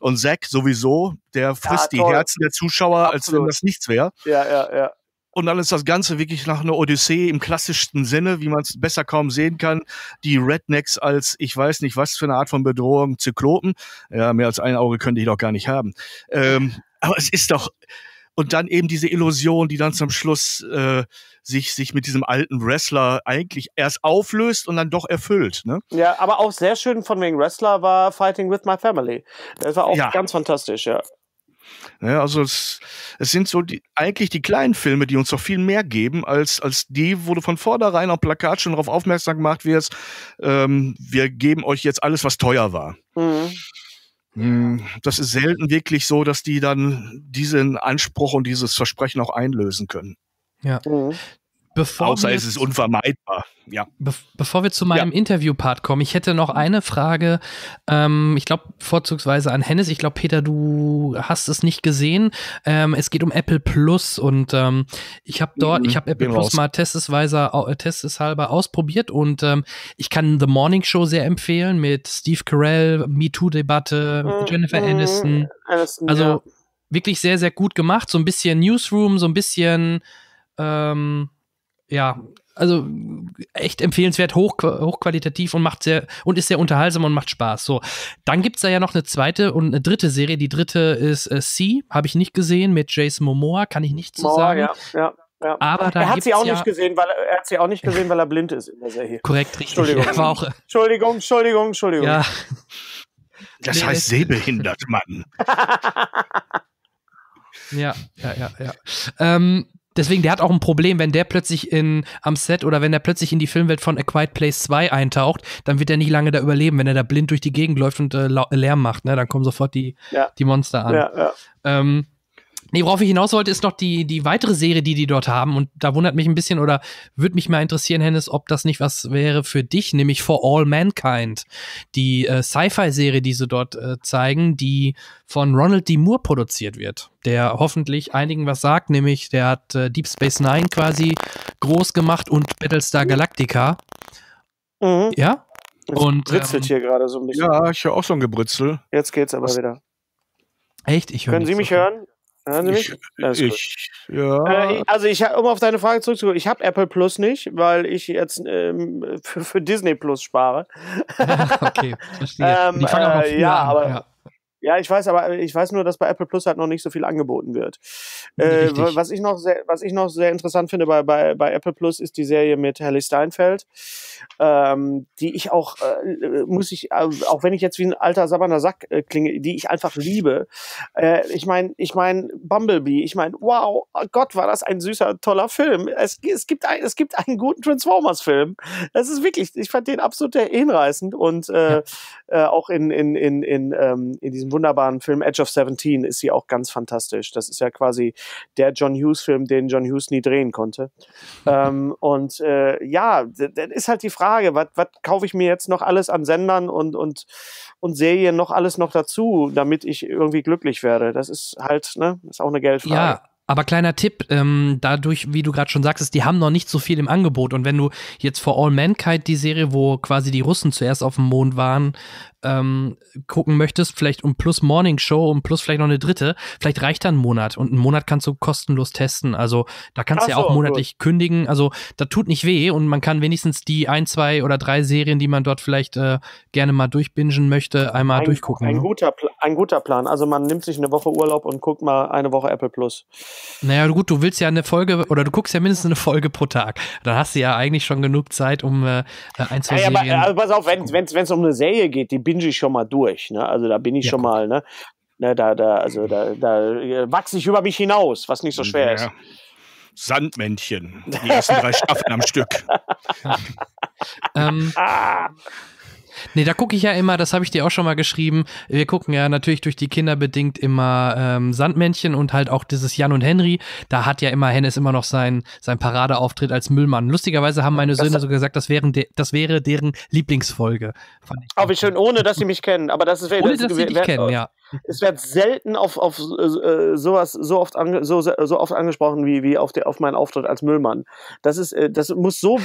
Und Zack sowieso, der frisst die Herzen der Zuschauer, Absolut. als wenn das nichts wäre. Ja, ja, ja. Und dann ist das Ganze wirklich nach einer Odyssee im klassischsten Sinne, wie man es besser kaum sehen kann. Die Rednecks als, ich weiß nicht, was für eine Art von Bedrohung, Zyklopen. Ja, mehr als ein Auge könnte ich doch gar nicht haben. Ähm, aber es ist doch, und dann eben diese Illusion, die dann zum Schluss äh, sich, sich mit diesem alten Wrestler eigentlich erst auflöst und dann doch erfüllt. Ne? Ja, aber auch sehr schön von wegen Wrestler war Fighting with My Family. Das war auch ja. ganz fantastisch, ja. Ja, also es, es sind so die, eigentlich die kleinen Filme, die uns doch viel mehr geben, als, als die, wo du von vornherein am Plakat schon darauf aufmerksam gemacht wirst, ähm, wir geben euch jetzt alles, was teuer war. Mhm. Hm, das ist selten wirklich so, dass die dann diesen Anspruch und dieses Versprechen auch einlösen können. Ja. Mhm. Bevor Außer es ist unvermeidbar. Ja. Be bevor wir zu meinem ja. Interview-Part kommen, ich hätte noch eine Frage. Ähm, ich glaube, vorzugsweise an Hennes. Ich glaube, Peter, du hast es nicht gesehen. Ähm, es geht um Apple Plus und ähm, ich habe dort, mhm, ich habe Apple Plus raus. mal testesweise, äh, testeshalber ausprobiert und ähm, ich kann The Morning Show sehr empfehlen mit Steve Carell, MeToo-Debatte, mhm. Jennifer Aniston. Aniston also ja. wirklich sehr, sehr gut gemacht. So ein bisschen Newsroom, so ein bisschen ähm, ja, also echt empfehlenswert, hoch, hochqualitativ und macht sehr und ist sehr unterhaltsam und macht Spaß. So, dann gibt's da ja noch eine zweite und eine dritte Serie. Die dritte ist äh, C, habe ich nicht gesehen mit Jason Momoa, kann ich nicht so sagen. Ja, ja. Ja. Aber er hat sie auch ja nicht gesehen, weil er, er hat sie auch nicht gesehen, weil er blind ist in der Serie. Korrekt, richtig. Entschuldigung, auch, Entschuldigung, Entschuldigung, Entschuldigung. Ja. Das heißt sehbehindert, Mann. ja, ja, ja, ja. Ähm, deswegen, der hat auch ein Problem, wenn der plötzlich in, am Set oder wenn er plötzlich in die Filmwelt von A Quiet Place 2 eintaucht, dann wird er nicht lange da überleben, wenn er da blind durch die Gegend läuft und äh, Lärm macht, ne? Dann kommen sofort die, ja. die Monster an. Ja, ja. Ähm, Nee, worauf ich hinaus wollte, ist noch die, die weitere Serie, die die dort haben. Und da wundert mich ein bisschen oder würde mich mal interessieren, Hennes, ob das nicht was wäre für dich, nämlich For All Mankind. Die äh, Sci-Fi-Serie, die sie dort äh, zeigen, die von Ronald D. Moore produziert wird. Der hoffentlich einigen was sagt, nämlich der hat äh, Deep Space Nine quasi groß gemacht und Battlestar Galactica. Mhm. Ja? Es und britzelt ähm, hier gerade so ein bisschen. Ja, ich höre auch so ein Gebritzel. Jetzt geht's aber was? wieder. Echt? Ich höre Können Sie mich so hören? Ich, ich ja. Äh, also ich, um auf deine Frage zurückzukommen, ich habe Apple Plus nicht, weil ich jetzt ähm, für, für, Disney Plus spare. okay, verstehe. ähm, die fangen auch äh, ja, an. aber ja. Ja, ich weiß, aber ich weiß nur, dass bei Apple Plus halt noch nicht so viel angeboten wird. Äh, was ich noch sehr, was ich noch sehr interessant finde bei, bei, bei Apple Plus ist die Serie mit Haley Steinfeld, ähm, die ich auch, äh, muss ich, äh, auch wenn ich jetzt wie ein alter sabberner Sack äh, klinge, die ich einfach liebe. Äh, ich meine, ich meine Bumblebee, ich meine, wow, oh Gott, war das ein süßer, toller Film. Es, es gibt ein, es gibt einen guten Transformers-Film. Das ist wirklich, ich fand den absolut hinreißend und äh, äh, auch in, in, in, in, ähm, in diesem wunderbaren Film Edge of Seventeen ist sie auch ganz fantastisch. Das ist ja quasi der John Hughes-Film, den John Hughes nie drehen konnte. ähm, und äh, ja, dann ist halt die Frage, was kaufe ich mir jetzt noch alles an Sendern und, und, und Serien noch alles noch dazu, damit ich irgendwie glücklich werde? Das ist halt, ne, ist auch eine Geldfrage. Ja. Aber kleiner Tipp, ähm, dadurch, wie du gerade schon sagst, die haben noch nicht so viel im Angebot. Und wenn du jetzt For All Mankind, die Serie, wo quasi die Russen zuerst auf dem Mond waren, ähm, gucken möchtest, vielleicht um plus Morning Show und plus vielleicht noch eine dritte, vielleicht reicht da ein Monat und einen Monat kannst du kostenlos testen. Also da kannst du ja auch monatlich gut. kündigen. Also da tut nicht weh und man kann wenigstens die ein, zwei oder drei Serien, die man dort vielleicht äh, gerne mal durchbingen möchte, einmal ein, durchgucken. Ein, ne? guter, ein guter Plan. Also man nimmt sich eine Woche Urlaub und guckt mal eine Woche Apple Plus. Naja, gut, du willst ja eine Folge oder du guckst ja mindestens eine Folge pro Tag. Dann hast du ja eigentlich schon genug Zeit, um äh, ein, zwei ja, Serien. Aber, also pass auf, wenn es um eine Serie geht, die binge ich schon mal durch. Ne? Also da bin ich ja, schon mal, ne? ne? da, da, also da, da wachse ich über mich hinaus, was nicht so schwer ja. ist. Sandmännchen. Die ersten drei Staffeln am Stück. ähm, ah. Nee, da gucke ich ja immer, das habe ich dir auch schon mal geschrieben. Wir gucken ja natürlich durch die Kinder bedingt immer ähm, Sandmännchen und halt auch dieses Jan und Henry. Da hat ja immer Hennes immer noch sein, sein Paradeauftritt als Müllmann. Lustigerweise haben meine Söhne so gesagt, das, wären de, das wäre deren Lieblingsfolge. Oh, wie schön, ohne dass sie mich kennen. Aber das ist ohne, das, dass sie dich kennen, ja. Es wird selten auf, auf äh, sowas so oft, ange, so, so oft angesprochen wie, wie auf, der, auf meinen Auftritt als Müllmann. Das ist, äh, das muss so,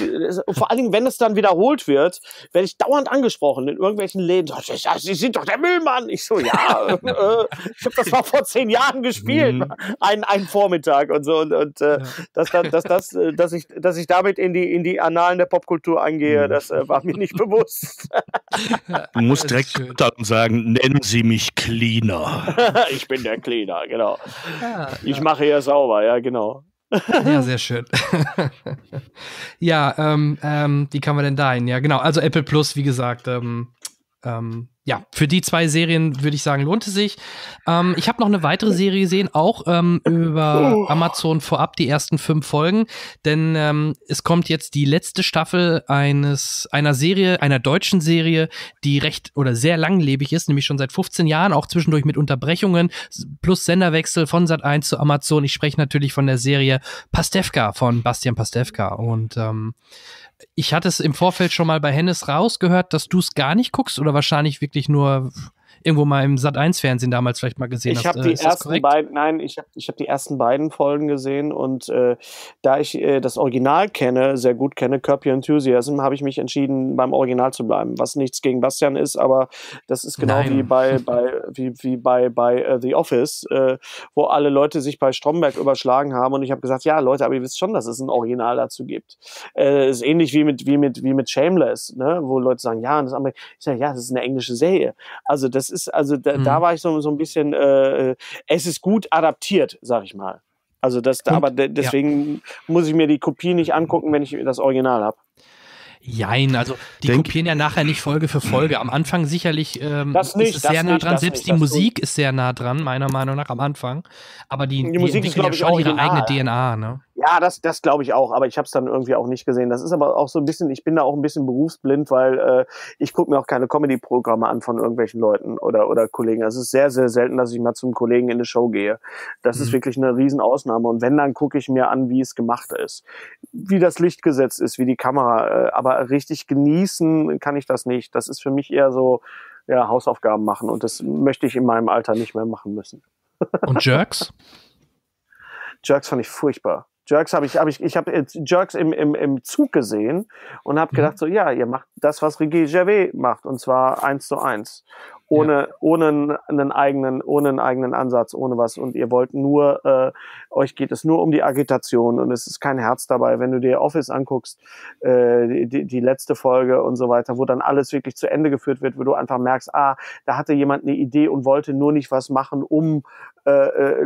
vor allen Dingen, wenn es dann wiederholt wird, werde ich dauernd angesprochen in irgendwelchen Läden. Sie sind doch der Müllmann. Ich so, ja, äh, ich habe das mal vor zehn Jahren gespielt, mhm. einen, einen Vormittag und so und, und äh, ja. dass, dass, dass, äh, dass, ich, dass ich damit in die, in die Annalen der Popkultur eingehe, mhm. das äh, war mir nicht bewusst. du musst direkt und sagen, nennen Sie mich Clean. Cleaner. ich bin der Cleaner, genau. Ja, ich ja. mache hier sauber, ja, genau. Ja, sehr schön. ja, ähm, ähm, wie kann man denn da hin? Ja, genau. Also Apple Plus, wie gesagt, ähm, ähm, ja, für die zwei Serien würde ich sagen, lohnt es sich. Ähm, ich habe noch eine weitere Serie gesehen, auch ähm, über oh. Amazon vorab, die ersten fünf Folgen. Denn ähm, es kommt jetzt die letzte Staffel eines einer Serie, einer deutschen Serie, die recht oder sehr langlebig ist, nämlich schon seit 15 Jahren, auch zwischendurch mit Unterbrechungen, plus Senderwechsel von Sat 1 zu Amazon. Ich spreche natürlich von der Serie Pastewka von Bastian Pastewka. Und ähm, ich hatte es im Vorfeld schon mal bei Hennes rausgehört, dass du es gar nicht guckst oder wahrscheinlich wirklich nur irgendwo mal im Sat 1 Fernsehen damals vielleicht mal gesehen ich hast. Habe die ersten beiden, nein, ich habe ich hab die ersten beiden Folgen gesehen und äh, da ich äh, das Original kenne, sehr gut kenne, Curb Your Enthusiasm, habe ich mich entschieden, beim Original zu bleiben. Was nichts gegen Bastian ist, aber das ist genau nein. wie bei, bei, wie, wie bei, bei uh, The Office, äh, wo alle Leute sich bei Stromberg überschlagen haben und ich habe gesagt, ja Leute, aber ihr wisst schon, dass es ein Original dazu gibt. Äh, ist ähnlich wie mit, wie mit, wie mit Shameless, ne? wo Leute sagen, ja, das, ich sage, ja, das ist eine englische Serie. Also das ist, also da, mhm. da war ich so, so ein bisschen, äh, es ist gut adaptiert, sag ich mal. Also das, Und, aber deswegen ja. muss ich mir die Kopie nicht angucken, wenn ich das Original habe. Jein, also die Denk kopieren ja nachher nicht Folge für Folge. Am Anfang sicherlich ähm, das nicht, ist es sehr nah dran. Selbst nicht, die Musik ist sehr nah dran, meiner Meinung nach, am Anfang. Aber die, die, die Musik ist, ja schon ihre eigene DNA, ne? Ja, das, das glaube ich auch, aber ich habe es dann irgendwie auch nicht gesehen. Das ist aber auch so ein bisschen, ich bin da auch ein bisschen berufsblind, weil äh, ich gucke mir auch keine Comedy-Programme an von irgendwelchen Leuten oder, oder Kollegen. Es ist sehr, sehr selten, dass ich mal zum Kollegen in eine Show gehe. Das mhm. ist wirklich eine Riesenausnahme. Und wenn, dann gucke ich mir an, wie es gemacht ist. Wie das Licht gesetzt ist, wie die Kamera. Äh, aber richtig genießen kann ich das nicht. Das ist für mich eher so, ja, Hausaufgaben machen. Und das möchte ich in meinem Alter nicht mehr machen müssen. Und Jerks? Jerks fand ich furchtbar. Jerks habe ich, habe ich, ich habe Jerks im, im, im Zug gesehen und habe mhm. gedacht so, ja, ihr macht das, was Ricky Gervais macht und zwar eins zu eins ohne, ja. ohne einen eigenen, ohne einen eigenen Ansatz, ohne was. Und ihr wollt nur, äh, euch geht es nur um die Agitation und es ist kein Herz dabei. Wenn du dir Office anguckst, äh, die, die letzte Folge und so weiter, wo dann alles wirklich zu Ende geführt wird, wo du einfach merkst, ah, da hatte jemand eine Idee und wollte nur nicht was machen, um äh, äh,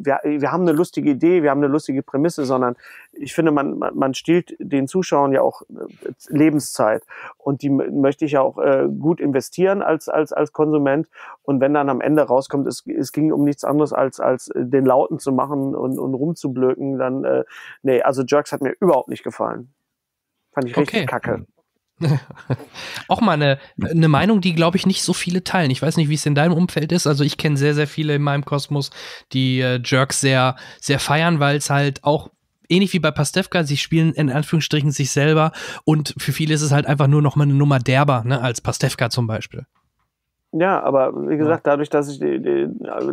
wir, wir haben eine lustige Idee, wir haben eine lustige Prämisse, sondern ich finde, man, man, man stiehlt den Zuschauern ja auch äh, Lebenszeit und die möchte ich ja auch äh, gut investieren als, als, als Konsument und wenn dann am Ende rauskommt, es, es ging um nichts anderes als, als den Lauten zu machen und, und rumzublöken, dann, äh, nee, also Jerks hat mir überhaupt nicht gefallen. Fand ich richtig okay. kacke. auch mal eine, eine Meinung, die, glaube ich, nicht so viele teilen. Ich weiß nicht, wie es in deinem Umfeld ist. Also ich kenne sehr, sehr viele in meinem Kosmos, die äh, Jerks sehr, sehr feiern, weil es halt auch ähnlich wie bei Pastewka, sie spielen in Anführungsstrichen sich selber und für viele ist es halt einfach nur noch mal eine Nummer derber, ne, als Pastewka zum Beispiel. Ja, aber wie gesagt, dadurch, dass ich,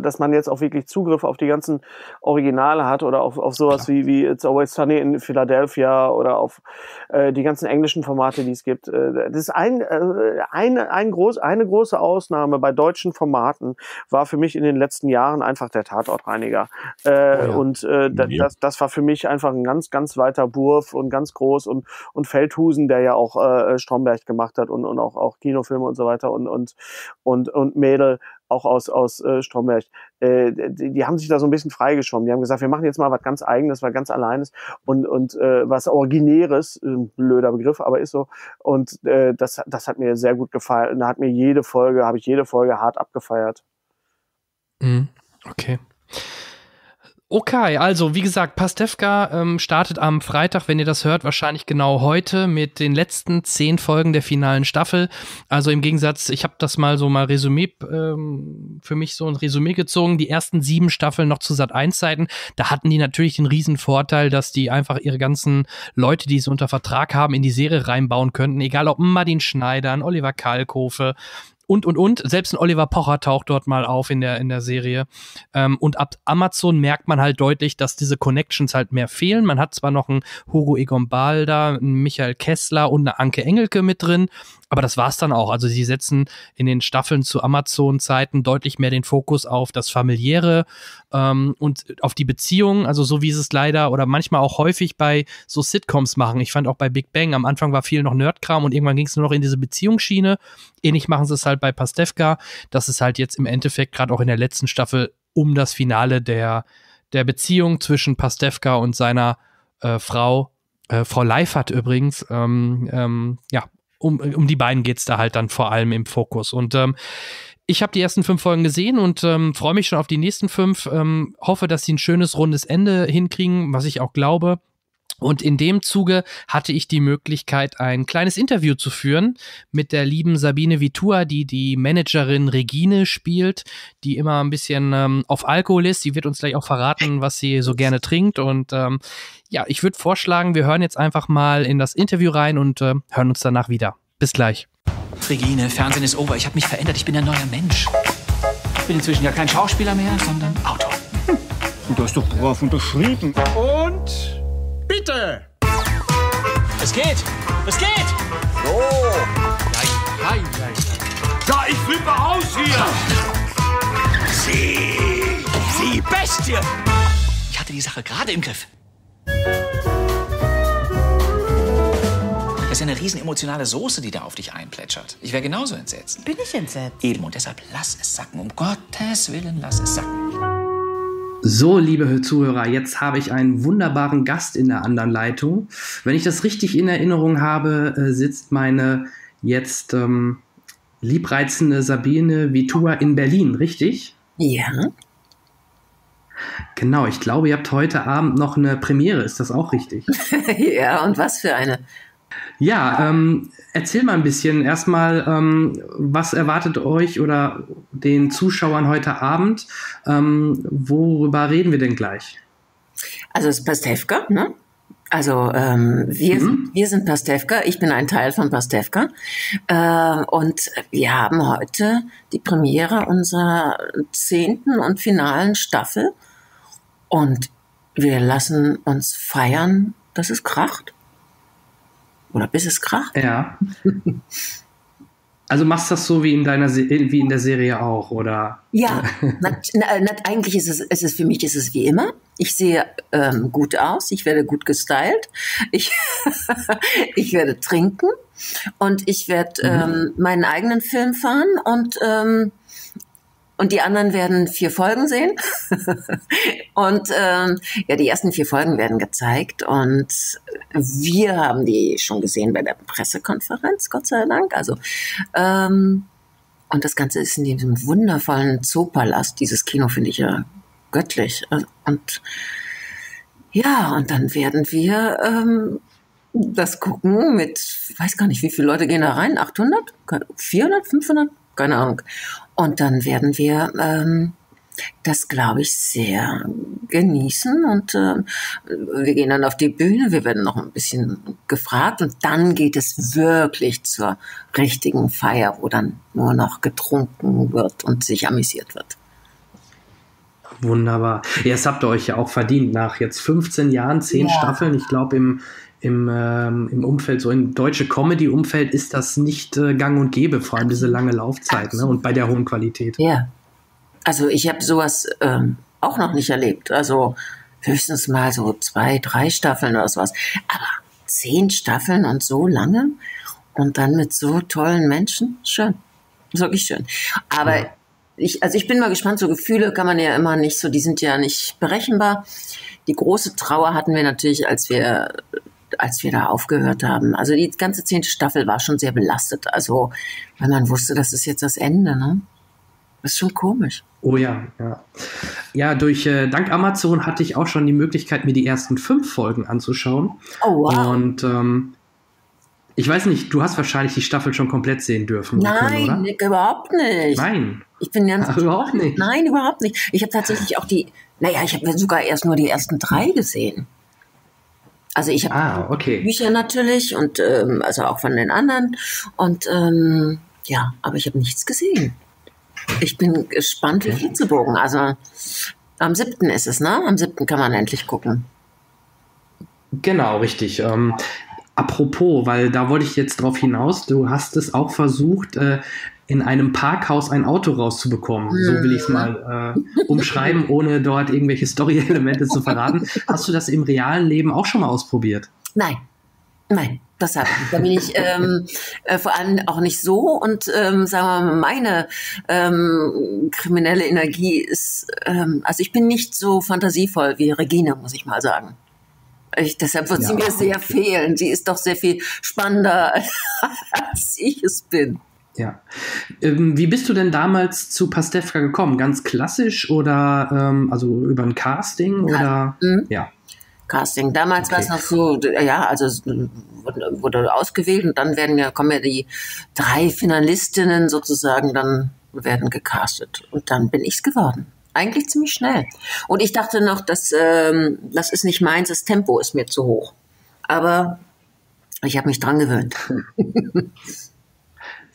dass man jetzt auch wirklich Zugriff auf die ganzen Originale hat oder auf, auf sowas wie, wie It's Always Sunny in Philadelphia oder auf äh, die ganzen englischen Formate, die es gibt. Äh, das ist ein, äh, eine, ein groß, eine große Ausnahme bei deutschen Formaten war für mich in den letzten Jahren einfach der Tatortreiniger. Äh, oh ja. Und äh, ja. das, das war für mich einfach ein ganz, ganz weiter Wurf und ganz groß und, und Feldhusen, der ja auch äh, Stromberg gemacht hat und, und auch, auch Kinofilme und so weiter und, und, und, und Mädel auch aus, aus äh, Stromberg, äh, die, die haben sich da so ein bisschen freigeschwommen. Die haben gesagt, wir machen jetzt mal was ganz Eigenes, was ganz Alleines und, und äh, was Originäres, äh, blöder Begriff, aber ist so. Und äh, das, das hat mir sehr gut gefallen. Da hat mir jede Folge, habe ich jede Folge hart abgefeiert. Mhm. Okay. Okay, also wie gesagt, Pastewka ähm, startet am Freitag, wenn ihr das hört, wahrscheinlich genau heute mit den letzten zehn Folgen der finalen Staffel. Also im Gegensatz, ich habe das mal so mal Resümee ähm, für mich so ein Resümee gezogen. Die ersten sieben Staffeln noch zu Sat 1 Zeiten, da hatten die natürlich den riesen Vorteil, dass die einfach ihre ganzen Leute, die sie unter Vertrag haben, in die Serie reinbauen könnten. Egal ob Martin Schneider, Oliver Kalkofe, und, und, und. Selbst ein Oliver Pocher taucht dort mal auf in der, in der Serie. Ähm, und ab Amazon merkt man halt deutlich, dass diese Connections halt mehr fehlen. Man hat zwar noch einen Hugo Egon Balder, einen Michael Kessler und eine Anke Engelke mit drin, aber das war's dann auch. Also sie setzen in den Staffeln zu Amazon-Zeiten deutlich mehr den Fokus auf das Familiäre ähm, und auf die Beziehungen. Also so wie sie es leider oder manchmal auch häufig bei so Sitcoms machen. Ich fand auch bei Big Bang, am Anfang war viel noch Nerdkram und irgendwann ging es nur noch in diese Beziehungsschiene. Ähnlich machen sie es halt bei Pastewka. Das ist halt jetzt im Endeffekt gerade auch in der letzten Staffel um das Finale der, der Beziehung zwischen Pastewka und seiner äh, Frau äh, Frau Leifert übrigens, ähm, ähm, ja, um, um die beiden geht es da halt dann vor allem im Fokus. Und ähm, ich habe die ersten fünf Folgen gesehen und ähm, freue mich schon auf die nächsten fünf. Ähm, hoffe, dass sie ein schönes, rundes Ende hinkriegen, was ich auch glaube. Und in dem Zuge hatte ich die Möglichkeit, ein kleines Interview zu führen mit der lieben Sabine Vitua, die die Managerin Regine spielt, die immer ein bisschen ähm, auf Alkohol ist. Sie wird uns gleich auch verraten, was sie so gerne trinkt. Und ähm, ja, ich würde vorschlagen, wir hören jetzt einfach mal in das Interview rein und äh, hören uns danach wieder. Bis gleich. Regine, Fernsehen ist over. Ich habe mich verändert. Ich bin ein neuer Mensch. Ich bin inzwischen ja kein Schauspieler mehr, sondern Autor. Hm. Du hast doch brav unterschrieben. Und Bitte! Es geht! Es geht! So! Ja, ja, ja. Ja, ich flippe aus hier! Sie! Sie Bestie! Ich hatte die Sache gerade im Griff. Das ist ja eine riesen emotionale Soße, die da auf dich einplätschert. Ich wäre genauso entsetzt. Bin ich entsetzt? Eben, und deshalb lass es sacken. Um Gottes Willen, lass es sacken. So, liebe Zuhörer, jetzt habe ich einen wunderbaren Gast in der anderen Leitung. Wenn ich das richtig in Erinnerung habe, äh, sitzt meine jetzt ähm, liebreizende Sabine Vitua in Berlin, richtig? Ja. Genau, ich glaube, ihr habt heute Abend noch eine Premiere, ist das auch richtig? ja, und was für eine? Ja, ähm, erzähl mal ein bisschen erstmal, ähm, was erwartet euch oder den Zuschauern heute Abend? Ähm, worüber reden wir denn gleich? Also es ist Pastewka, ne? Also ähm, wir, mhm. wir sind Pastewka, ich bin ein Teil von Pastewka äh, und wir haben heute die Premiere unserer zehnten und finalen Staffel und wir lassen uns feiern, dass es kracht. Oder bis es kracht. Ja. Also machst du das so wie in deiner wie in der Serie auch, oder? Ja, nat, nat, eigentlich ist es, ist es für mich ist es wie immer. Ich sehe ähm, gut aus, ich werde gut gestylt, ich, ich werde trinken und ich werde mhm. ähm, meinen eigenen Film fahren und ähm, und die anderen werden vier Folgen sehen. und ähm, ja, die ersten vier Folgen werden gezeigt. Und wir haben die schon gesehen bei der Pressekonferenz, Gott sei Dank. Also ähm, und das Ganze ist in diesem wundervollen Zoopalast. Dieses Kino finde ich ja göttlich. Und ja, und dann werden wir ähm, das gucken mit, weiß gar nicht, wie viele Leute gehen da rein? 800? 400? 500? Keine Ahnung. Und dann werden wir ähm, das, glaube ich, sehr genießen. Und äh, wir gehen dann auf die Bühne, wir werden noch ein bisschen gefragt und dann geht es wirklich zur richtigen Feier, wo dann nur noch getrunken wird und sich amüsiert wird. Wunderbar. Das habt ihr euch ja auch verdient. Nach jetzt 15 Jahren, 10 ja. Staffeln, ich glaube im im, ähm, im Umfeld, so im deutsche Comedy-Umfeld ist das nicht äh, gang und gäbe, vor allem diese lange Laufzeit ne? und bei der hohen Qualität. Ja. Also ich habe sowas ähm, auch noch nicht erlebt. Also höchstens mal so zwei, drei Staffeln oder sowas. Aber zehn Staffeln und so lange und dann mit so tollen Menschen, schön. Wirklich schön. Aber ja. ich, also ich bin mal gespannt, so Gefühle kann man ja immer nicht so, die sind ja nicht berechenbar. Die große Trauer hatten wir natürlich, als wir als wir da aufgehört haben. Also die ganze zehnte Staffel war schon sehr belastet. Also, weil man wusste, das ist jetzt das Ende, ne? Das ist schon komisch. Oh ja, ja. Ja, durch äh, dank Amazon hatte ich auch schon die Möglichkeit, mir die ersten fünf Folgen anzuschauen. Oh wow. Und ähm, ich weiß nicht, du hast wahrscheinlich die Staffel schon komplett sehen dürfen. Nein, können, Nick, überhaupt nicht. Nein. Ich bin ganz. Ach, überhaupt nicht. Nein, überhaupt nicht. Ich habe tatsächlich auch die, naja, ich habe sogar erst nur die ersten drei gesehen. Also ich habe ah, okay. Bücher natürlich und ähm, also auch von den anderen. Und ähm, ja, aber ich habe nichts gesehen. Ich bin gespannt wie Flitzebogen. Also am siebten ist es, ne? Am siebten kann man endlich gucken. Genau, richtig. Ähm, apropos, weil da wollte ich jetzt drauf hinaus, du hast es auch versucht, äh, in einem Parkhaus ein Auto rauszubekommen. So will ich es mal äh, umschreiben, ohne dort irgendwelche Story-Elemente zu verraten. Hast du das im realen Leben auch schon mal ausprobiert? Nein. Nein, das habe ich. Da bin ich ähm, äh, vor allem auch nicht so und ähm, sagen wir mal, meine ähm, kriminelle Energie ist, ähm, also ich bin nicht so fantasievoll wie Regine, muss ich mal sagen. Ich, deshalb wird ja, sie mir sehr fehlen. Sie ist doch sehr viel spannender, als ich es bin. Ja. Ähm, wie bist du denn damals zu Pastewka gekommen? Ganz klassisch oder ähm, also über ein Casting oder mhm. ja? Casting. Damals okay. war es noch so, ja, also wurde, wurde ausgewählt und dann werden ja, kommen ja die drei Finalistinnen sozusagen dann werden gecastet. Und dann bin ich's geworden. Eigentlich ziemlich schnell. Und ich dachte noch, dass ähm, das ist nicht meins, das Tempo ist mir zu hoch. Aber ich habe mich dran gewöhnt.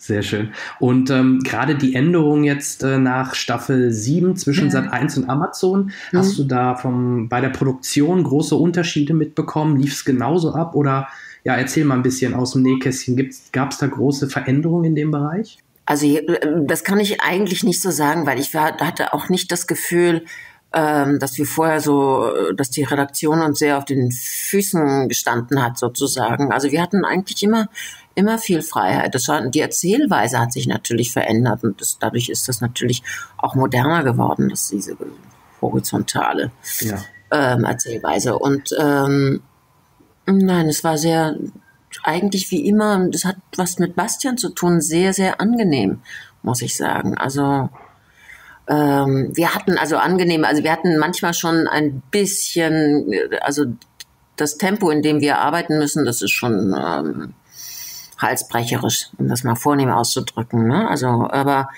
Sehr schön. Und ähm, gerade die Änderung jetzt äh, nach Staffel 7 zwischen ja. Sat1 und Amazon, mhm. hast du da vom, bei der Produktion große Unterschiede mitbekommen? Lief es genauso ab? Oder ja, erzähl mal ein bisschen aus dem Nähkästchen. Gab es da große Veränderungen in dem Bereich? Also äh, das kann ich eigentlich nicht so sagen, weil ich war, hatte auch nicht das Gefühl, ähm, dass wir vorher so, dass die Redaktion uns sehr auf den Füßen gestanden hat sozusagen. Also wir hatten eigentlich immer immer viel Freiheit. Das war, die Erzählweise hat sich natürlich verändert und das, dadurch ist das natürlich auch moderner geworden, dass diese horizontale ja. ähm, Erzählweise. Und ähm, nein, es war sehr eigentlich wie immer, das hat was mit Bastian zu tun, sehr, sehr angenehm, muss ich sagen. Also ähm, wir hatten also angenehm, also wir hatten manchmal schon ein bisschen, also das Tempo, in dem wir arbeiten müssen, das ist schon ähm, halsbrecherisch, um das mal vornehm auszudrücken. Ne? Also, aber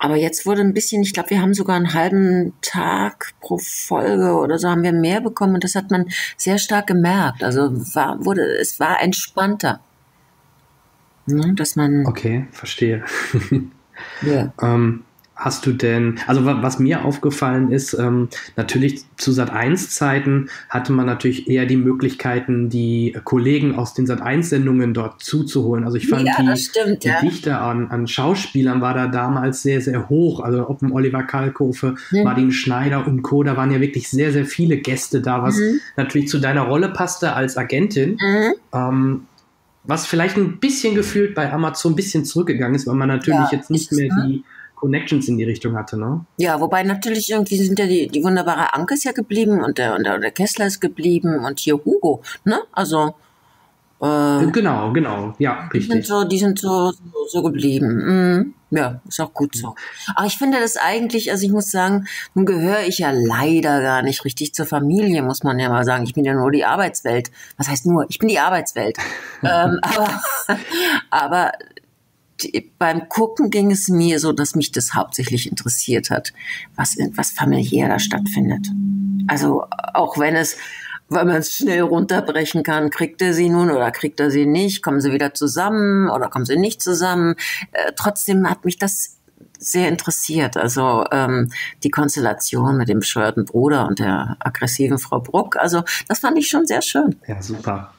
aber jetzt wurde ein bisschen, ich glaube, wir haben sogar einen halben Tag pro Folge oder so haben wir mehr bekommen und das hat man sehr stark gemerkt. Also war, wurde, es war entspannter. Ne, dass man. Okay, verstehe. ja. ähm, Hast du denn, also was mir aufgefallen ist, ähm, natürlich zu Sat 1 Zeiten hatte man natürlich eher die Möglichkeiten, die Kollegen aus den Sat 1 Sendungen dort zuzuholen. Also ich fand ja, die, stimmt, die ja. Dichte an, an Schauspielern war da damals sehr, sehr hoch. Also ob ein Oliver Kalkofe, mhm. Martin Schneider und Co., da waren ja wirklich sehr, sehr viele Gäste da, was mhm. natürlich zu deiner Rolle passte als Agentin. Mhm. Ähm, was vielleicht ein bisschen gefühlt bei Amazon ein bisschen zurückgegangen ist, weil man natürlich ja, jetzt nicht mehr die Connections in die Richtung hatte, ne? Ja, wobei natürlich irgendwie sind ja die, die wunderbare Anke ist ja geblieben und der, und der, der Kessler ist geblieben und hier Hugo, ne? Also äh, genau, genau, ja, richtig. Die sind so, die sind so, so, so geblieben. Mhm. Ja, ist auch gut so. Aber ich finde das eigentlich, also ich muss sagen, nun gehöre ich ja leider gar nicht richtig zur Familie, muss man ja mal sagen. Ich bin ja nur die Arbeitswelt. Was heißt nur? Ich bin die Arbeitswelt. ähm, aber, aber beim Gucken ging es mir so, dass mich das hauptsächlich interessiert hat, was, was familiär da stattfindet. Also auch wenn es, wenn man es schnell runterbrechen kann, kriegt er sie nun oder kriegt er sie nicht, kommen sie wieder zusammen oder kommen sie nicht zusammen. Äh, trotzdem hat mich das sehr interessiert. Also ähm, die Konstellation mit dem bescheuerten Bruder und der aggressiven Frau Bruck. Also das fand ich schon sehr schön. Ja, super.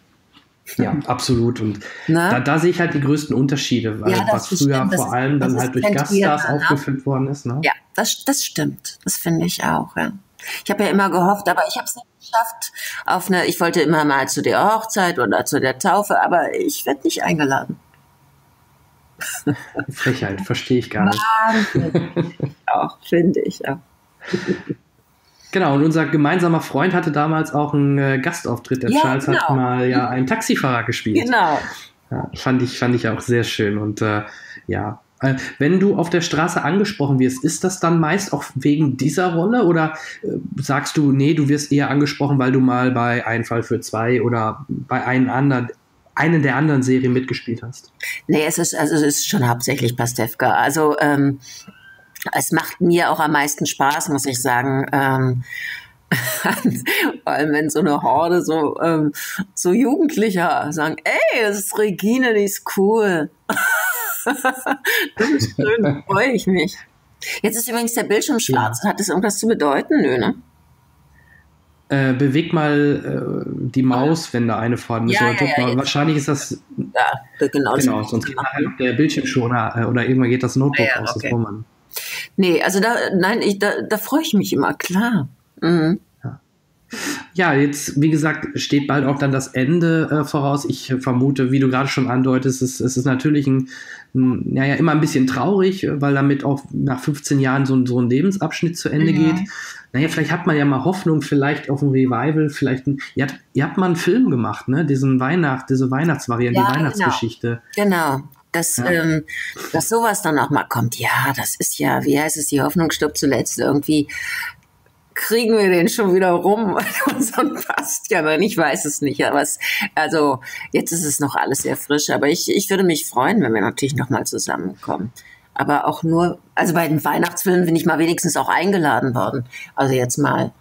Ja, absolut. Und da, da, sehe ich halt die größten Unterschiede, weil ja, was früher stimmt. vor allem dann halt durch Gaststars ne? aufgefüllt worden ist. Ne? Ja, das, das stimmt. Das finde ich auch. Ja. Ich habe ja immer gehofft, aber ich habe es nicht geschafft. Auf eine, ich wollte immer mal zu der Hochzeit oder zu der Taufe, aber ich werde nicht eingeladen. Frechheit, verstehe ich gar nicht. Wahnsinn. auch, finde ich auch. Genau, und unser gemeinsamer Freund hatte damals auch einen äh, Gastauftritt. Der ja, Charles genau. hat mal ja einen Taxifahrer gespielt. Genau. Ja, fand ich, fand ich auch sehr schön. Und äh, ja, äh, wenn du auf der Straße angesprochen wirst, ist das dann meist auch wegen dieser Rolle oder äh, sagst du, nee, du wirst eher angesprochen, weil du mal bei Einfall für zwei oder bei einem anderen, einen der anderen Serien mitgespielt hast? Nee, es ist, also es ist schon hauptsächlich Pastewka. Also ähm, es macht mir auch am meisten Spaß, muss ich sagen. Ähm, vor allem wenn so eine Horde so, ähm, so Jugendlicher sagen, ey, das ist Regine, die ist cool. das ist schön, da freue ich mich. Jetzt ist übrigens der Bildschirm schwarz. Ja. Hat das irgendwas zu bedeuten? Nö, ne? Äh, beweg mal äh, die Maus, wenn da eine vorhanden ist. Ja, ja, ja, wahrscheinlich ist das. Ja, genau. genau sonst geht halt der Bildschirmschoner äh, oder irgendwann geht das Notebook aus. Okay. Das man. Nee, also da, nein, ich, da, da freue ich mich immer, klar. Mhm. Ja, jetzt, wie gesagt, steht bald auch dann das Ende äh, voraus. Ich äh, vermute, wie du gerade schon andeutest, es, es ist natürlich ein, ein, ja, ja, immer ein bisschen traurig, weil damit auch nach 15 Jahren so, so ein Lebensabschnitt zu Ende mhm. geht. Naja, vielleicht hat man ja mal Hoffnung, vielleicht auf ein Revival, vielleicht ein, ihr, habt, ihr habt mal einen Film gemacht, ne? Diesen Weihnacht, diese Weihnachtsvariante, ja, die genau. Weihnachtsgeschichte. Genau. genau dass, ja. ähm, dass sowas dann auch mal kommt. Ja, das ist ja, wie heißt es, die Hoffnung stirbt zuletzt irgendwie. Kriegen wir den schon wieder rum? Ja, nein, ich weiß es nicht. Aber es, also jetzt ist es noch alles sehr frisch. Aber ich, ich würde mich freuen, wenn wir natürlich noch mal zusammenkommen. Aber auch nur, also bei den Weihnachtsfilmen bin ich mal wenigstens auch eingeladen worden. Also jetzt mal.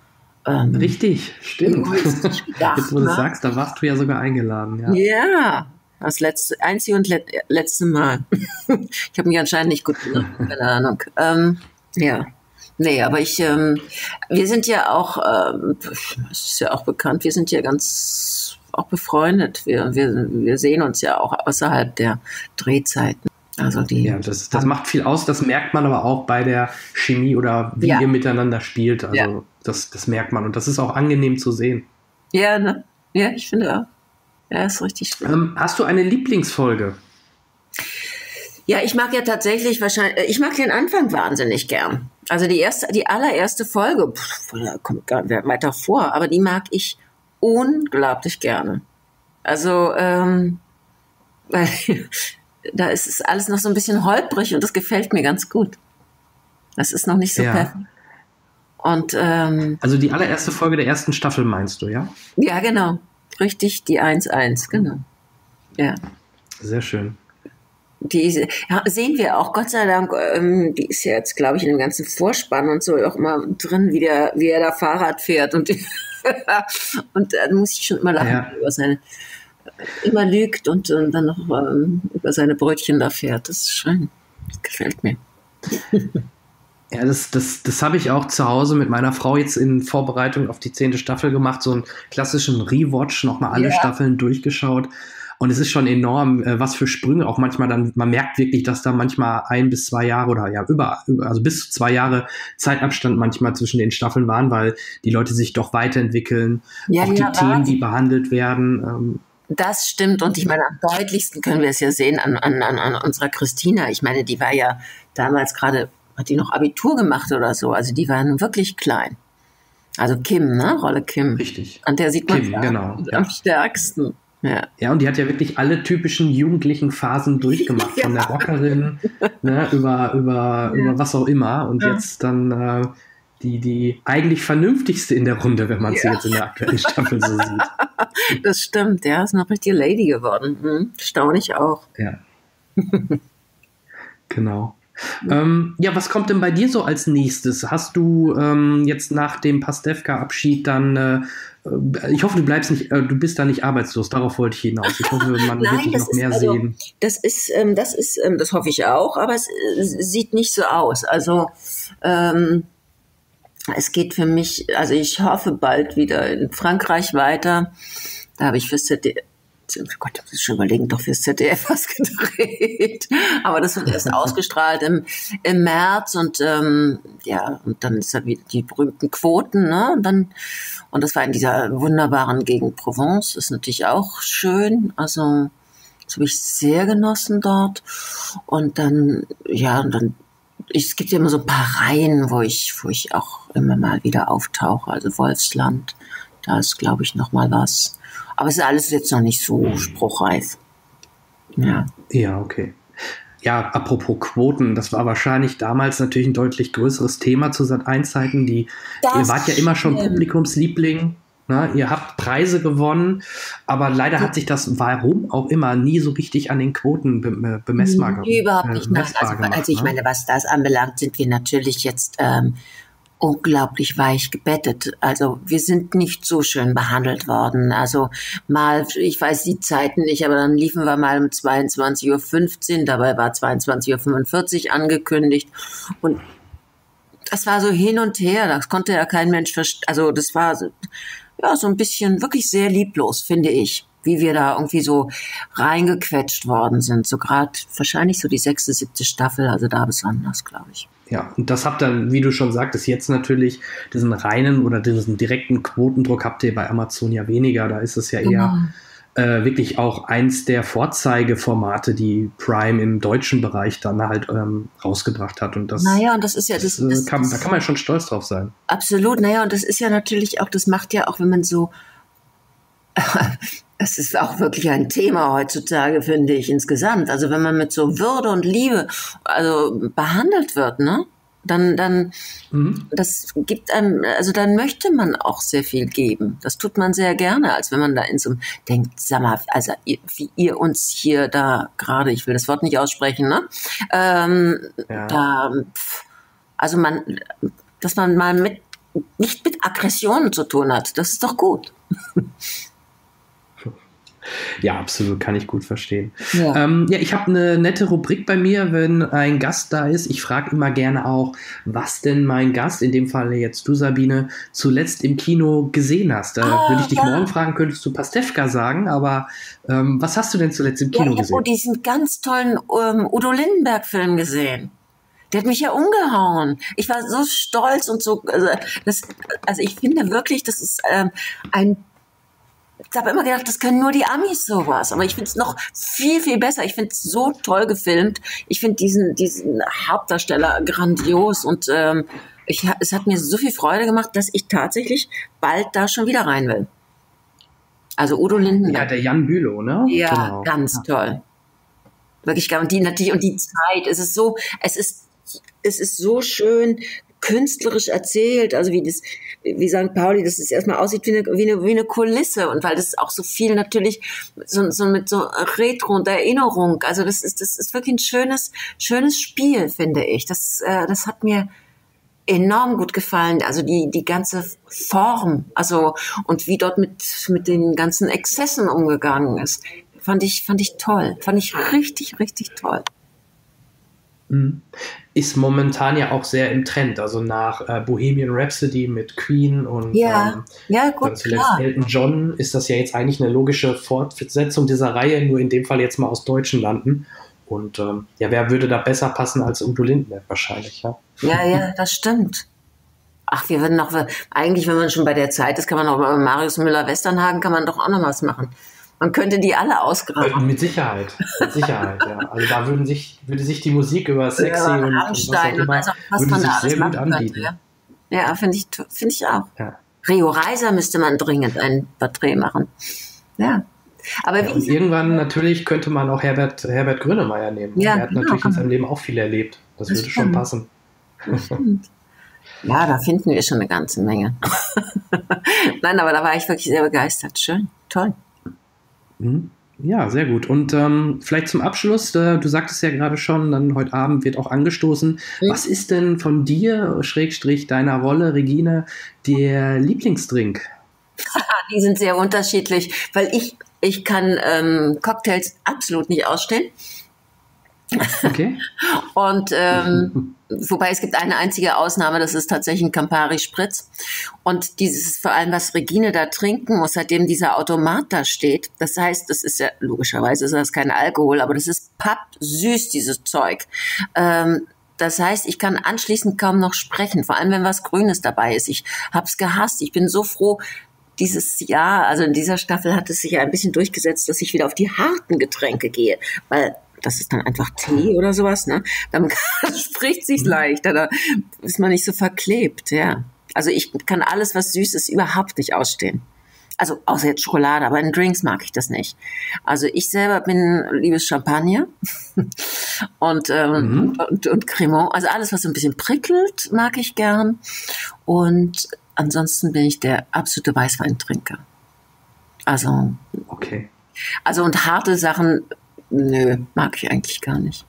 Ähm, Richtig, stimmt. Gedacht, jetzt, wo du ne? sagst, da warst du ja sogar eingeladen. Ja, ja das letzte, einzige und let, letzte Mal. ich habe mich anscheinend nicht gut gemacht, keine Ahnung. Ähm, ja. Nee, aber ich, ähm, wir sind ja auch, ähm, das ist ja auch bekannt, wir sind ja ganz auch befreundet. Wir, wir, wir sehen uns ja auch außerhalb der Drehzeiten. Also die, ja, das, das macht viel aus. Das merkt man aber auch bei der Chemie oder wie ja. ihr miteinander spielt. Also ja. das, das merkt man und das ist auch angenehm zu sehen. Ja, ne? Ja, ich finde auch. Ja, ist richtig schlimm. Ähm, hast du eine Lieblingsfolge? Ja, ich mag ja tatsächlich wahrscheinlich, äh, ich mag den Anfang wahnsinnig gern. Also die erste, die allererste Folge, pff, da kommt gar nicht weiter vor, aber die mag ich unglaublich gerne. Also, ähm, weil da ist es alles noch so ein bisschen holprig und das gefällt mir ganz gut. Das ist noch nicht so Ja. perfekt. Und ähm, Also die allererste Folge der ersten Staffel meinst du, ja? ja, genau. Richtig, die 1-1, genau. Ja. Sehr schön. Die ja, sehen wir auch, Gott sei Dank, ähm, die ist ja jetzt, glaube ich, in dem ganzen Vorspann und so auch immer drin, wie, der, wie er da Fahrrad fährt. Und, und da muss ich schon immer lachen Ja. über seine, immer lügt und, und dann noch ähm, über seine Brötchen da fährt. Das ist schön. Das gefällt mir. Ja, das, das, das habe ich auch zu Hause mit meiner Frau jetzt in Vorbereitung auf die zehnte Staffel gemacht, so einen klassischen Rewatch, nochmal alle Ja. Staffeln durchgeschaut. Und es ist schon enorm, äh, was für Sprünge auch manchmal dann, man merkt wirklich, dass da manchmal ein bis zwei Jahre oder ja, über, also bis zu zwei Jahre Zeitabstand manchmal zwischen den Staffeln waren, weil die Leute sich doch weiterentwickeln. Ja, auch die ja, Themen, die behandelt werden. Ähm, Das stimmt und ich meine, am deutlichsten können wir es ja sehen an, an, an, an unserer Christina. Ich meine, die war ja damals gerade, hat die noch Abitur gemacht oder so. Also die war nun wirklich klein. Also Kim, ne? Rolle Kim. richtig. An der sieht man Kim, ja genau, am ja. stärksten. Ja. Ja, und die hat ja wirklich alle typischen jugendlichen Phasen durchgemacht, von der Rockerin ne, über, über, über was auch immer. Und jetzt dann äh, die, die eigentlich vernünftigste in der Runde, wenn man sie jetzt in der aktuellen Staffel so sieht. Das stimmt, ja, ist noch richtige Lady geworden. Hm. Staunlich auch. Ja. genau. Ähm, ja, was kommt denn bei dir so als nächstes? Hast du ähm, jetzt nach dem Pastewka-Abschied dann, äh, äh, ich hoffe, du bleibst nicht, äh, du bist da nicht arbeitslos, darauf wollte ich hinaus. Ich hoffe, man wird Nein, dich das noch ist mehr also- sehen. Das ist, ähm, das ist, ähm, das hoffe ich auch, aber es äh, sieht nicht so aus. Also ähm, es geht für mich, also ich hoffe bald wieder in Frankreich weiter. Da habe ich fürs ZDF, oh Gott, ich muss schon überlegen, doch fürs ZDF was gedreht. Aber das wird erst ausgestrahlt im, im März und ähm, ja, und dann ist ja wieder die berühmten Quoten, ne? Und dann, und das war in dieser wunderbaren Gegend Provence, ist natürlich auch schön. Also das habe ich sehr genossen dort. Und dann, ja, und dann, es gibt ja immer so ein paar Reihen, wo ich, wo ich auch immer mal wieder auftauche. Also Wolfsland, da ist, glaube ich, noch mal was. Aber es ist alles jetzt noch nicht so spruchreif. Ja. Ja, okay. Ja, apropos Quoten, das war wahrscheinlich damals natürlich ein deutlich größeres Thema zu Sat1-Zeiten. Die, Das ihr wart ja immer schon stimmt. Publikumsliebling. Ne? Ihr habt Preise gewonnen, aber leider hat sich das, warum auch immer, nie so richtig an den Quoten be bemessbar gemacht. Überhaupt nicht. Nein, messbar also, gemacht, also ich ne? meine, was das anbelangt, sind wir natürlich jetzt ähm, unglaublich weich gebettet. Also wir sind nicht so schön behandelt worden. Also mal, ich weiß die Zeiten nicht, aber dann liefen wir mal um 22.15 Uhr, dabei war 22.45 Uhr angekündigt und das war so hin und her, das konnte ja kein Mensch verstehen. Also das war so, ja, so ein bisschen wirklich sehr lieblos, finde ich, wie wir da irgendwie so reingequetscht worden sind. So gerade wahrscheinlich so die sechste, siebte Staffel, also da besonders, glaube ich. Ja, und das habt ihr, wie du schon sagtest, jetzt natürlich diesen reinen oder diesen direkten Quotendruck habt ihr bei Amazon ja weniger. Da ist es ja eher äh, wirklich auch eins der Vorzeigeformate, die Prime im deutschen Bereich dann halt ähm, rausgebracht hat. Und das, Naja, und das ist ja das, das, das, äh, kann, das da kann man ja schon stolz drauf sein. Absolut, naja, und das ist ja natürlich auch, das macht ja auch, wenn man so, es ist auch wirklich ein Thema heutzutage, finde ich, insgesamt. Also wenn man mit so Würde und Liebe, also behandelt wird, ne? Dann, dann, Mhm. das gibt einem, also dann möchte man auch sehr viel geben. Das tut man sehr gerne, als wenn man da in so einem denkt, sag mal, also ihr, wie ihr uns hier da gerade, ich will das Wort nicht aussprechen, ne? Ähm, Ja. da, also man, dass man mal mit, nicht mit Aggressionen zu tun hat, das ist doch gut. Ja, absolut, kann ich gut verstehen. Ja. Ähm, ja, ich habe eine nette Rubrik bei mir, wenn ein Gast da ist. Ich frage immer gerne auch, was denn mein Gast, in dem Fall jetzt du, Sabine, zuletzt im Kino gesehen hast. Da Ah, würde ich dich ja. morgen fragen, könntest du Pastewka sagen, aber ähm, was hast du denn zuletzt im Ja, Kino ich habe gesehen? diesen ganz tollen ähm, Udo Lindenberg-Film gesehen. Der hat mich ja umgehauen. Ich war so stolz und so. Also, das, also ich finde wirklich, das ist ähm, ein. Ich habe immer gedacht, das können nur die Amis sowas. Aber ich finde es noch viel, viel besser. Ich finde es so toll gefilmt. Ich finde diesen, diesen Hauptdarsteller grandios und ähm, ich, es hat mir so viel Freude gemacht, dass ich tatsächlich bald da schon wieder rein will. Also Udo ja, Lindenberg. der Jan Bülow, ne? Ja, Genau. ganz toll. Wirklich, und die natürlich, und die Zeit, es ist so, es ist es ist so schön künstlerisch erzählt, also wie das, wie St. Pauli, dass es erstmal aussieht wie eine, wie eine, wie eine Kulisse und weil das auch so viel natürlich so, so mit so Retro und Erinnerung, also das ist, das ist wirklich ein schönes, schönes Spiel, finde ich. Das, äh, das hat mir enorm gut gefallen. Also die, die ganze Form, also und wie dort mit, mit den ganzen Exzessen umgegangen ist, fand ich, fand ich toll. Fand ich richtig, richtig toll. Mhm. Ist momentan ja auch sehr im Trend, also nach äh, Bohemian Rhapsody mit Queen und ja, ähm, ja, gut, dann zuletzt klar. Elton John ist das ja jetzt eigentlich eine logische Fortsetzung dieser Reihe, nur in dem Fall jetzt mal aus deutschen Landen. Und ähm, ja, wer würde da besser passen als Udo Lindenberg wahrscheinlich, ja? Ja, ja, das stimmt. Ach, wir würden noch, eigentlich, wenn man schon bei der Zeit ist, kann man auch bei Marius Müller-Westernhagen, kann man doch auch noch was machen. Man könnte die alle ausgraben. Äh, mit Sicherheit, mit Sicherheit, ja. Also da würden sich, würde sich die Musik über Sexy ja, und, und was, auch immer, würde sich sehr gut anbieten. Könnte, ja, ja finde ich, finde ich auch. Ja. Rio Reiser müsste man dringend ein Porträt machen. Ja. Aber ja, irgendwann natürlich könnte man auch Herbert, Herbert Grönemeyer nehmen. Ja, er hat genau, natürlich in seinem Leben auch viel erlebt. Das, das würde stimmt. schon passen. Ja, da finden wir schon eine ganze Menge. Nein, aber da war ich wirklich sehr begeistert. Schön, toll. Mhm. Ja, sehr gut. Und ähm, vielleicht zum Abschluss, äh, du sagtest ja gerade schon, dann heute Abend wird auch angestoßen. Mhm. Was ist denn von dir, Schrägstrich, deiner Rolle, Regine, der Lieblingsdrink? Die sind sehr unterschiedlich, weil ich, ich kann ähm, Cocktails absolut nicht ausstellen. Okay. Und ähm, wobei es gibt eine einzige Ausnahme, das ist tatsächlich ein Campari Spritz. Und dieses vor allem, was Regine da trinken muss, seitdem dieser Automat da steht. Das heißt, das ist ja logischerweise ist das kein Alkohol, aber das ist pappsüß, dieses Zeug. Ähm, das heißt, ich kann anschließend kaum noch sprechen, vor allem wenn was Grünes dabei ist. Ich hab's gehasst. Ich bin so froh, dieses Jahr, also in dieser Staffel hat es sich ja ein bisschen durchgesetzt, dass ich wieder auf die harten Getränke gehe, weil das ist dann einfach Tee oder sowas, ne? Dann spricht sich mhm. leichter, da ist man nicht so verklebt, ja. Also ich kann alles, was süß ist, überhaupt nicht ausstehen. Also außer jetzt Schokolade, aber in Drinks mag ich das nicht. Also ich selber bin liebes Champagner und, ähm, mhm. und, und Cremant. Also alles, was so ein bisschen prickelt, mag ich gern. Und ansonsten bin ich der absolute Weißweintrinker. Also. Okay. Also und harte Sachen Nö, mag ich eigentlich gar nicht.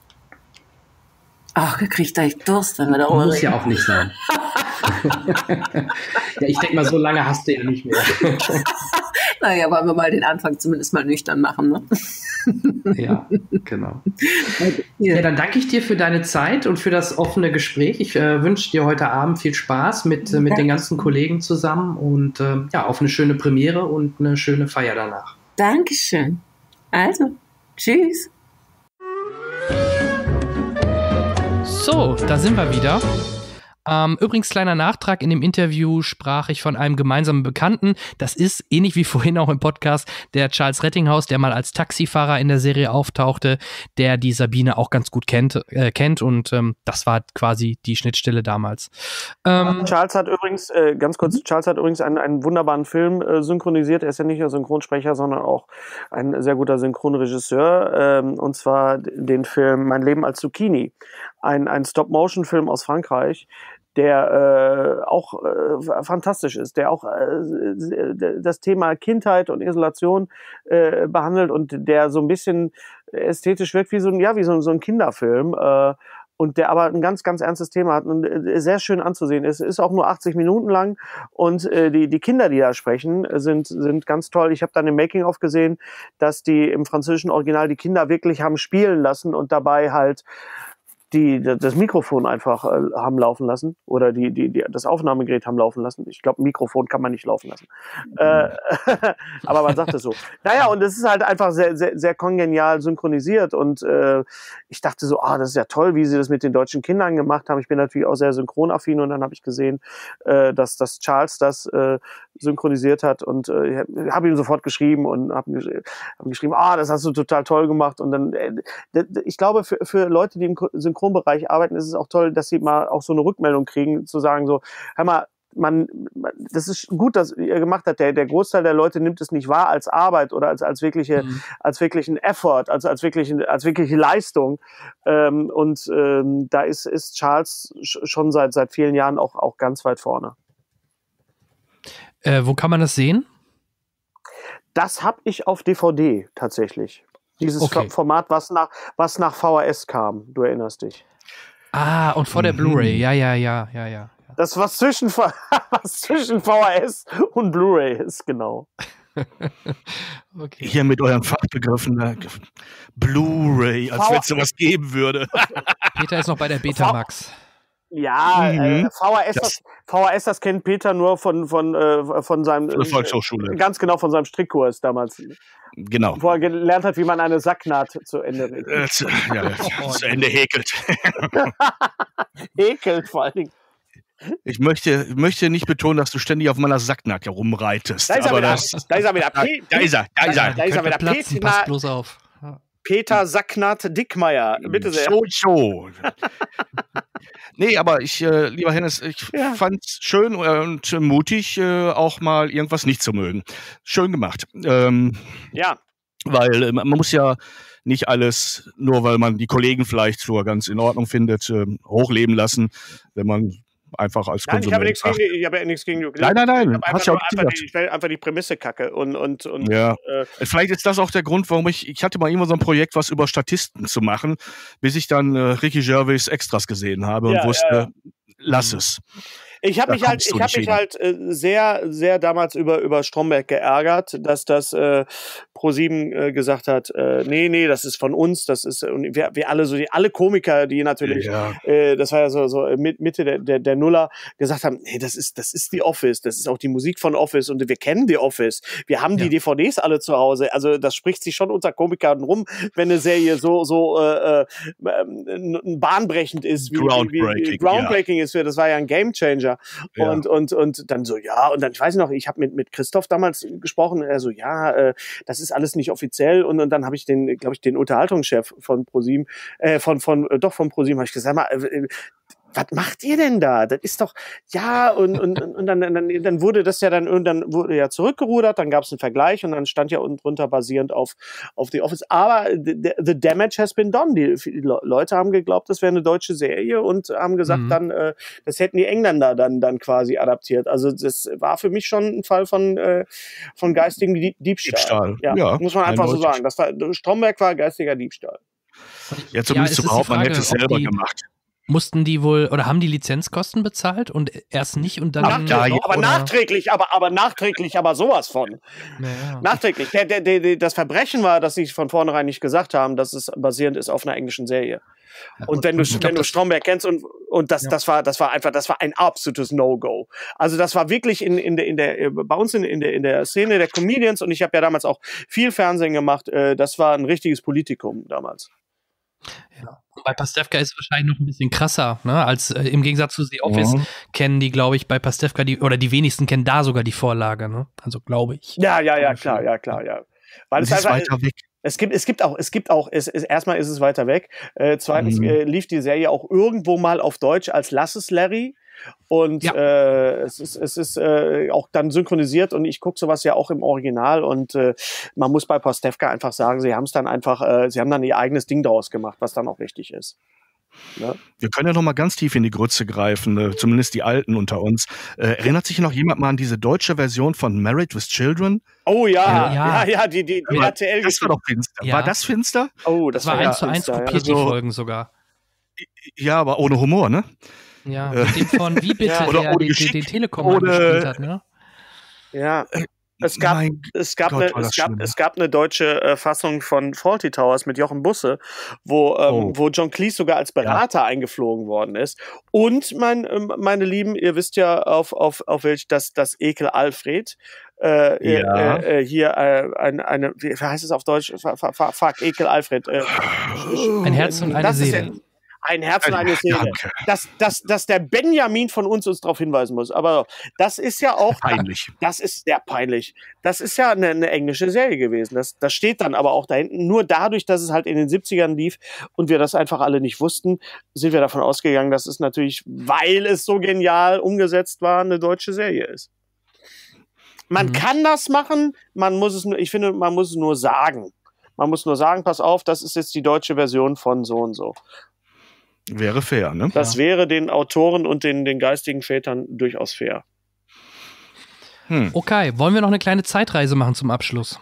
Ach, kriegt da Durst, wenn wir darüber Muss reden. ja auch nicht sein. ja, ich denke mal, so lange hast du ja nicht mehr. naja, wollen wir mal den Anfang zumindest mal nüchtern machen, ne? ja, genau. Ja, dann danke ich dir für deine Zeit und für das offene Gespräch. Ich äh, wünsche dir heute Abend viel Spaß mit, äh, mit den ganzen Kollegen zusammen und äh, ja, auf eine schöne Premiere und eine schöne Feier danach. Dankeschön. Also. Tschüss. So, da sind wir wieder. Ähm, übrigens, kleiner Nachtrag: In dem Interview sprach ich von einem gemeinsamen Bekannten. Das ist, ähnlich wie vorhin auch im Podcast, der Charles Rettinghaus, der mal als Taxifahrer in der Serie auftauchte, der die Sabine auch ganz gut kennt. Äh, kennt und ähm, das war quasi die Schnittstelle damals. Ähm, Charles hat übrigens, äh, ganz kurz, mhm. Charles hat übrigens einen, einen wunderbaren Film äh, synchronisiert. Er ist ja nicht nur Synchronsprecher, sondern auch ein sehr guter Synchronregisseur. Ähm, und zwar den Film Mein Leben als Zucchini. Ein, ein Stop-Motion-Film aus Frankreich, der äh, auch äh, fantastisch ist, der auch äh, das Thema Kindheit und Isolation äh, behandelt und der so ein bisschen ästhetisch wirkt wie so ein, ja, wie so, so ein Kinderfilm. Äh, und der aber ein ganz, ganz ernstes Thema hat und äh, sehr schön anzusehen ist. Ist auch nur 80 Minuten lang und äh, die, die Kinder, die da sprechen, sind, sind ganz toll. Ich habe dann im Making-of gesehen, dass die im französischen Original die Kinder wirklich haben spielen lassen und dabei halt die das Mikrofon einfach äh, haben laufen lassen oder die, die, die das Aufnahmegerät haben laufen lassen. Ich glaube, Mikrofon kann man nicht laufen lassen. Äh, aber man sagt es so. Naja, und es ist halt einfach sehr, sehr, sehr kongenial synchronisiert und äh, ich dachte so, ah, das ist ja toll, wie sie das mit den deutschen Kindern gemacht haben. Ich bin natürlich auch sehr synchronaffin und dann habe ich gesehen, äh, dass, dass Charles das äh, synchronisiert hat und äh, habe ihm sofort geschrieben und habe hab geschrieben, ah, das hast du total toll gemacht und dann, äh, ich glaube, für, für Leute, die im Synchron Synchronbereich arbeiten, ist es auch toll, dass sie mal auch so eine Rückmeldung kriegen, zu sagen so, hör mal, man, das ist gut, dass ihr gemacht habt. Der, der Großteil der Leute nimmt es nicht wahr als Arbeit oder als, als wirkliche, mhm. als wirklichen Effort, als, als wirklichen, als wirkliche Leistung. Ähm, und ähm, da ist, ist Charles schon seit, seit vielen Jahren auch, auch ganz weit vorne. Äh, wo kann man das sehen? Das habe ich auf DVD tatsächlich. Dieses okay. Format, was nach, was nach VHS kam, du erinnerst dich. Ah, und vor der mhm. Blu-ray, ja, ja, ja, ja, ja. Das, was zwischen, was zwischen VHS und Blu-ray ist, genau. okay. Hier mit euren Fachbegriffen, ne? Blu-ray, als wenn es sowas geben würde. Peter ist noch bei der Betamax. Ja, mhm. äh, VHS, das, VHS, das kennt Peter nur von, von, äh, von seinem. Von Volkshochschule. Ganz genau, von seinem Strickkurs damals. Genau. Wo er gelernt hat, wie man eine Sacknaht zu Ende äh, zu, ja, zu Ende häkelt. häkelt vor allen Dingen. Ich möchte, möchte nicht betonen, dass du ständig auf meiner Sacknaht herumreitest. Da ist er wieder. Das, da ist er wieder. Da, da ist er. Da ist er. Da ist er wieder. Platzen, Peter, bloß auf. Peter Sacknaht Dickmeier. Bitte sehr. So, so. nee, aber ich, äh, lieber Hennes, ich ja. fand es schön und mutig, äh, auch mal irgendwas nicht zu mögen. Schön gemacht. Ähm, ja. Weil äh, man muss ja nicht alles, nur weil man die Kollegen vielleicht sogar ganz in Ordnung findet, äh, hochleben lassen, wenn man einfach als nein, Ich habe, gegen, ich habe ja nichts gegen Nein, nein, nein. Ich, einfach, nur, einfach, die, ich will einfach die Prämisse kacke. Und, und, und, ja. Äh, Vielleicht ist das auch der Grund, warum ich, ich hatte mal immer so ein Projekt, was über Statisten zu machen, bis ich dann äh, Ricky Gervais Extras gesehen habe ja, und wusste, ja, ja. lass es. Ich habe mich halt, ich habe mich halt äh, sehr, sehr damals über über Stromberg geärgert, dass das äh, Pro7 äh, gesagt hat, äh, nee, nee, das ist von uns, das ist und wir, wir alle so die alle Komiker, die natürlich, ja. äh, das war ja so so Mitte der, der der Nuller gesagt haben, nee, das ist das ist die Office, das ist auch die Musik von Office und wir kennen die Office, wir haben die ja. DVDs alle zu Hause, also das spricht sich schon unter Komikern rum, wenn eine Serie so so äh, äh, bahnbrechend ist, wie, groundbreaking, wie, wie groundbreaking ja. ist, das war ja ein Gamechanger und und und dann so ja und dann ich weiß noch, ich habe mit mit Christoph damals gesprochen, er so ja, äh, das ist ist alles nicht offiziell. Und, und dann habe ich den, glaube ich, den Unterhaltungschef von ProSieben, äh, von, von, äh, doch von ProSieben, habe ich gesagt, mal, äh, was macht ihr denn da? Das ist doch, ja, und, und, und dann, dann, dann wurde das ja dann irgendwann wurde ja zurückgerudert, dann gab es einen Vergleich und dann stand ja unten drunter basierend auf, auf The Office. Aber the, the damage has been done. Die, die Leute haben geglaubt, das wäre eine deutsche Serie und haben gesagt, mhm. dann, äh, das hätten die Engländer dann, dann quasi adaptiert. Also das war für mich schon ein Fall von, äh, von geistigem Diebstahl. Diebstahl. Ja, ja, muss man einfach so sagen. Das war, Stromberg war geistiger Diebstahl. Ja, zumindest ja, überhaupt, man hätte es selber gemacht mussten die wohl oder haben die Lizenzkosten bezahlt und erst nicht und dann. Ach, ja, ja, aber oder? nachträglich, aber, aber nachträglich, aber sowas von. Naja. Nachträglich. Der, der, der, das Verbrechen war, dass sie von vornherein nicht gesagt haben, dass es basierend ist auf einer englischen Serie. Und wenn du, wenn du Stromberg kennst und, und das, ja. das war, das war einfach, das war ein absolutes No-Go. Also das war wirklich in, in der, in der, bei uns in, in der, in der Szene der Comedians und ich habe ja damals auch viel Fernsehen gemacht, äh, das war ein richtiges Politikum damals. Ja. Bei Pastewka ist es wahrscheinlich noch ein bisschen krasser, ne? als äh, im Gegensatz zu The Office mhm. kennen die, glaube ich, bei Pastewka die, oder die wenigsten kennen da sogar die Vorlage, ne? Also glaube ich. Ja, ja, ja, klar, ja, klar, ja. Weil es, einfach, weiter weg. Es gibt, es gibt auch, es gibt auch, es, es, erstmal ist es weiter weg. Äh, zweitens mhm. äh, lief die Serie auch irgendwo mal auf Deutsch als Lass es Larry. Und ja. äh, es ist, es ist äh, auch dann synchronisiert und ich gucke sowas ja auch im Original und äh, man muss bei Postevka einfach sagen, sie haben es dann einfach, äh, sie haben dann ihr eigenes Ding daraus gemacht, was dann auch richtig ist. Ja. Wir können ja noch mal ganz tief in die Grütze greifen, äh, zumindest die Alten unter uns. Äh, erinnert sich noch jemand mal an diese deutsche Version von Married with Children? Oh ja, ja, ja, ja die, die, die RTL. Das war doch finster. Ja. War das finster? Oh, das, das war eins zu eins kopiert, die also Folgen sogar. Ja, aber ohne Humor, ne? Ja, äh. mit dem von wie bitte, ja. der den, den, den Telekom ohne, gespielt hat, ne? Ja. Äh, es gab, es, gab Gott, eine, es, gab, es gab eine deutsche äh, Fassung von Faulty Towers mit Jochen Busse, wo, ähm, oh. wo John Cleese sogar als Berater ja. eingeflogen worden ist. Und, mein, ähm, meine Lieben, ihr wisst ja, auf, auf, auf welch das, das Ekel Alfred, äh, ja. äh, äh, hier äh, eine, eine, wie heißt es auf Deutsch? Fuck, Ekel Alfred. Äh, ein Herz und eine Seele. Ein Herz und eine Seele. Dass, dass, dass der Benjamin von uns uns darauf hinweisen muss. Aber das ist ja auch. Peinlich. Das ist sehr peinlich. Das ist ja eine, eine englische Serie gewesen. Das, das steht dann aber auch da hinten. Nur dadurch, dass es halt in den 70ern lief und wir das einfach alle nicht wussten, sind wir davon ausgegangen, dass es natürlich, weil es so genial umgesetzt war, eine deutsche Serie ist. Man mhm. kann das machen, man muss es nur, ich finde, man muss es nur sagen. Man muss nur sagen, pass auf, das ist jetzt die deutsche Version von so und so. Wäre fair, ne? Das ja. wäre den Autoren und den, den geistigen Vätern durchaus fair. Hm. Okay, wollen wir noch eine kleine Zeitreise machen zum Abschluss?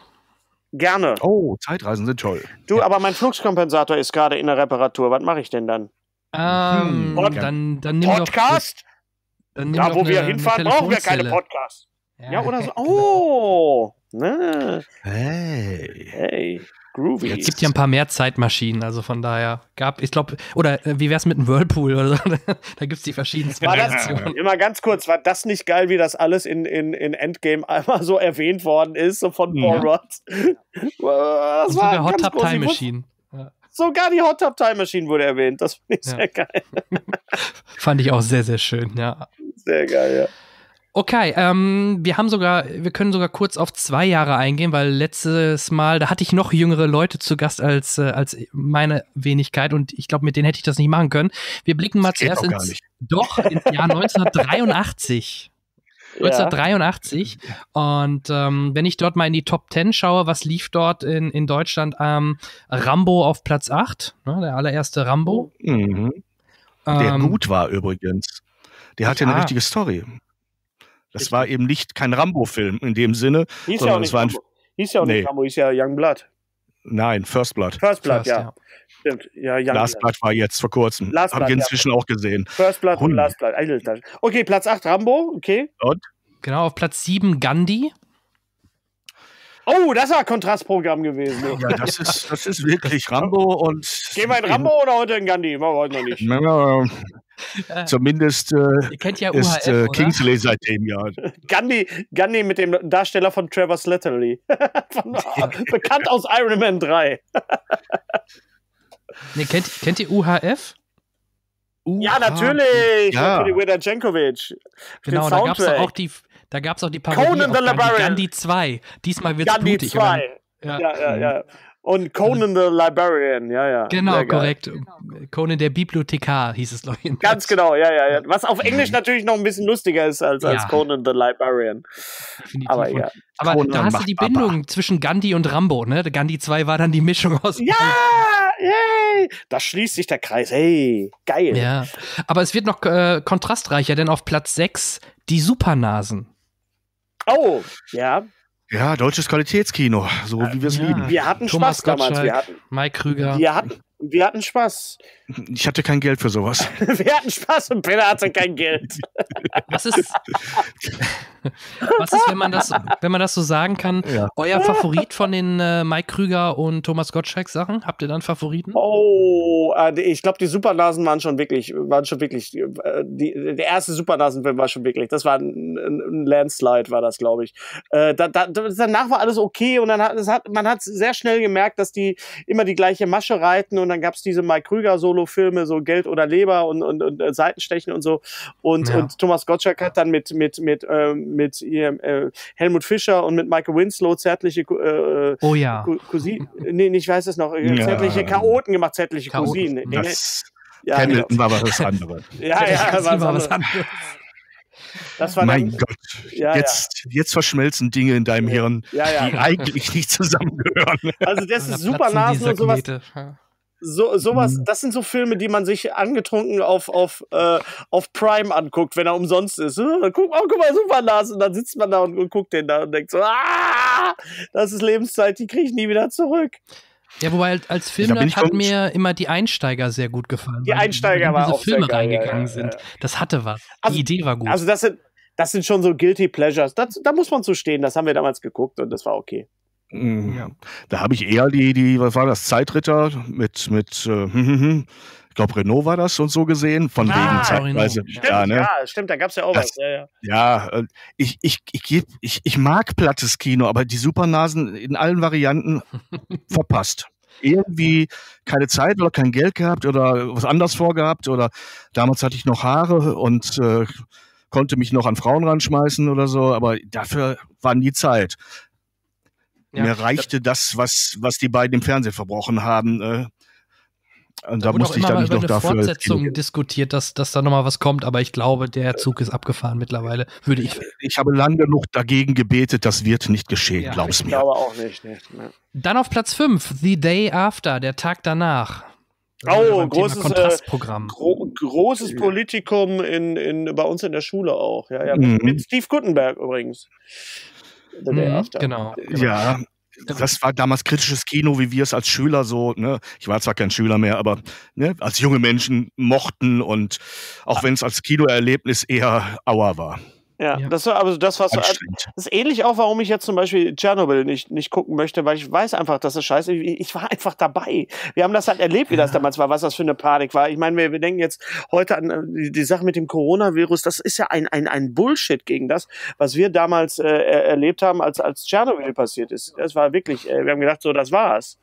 Gerne. Oh, Zeitreisen sind toll. Du, ja. aber mein Fluxkompensator ist gerade in der Reparatur. Was mache ich denn dann? Ähm, hm. dann, dann nimm Podcast? Doch, dann nimm da, wo eine, wir hinfahren, brauchen wir keine Podcasts. Ja, ja oder so. Oh! Ne? Hey. Hey. Groovy. Es gibt ja ein paar mehr Zeitmaschinen, also von daher gab, ich glaube, oder äh, wie wär's mit einem Whirlpool oder so? da gibt's die verschiedensten war das, Immer ganz kurz, war das nicht geil, wie das alles in, in, in Endgame einmal so erwähnt worden ist, so von Paul ja. Rudd? das war sogar Hot Tub Time Machine. Sogar die Hot Tub Time Machine wurde erwähnt. Das finde ich sehr geil. Fand ich auch sehr, sehr schön, ja. Sehr geil, ja. Okay, ähm, wir haben sogar, wir können sogar kurz auf zwei Jahre eingehen, weil letztes Mal, da hatte ich noch jüngere Leute zu Gast als, äh, als meine Wenigkeit und ich glaube, mit denen hätte ich das nicht machen können. Wir blicken mal zuerst ins, doch, ins Jahr 1983. 1983. Und ähm, wenn ich dort mal in die Top 10 schaue, was lief dort in, in Deutschland? Ähm, Rambo auf Platz 8, ne, der allererste Rambo. Mhm. Der ähm, gut war übrigens. Der hatte ja. eine richtige Story. Das war eben nicht kein Rambo-Film in dem Sinne. Hieß ja auch nicht Rambo. Hieß ja auch nee. nicht Rambo, hieß ja Young Blood. Nein, First Blood. First Blood, First, ja. ja. Stimmt. Ja, Young Last Blood. war jetzt vor kurzem. Last Haben wir inzwischen ja. auch gesehen. First Blood Hund. und Last Blood. Okay, Platz 8 Rambo, okay. Und? Genau, auf Platz 7 Gandhi. Oh, das war ein Kontrastprogramm gewesen. Ja, das ist, das ist wirklich Rambo und. Gehen wir in Rambo oder heute in Gandhi? Wir wollen noch nicht. Zumindest äh, Ihr kennt ja UHF, ist äh, Kingsley oder? seitdem ja. Gandhi, Gandhi mit dem Darsteller von Trevor Slattery. von, bekannt aus Iron Man 3. nee, kennt, kennt ihr UHF? Ja, natürlich. Ja. Natürlich Weda Jankovic. Genau, da gab es auch die, da gab es auch die Parodie Conan the Librarian. Gandhi 2. Diesmal wird es blutig. Gandhi 2. Ja. ja, ja, ja. Und Conan the Librarian, ja, ja. Genau, korrekt. Conan der Bibliothekar hieß es, glaube ich. Ganz genau, ja, ja, ja. Was auf Englisch natürlich noch ein bisschen lustiger ist als, ja. als Conan the Librarian. Definitiv. Aber ja. Aber Conan da hast du die Bindung Papa. zwischen Gandhi und Rambo, ne? Gandhi 2 war dann die Mischung aus. Ja! Yay! Da schließt sich der Kreis. Hey, geil. Ja. Aber es wird noch äh, kontrastreicher, denn auf Platz 6 die Supernasen. Oh, ja. Ja, deutsches Qualitätskino, so wie wir es ja. lieben. Wir hatten Thomas Spaß Gottschalk, damals. Wir hatten, Mike Krüger. Wir hatten, wir hatten Spaß. Ich hatte kein Geld für sowas. wir hatten Spaß und Peter hatte kein Geld. Was ist, was ist, wenn man das, wenn man das so sagen kann, ja. euer Favorit von den äh, Mike Krüger und Thomas Gottschalk Sachen? Habt ihr dann Favoriten? Oh, äh, ich glaube, die Supernasen waren schon wirklich, waren schon wirklich, äh, die, der erste Supernasenfilm war schon wirklich, das war ein, ein Landslide, war das, glaube ich. Äh, da, da, danach war alles okay und dann hat, hat man hat sehr schnell gemerkt, dass die immer die gleiche Masche reiten und dann gab es diese Mike Krüger Solo-Filme, so Geld oder Leber und, und, und äh, Seitenstechen und so und, ja. und Thomas Gottschalk hat dann mit, mit, mit, ähm, mit ihrem, äh, Helmut Fischer und mit Michael Winslow zärtliche äh, oh ja. Cousinen, nee, ich weiß es noch, äh, zärtliche Chaoten gemacht, zärtliche Chaoten. Cousinen. Das ja, Hamilton genau. war was anderes. ja, ja, war, war was anderes. Das war mein dann, Gott, ja, jetzt, ja. jetzt verschmelzen Dinge in deinem Hirn, ja, die eigentlich nicht zusammengehören. Also das ist super Nasen und sowas. So, sowas, mhm. das sind so Filme, die man sich angetrunken auf, auf, äh, auf Prime anguckt, wenn er umsonst ist. Äh, guck, oh, guck mal, Supernas. Und dann sitzt man da und, und guckt den da und denkt so, ah, das ist Lebenszeit, die kriege ich nie wieder zurück. Ja, wobei als Film hat mir immer die Einsteiger sehr gut gefallen. Die Einsteiger waren auch Filme sehr geil, reingegangen ja, ja, ja. sind. Das hatte was. Also, die Idee war gut. Also das sind, das sind schon so Guilty Pleasures. Das, da muss man zu stehen. Das haben wir damals geguckt und das war okay. Mhm. Ja. Da habe ich eher die, die, was war das, Zeitritter mit, mit äh, hm, hm, hm. ich glaube Renault war das und so gesehen, von ah, wegen Zeitweise. Stimmt, ja, ne? ja, stimmt, da gab es ja auch das, was. Ja, ja. ja äh, ich, ich, ich, ich, ich mag plattes Kino, aber die Supernasen in allen Varianten verpasst. irgendwie keine Zeit oder kein Geld gehabt oder was anders vorgehabt oder damals hatte ich noch Haare und äh, konnte mich noch an Frauen ranschmeißen oder so, aber dafür war nie Zeit. Ja, Mir reichte das, was, was die beiden im Fernsehen verbrochen haben. Äh, und da, da musste ich dann nicht noch dafür. Fortsetzung diskutiert, dass, dass da nochmal was kommt, aber ich glaube, der Zug ist abgefahren mittlerweile, würde ich. Ich habe lange genug dagegen gebetet, das wird nicht geschehen, ja, glaub's ich mir. Ich glaube auch nicht. Ne. Dann auf Platz 5, The Day After, der Tag danach. Oh, großes Kontrastprogramm. Äh, gro großes Politikum in, in, bei uns in der Schule auch. Ja, ja. Mhm. Mit Steve Gutenberg übrigens. The Day mhm, After. Genau, genau. Ja, das war damals kritisches Kino, wie wir es als Schüler so, ne, ich war zwar kein Schüler mehr, aber ne, als junge Menschen mochten und auch wenn es als Kinoerlebnis eher Auer war. Ja, ja, das war also das, was das ist ähnlich auch, warum ich jetzt zum Beispiel Tschernobyl nicht, nicht gucken möchte, weil ich weiß einfach, dass das scheiße ist. Ich war einfach dabei. Wir haben das halt erlebt, wie das damals war, was das für eine Panik war. Ich meine, wir, wir denken jetzt heute an äh, die, die Sache mit dem Coronavirus, das ist ja ein, ein, ein Bullshit gegen das, was wir damals äh, erlebt haben, als, als Tschernobyl passiert ist. Das war wirklich, äh, wir haben gedacht, so, das war's.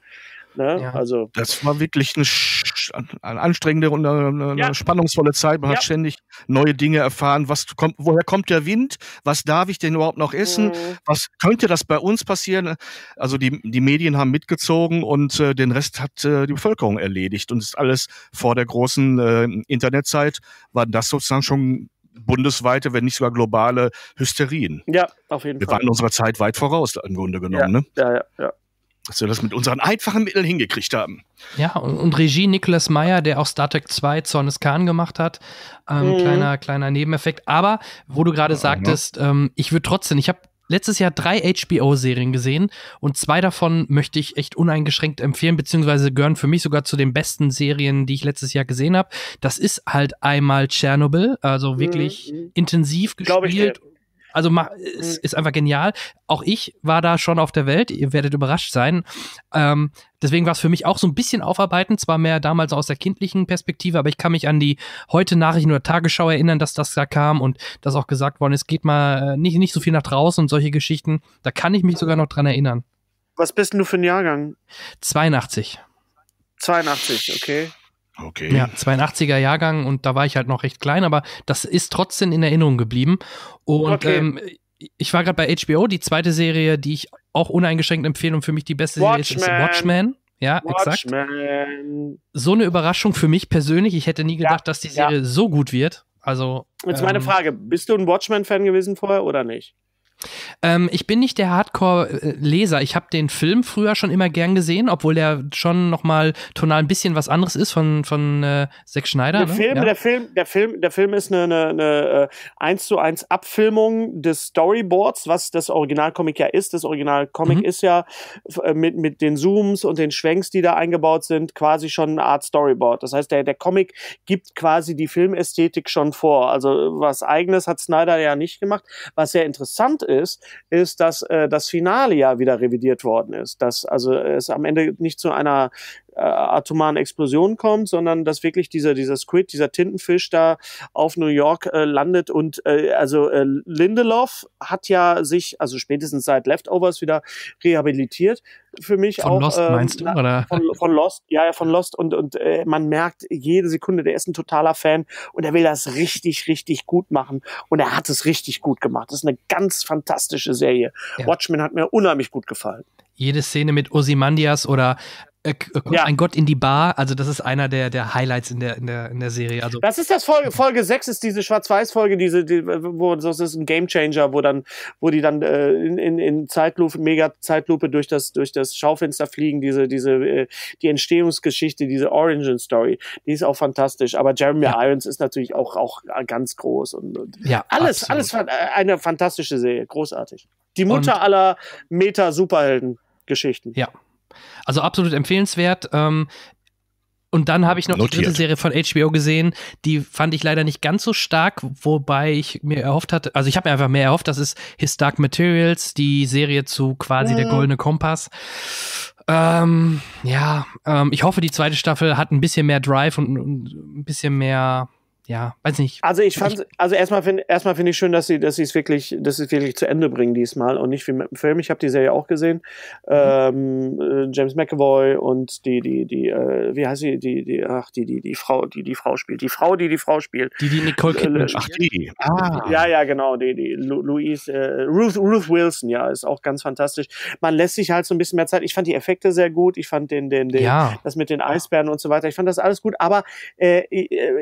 Ne? Ja. Also das war wirklich eine, eine anstrengende und eine, eine ja. spannungsvolle Zeit. Man ja. hat ständig neue Dinge erfahren. Was kommt, woher kommt der Wind? Was darf ich denn überhaupt noch essen? Mhm. Was könnte das bei uns passieren? Also die, die Medien haben mitgezogen und äh, den Rest hat äh, die Bevölkerung erledigt. Und das ist alles vor der großen äh, Internetzeit war das sozusagen schon bundesweite, wenn nicht sogar globale Hysterien. Ja, auf jeden Wir Fall. Wir waren unserer Zeit weit voraus, im Grunde genommen. Ja, ne? ja, ja. ja dass wir das mit unseren einfachen Mitteln hingekriegt haben. Ja, und, und Regie Nicholas Meyer, der auch Star Trek 2 Zorn des Khan gemacht hat. Ähm, mhm. Kleiner, kleiner Nebeneffekt. Aber, wo du gerade ja, sagtest, ähm, ich würde trotzdem, ich habe letztes Jahr drei HBO-Serien gesehen und zwei davon möchte ich echt uneingeschränkt empfehlen, beziehungsweise gehören für mich sogar zu den besten Serien, die ich letztes Jahr gesehen habe. Das ist halt einmal Tschernobyl, also wirklich mhm. intensiv gespielt also es ist einfach genial. Auch ich war da schon auf der Welt. Ihr werdet überrascht sein. Ähm, deswegen war es für mich auch so ein bisschen aufarbeiten. Zwar mehr damals aus der kindlichen Perspektive, aber ich kann mich an die heute Nachrichten oder Tagesschau erinnern, dass das da kam und dass auch gesagt worden ist, geht mal äh, nicht, nicht so viel nach draußen und solche Geschichten. Da kann ich mich sogar noch dran erinnern. Was bist denn du für ein Jahrgang? 82. 82, okay. Okay. Ja, 82er Jahrgang und da war ich halt noch recht klein, aber das ist trotzdem in Erinnerung geblieben. Und okay. ähm, ich war gerade bei HBO, die zweite Serie, die ich auch uneingeschränkt empfehle und für mich die beste Watchmen. Serie ist, ist Watchmen. Ja, Watchmen. exakt. So eine Überraschung für mich persönlich. Ich hätte nie gedacht, ja, dass die Serie ja. so gut wird. Also. Jetzt meine ähm, Frage: Bist du ein Watchmen-Fan gewesen vorher oder nicht? Ähm, ich bin nicht der Hardcore-Leser. Ich habe den Film früher schon immer gern gesehen, obwohl der schon nochmal tonal ein bisschen was anderes ist von, von äh, Zack Schneider. Der, ne? Film, ja. der, Film, der, Film, der Film ist eine, eine, eine 1 äh, zu 1 Abfilmung des Storyboards, was das Originalcomic ja ist. Das Originalcomic mhm. ist ja äh, mit, mit den Zooms und den Schwenks, die da eingebaut sind, quasi schon eine Art Storyboard. Das heißt, der, der Comic gibt quasi die Filmästhetik schon vor. Also was eigenes hat Snyder ja nicht gemacht. Was sehr interessant ist, ist, dass äh, das Finale ja wieder revidiert worden ist. Dass also es am Ende nicht zu einer äh, atomaren Explosion kommt, sondern dass wirklich dieser, dieser Squid, dieser Tintenfisch da auf New York äh, landet und äh, also äh, Lindelof hat ja sich, also spätestens seit Leftovers wieder rehabilitiert für mich von auch. Lost ähm, meinst du, oder? Von, von, Lost, ja, ja, von Lost und, und äh, man merkt jede Sekunde, der ist ein totaler Fan und er will das richtig, richtig gut machen und er hat es richtig gut gemacht. Das ist eine ganz fantastische Serie. Ja. Watchmen hat mir unheimlich gut gefallen jede Szene mit Ozymandias oder äh, kommt ja. ein Gott in die Bar. Also das ist einer der, der Highlights in der, in der, in der Serie. Also das ist das Folge, Folge 6 ist diese Schwarz-Weiß-Folge, diese, die, wo das ist ein Gamechanger, wo dann, wo die dann äh, in, in, in Zeitlupe, mega Zeitlupe durch das, durch das Schaufenster fliegen, diese, diese, äh, die Entstehungsgeschichte, diese Origin Story, die ist auch fantastisch. Aber Jeremy ja. Irons ist natürlich auch, auch ganz groß und, und ja, alles, absolut. alles äh, eine fantastische Serie, großartig. Die Mutter und aller Meta-Superhelden-Geschichten. Ja, also absolut empfehlenswert. Ähm, und dann habe ich noch Notiert. die dritte Serie von HBO gesehen, die fand ich leider nicht ganz so stark, wobei ich mir erhofft hatte, also ich habe mir einfach mehr erhofft, das ist His Dark Materials, die Serie zu quasi mhm. der Goldene Kompass. Ähm, ja, ähm, ich hoffe, die zweite Staffel hat ein bisschen mehr Drive und, und ein bisschen mehr ja, weiß nicht. Also ich fand, also erstmal finde erstmal finde ich schön, dass sie, dass sie es wirklich, dass sie es wirklich zu Ende bringen diesmal und nicht wie mit dem Film. Ich habe die Serie auch gesehen. Mhm. Ähm, äh, James McAvoy und die, die, die, äh, wie heißt sie, die, die, ach, die, die, die Frau, die die Frau spielt, die Frau, die die Frau spielt. Die, die Nicole Kidman. Ach, die. Ah. Ja, ja, genau, die, die Lu Louise, äh, Ruth, Ruth Wilson, ja, ist auch ganz fantastisch. Man lässt sich halt so ein bisschen mehr Zeit. Ich fand die Effekte sehr gut. Ich fand den, den, den, Ja. das mit den Eisbären und so weiter. Ich fand das alles gut, aber äh,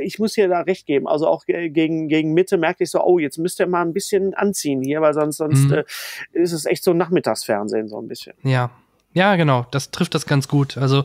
ich muss hier da recht geben. Also auch gegen, gegen Mitte merkte ich so, oh, jetzt müsst ihr mal ein bisschen anziehen hier, weil sonst, sonst Mhm. äh, ist es echt so ein Nachmittagsfernsehen so ein bisschen. Ja. Ja, genau, das trifft das ganz gut. Also,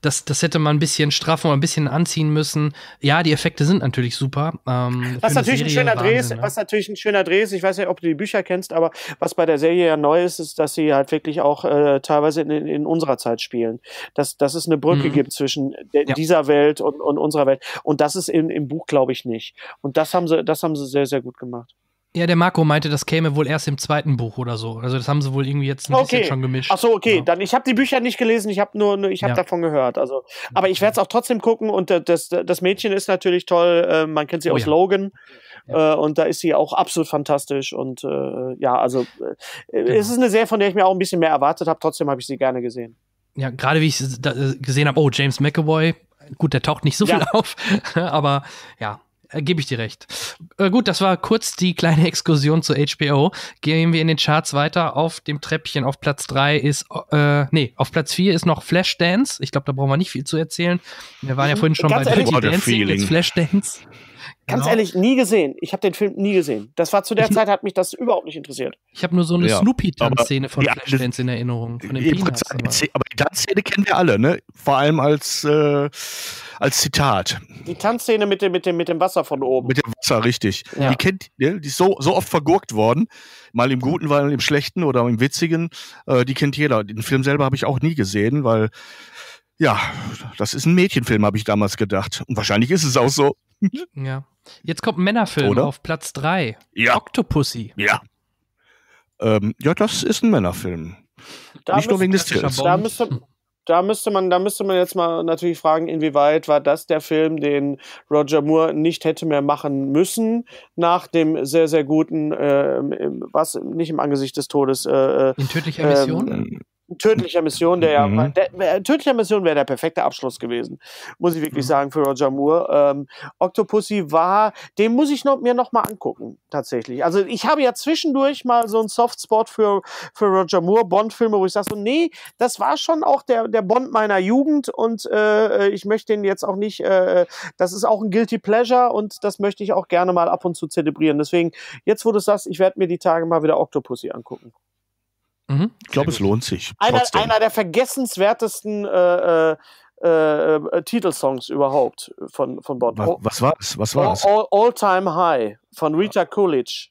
das, das hätte man ein bisschen straffen oder ein bisschen anziehen müssen. Ja, die Effekte sind natürlich super. Ähm, Was natürlich ein schöner Dreh ist, Wahnsinn, ne? was natürlich ein schöner Dreh ist, ich weiß nicht, ob du die Bücher kennst, aber was bei der Serie ja neu ist, ist, dass sie halt wirklich auch äh, teilweise in, in unserer Zeit spielen. Dass, dass es eine Brücke Mhm. gibt zwischen de, Ja. dieser Welt und, und unserer Welt. Und das ist in, im Buch, glaube ich, nicht. Und das haben sie, das haben sie sehr, sehr gut gemacht. Ja, der Marco meinte, das käme wohl erst im zweiten Buch oder so. Also, das haben sie wohl irgendwie jetzt ein Okay. bisschen schon gemischt. Ach so, okay. Ja. Dann ich habe die Bücher nicht gelesen, ich habe nur, nur ich habe Ja. davon gehört. Also, aber ich werde es auch trotzdem gucken und äh, das, das Mädchen ist natürlich toll. Äh, man kennt sie Oh aus ja. Logan. Äh, und da ist sie auch absolut fantastisch. Und äh, ja, also Genau. es ist eine Serie, von der ich mir auch ein bisschen mehr erwartet habe. Trotzdem habe ich sie gerne gesehen. Ja, gerade wie ich gesehen habe, oh, James McAvoy, gut, der taucht nicht so viel auf, aber ja, äh, gebe ich dir recht. Äh, gut, das war kurz die kleine Exkursion zu HBO. Gehen wir in den Charts weiter. Auf dem Treppchen auf Platz 3 ist, äh, nee, auf Platz 4 ist noch Flashdance. Ich glaube, da brauchen wir nicht viel zu erzählen. Wir waren ja vorhin schon Ganz bei ehrlich- Dirty Dancing, feeling. jetzt Flashdance. Ganz Genau. ehrlich, nie gesehen. Ich habe den Film nie gesehen. Das war zu der Ich- Zeit, hat mich das überhaupt nicht interessiert. Ich habe nur so eine Ja, Snoopy-Tanzszene von die- Flashdance in Erinnerung. Von den Peanuts. Aber. Aber die Tanzszene kennen wir alle, ne? Vor allem als, äh, als Zitat. Die Tanzszene mit dem, mit dem, mit dem Wasser von oben. Mit dem Wasser, richtig. Ja. Die kennt, ne? die ist so, so oft vergurkt worden. Mal im Guten, mal im Schlechten oder im Witzigen. Äh, die kennt jeder. Den Film selber habe ich auch nie gesehen, weil, ja, das ist ein Mädchenfilm, habe ich damals gedacht. Und wahrscheinlich ist es auch so. Ja. Jetzt kommt ein Männerfilm Oder? auf Platz 3. Ja. Octopussy. Ja. Ähm, ja, das ist ein Männerfilm. Da Nicht nur müsste- wegen des Titels. Da müsste, da müsste man, da müsste man jetzt mal natürlich fragen, inwieweit war das der Film, den Roger Moore nicht hätte mehr machen müssen nach dem sehr sehr guten, äh, was nicht im Angesicht des Todes, äh, äh, In tödlicher Ähm, Mission? Tödlicher Mission, der ja, Mhm. der, der, tödlicher Mission wäre der perfekte Abschluss gewesen, muss ich wirklich Mhm. sagen für Roger Moore. Ähm, Octopussy war, den muss ich noch, mir noch mal angucken tatsächlich. Also ich habe ja zwischendurch mal so einen Softspot für für Roger Moore Bond-Filme, wo ich sage so, nee, das war schon auch der der Bond meiner Jugend und äh, ich möchte den jetzt auch nicht. Äh, das ist auch ein guilty pleasure und das möchte ich auch gerne mal ab und zu zelebrieren. Deswegen jetzt, wo du sagst, ich werde mir die Tage mal wieder Octopussy angucken. Mhm. Ich glaube, es lohnt sich. Einer, einer der vergessenswertesten äh, äh, äh, äh, Titelsongs überhaupt von, von Bond. was, was war's? Was All, war's? all, all Time High von Rita Coolidge.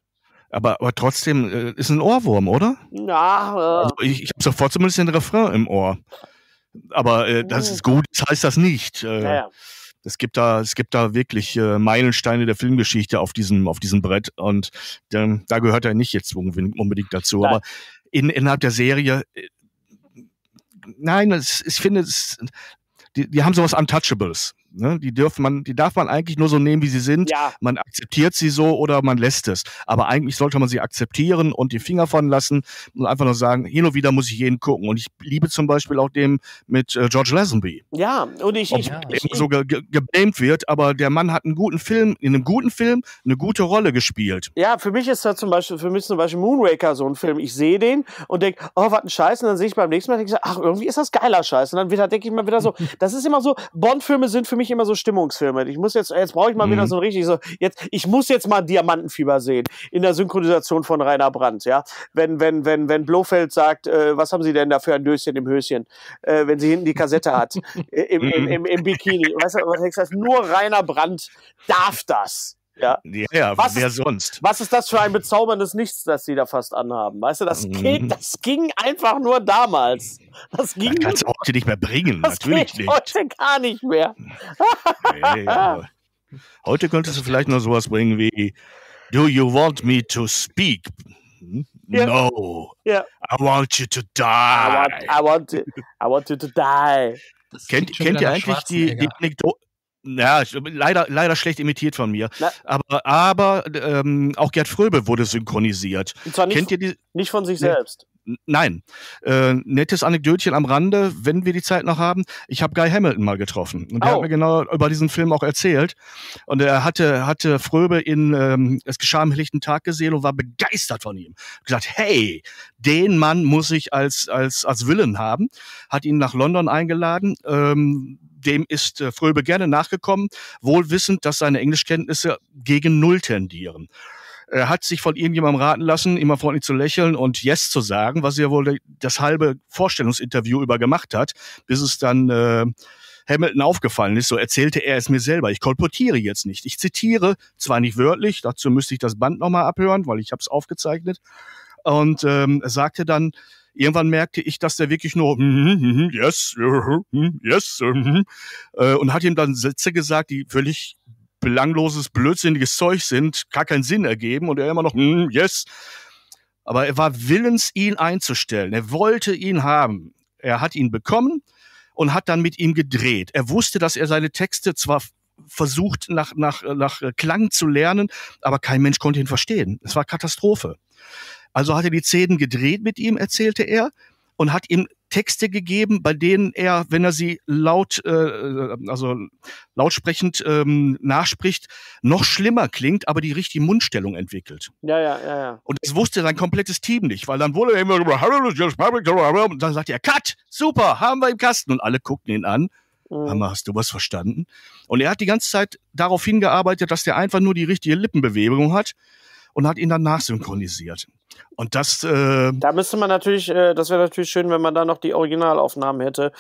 Aber, aber trotzdem äh, ist ein Ohrwurm, oder? Ja, äh, Also ich, ich habe sofort zumindest den Refrain im Ohr. Aber äh, das ist gut, das heißt das nicht. Äh, naja. Es gibt da, es gibt da wirklich äh, Meilensteine der Filmgeschichte auf diesem, auf diesem Brett und ähm, da gehört er nicht jetzt unbedingt unbedingt dazu. Nein. Aber in, innerhalb der Serie, äh, nein, es, ich finde, es, die, die haben sowas Untouchables. Ne? Die dürfen man, die darf man eigentlich nur so nehmen, wie sie sind. Ja, Man akzeptiert sie so oder man lässt es. Aber eigentlich sollte man sie akzeptieren und die Finger von lassen und einfach nur sagen, hin und wieder muss ich jeden gucken. Und ich liebe zum Beispiel auch den mit äh, George Lazenby. ja, und ich, ich, ich, immer so ge ge geblamed wird, aber der Mann hat einen guten Film, in einem guten Film eine gute Rolle gespielt. ja, für mich ist da zum Beispiel, für mich ist zum Beispiel Moonraker so ein Film. Ich sehe den und denke, oh, was ein Scheiß. Und dann sehe ich beim nächsten Mal, denke ich, ach, irgendwie ist das geiler Scheiß. Und dann wieder denke ich mal wieder so, das ist immer so, Bond-Filme sind für mich immer so Stimmungsfilme. Ich muss jetzt, jetzt brauche ich mal Mhm. wieder so ein richtig so, jetzt, ich muss jetzt mal Diamantenfieber sehen in der Synchronisation von Rainer Brandt, ja. Wenn, wenn, wenn, wenn Blofeld sagt, äh, was haben Sie denn da für ein Döschen im Höschen, äh, wenn sie hinten die Kassette hat, im, im, im, im Bikini. Weißt du, was denkst du, nur Rainer Brandt darf das. Ja. Ja, Was wer ist- sonst? Was ist das für ein bezauberndes Nichts, das sie da fast anhaben? Weißt du, das, Mhm. geht, das ging einfach nur damals. Das ging, Das kannst du heute nicht mehr bringen, das natürlich geht nicht. heute gar nicht mehr. Nee, heute könntest du vielleicht noch sowas bringen wie Do you want me to speak? Hm? Ja. No. Ja. I want you to I want, die. I want, I want you to die. Das Kennt, kennt ihr eigentlich die, die. Anekdote? Ja, leider, leider schlecht imitiert von mir. Na? Aber, aber ähm, auch Gerd Fröbe wurde synchronisiert. Und zwar nicht, Kennt ihr die? nicht von sich selbst. Nein. Äh, nettes Anekdötchen am Rande, wenn wir die Zeit noch haben. Ich habe Guy Hamilton mal getroffen. Und der oh. hat mir genau über diesen Film auch erzählt. Und er hatte, hatte Fröbe in ähm, Es geschah am helllichten Tag gesehen und war begeistert von ihm. Gesagt, hey, den Mann muss ich als, als, als Willen haben. Hat ihn nach London eingeladen. Ähm, dem ist äh, Fröbe gerne nachgekommen, wohl wissend, dass seine Englischkenntnisse gegen Null tendieren. Er hat sich von irgendjemandem raten lassen, immer freundlich zu lächeln und Yes zu sagen, was er wohl das halbe Vorstellungsinterview über gemacht hat, bis es dann äh, Hamilton aufgefallen ist. So erzählte er es mir selber. Ich kolportiere jetzt nicht. Ich zitiere, zwar nicht wörtlich, dazu müsste ich das Band nochmal abhören, weil ich habe es aufgezeichnet. Und ähm, sagte dann, irgendwann merkte ich, dass der wirklich nur mm, yes, mm, yes, mm, äh, und hat ihm dann Sätze gesagt, die völlig belangloses, blödsinniges Zeug sind, gar keinen Sinn ergeben und er immer noch, mm, yes. Aber er war willens, ihn einzustellen. Er wollte ihn haben. Er hat ihn bekommen und hat dann mit ihm gedreht. Er wusste, dass er seine Texte zwar versucht nach, nach, nach Klang zu lernen, aber kein Mensch konnte ihn verstehen. Es war Katastrophe. Also hat er die Szenen gedreht mit ihm, erzählte er, und hat ihm Texte gegeben, bei denen er, wenn er sie laut, äh, also lautsprechend ähm, nachspricht, noch schlimmer klingt, aber die richtige Mundstellung entwickelt. Ja, ja, ja, ja. Und das wusste sein komplettes Team nicht, weil dann wurde er immer und dann sagt er, Cut, super, haben wir im Kasten und alle guckten ihn an. Mhm. hast du was verstanden? Und er hat die ganze Zeit darauf hingearbeitet, dass der einfach nur die richtige Lippenbewegung hat und hat ihn dann nachsynchronisiert. Und das. Äh, da müsste man natürlich, äh, das wäre natürlich schön, wenn man da noch die Originalaufnahmen hätte,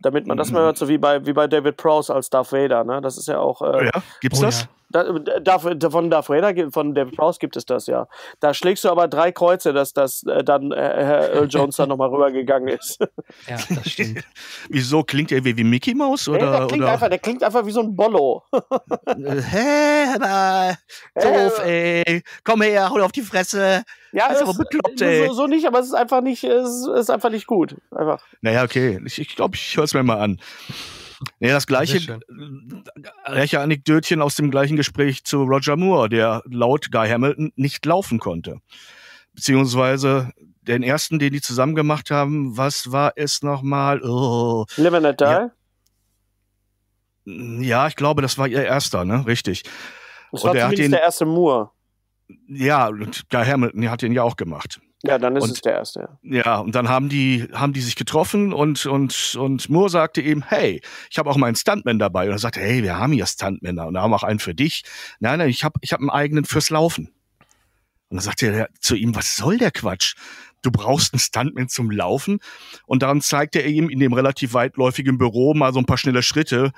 damit man das mal hört, so wie bei, wie bei David Prowse als Darth Vader. Ne? Das ist ja auch. Äh, ja, gibt's oh, das? Ja. Da, da, von Darth Vader, von David Prowse gibt es das ja. Da schlägst du aber drei Kreuze, dass das äh, dann äh, Herr Earl Jones dann nochmal rübergegangen ist. Ja, das stimmt. Wieso klingt er wie, wie Mickey Mouse? Oder, nee, der, klingt oder? Einfach, der klingt einfach wie so ein Bollo. Hä, hey, doof, ey. Komm her, hol auf die Fresse. Ja, das ist aber bekloppt, ey. So, so, nicht, aber es ist einfach nicht, es ist einfach nicht gut. Einfach. Naja, okay. Ich glaube, ich, glaub, ich höre es mir mal an. Nee, das gleiche, gleiche Anekdötchen aus dem gleichen Gespräch zu Roger Moore, der laut Guy Hamilton nicht laufen konnte. Beziehungsweise den ersten, den die zusammen gemacht haben, was war es nochmal? Oh. Live and Let Die? Ja. ja, ich glaube, das war ihr erster, ne? Richtig. Das war zumindest den, der erste Moore. Ja, Guy Hamilton hat den ja auch gemacht. Ja, dann ist und, es der erste. Ja. ja, und dann haben die, haben die sich getroffen und, und, und Moore sagte ihm, hey, ich habe auch meinen Stuntman dabei. Und er sagte, hey, wir haben hier Stuntmänner und haben auch einen für dich. Nein, nein, ich habe ich hab einen eigenen fürs Laufen. Und dann sagte er zu ihm, was soll der Quatsch? Du brauchst einen Stuntman zum Laufen. Und dann zeigte er ihm in dem relativ weitläufigen Büro mal so ein paar schnelle Schritte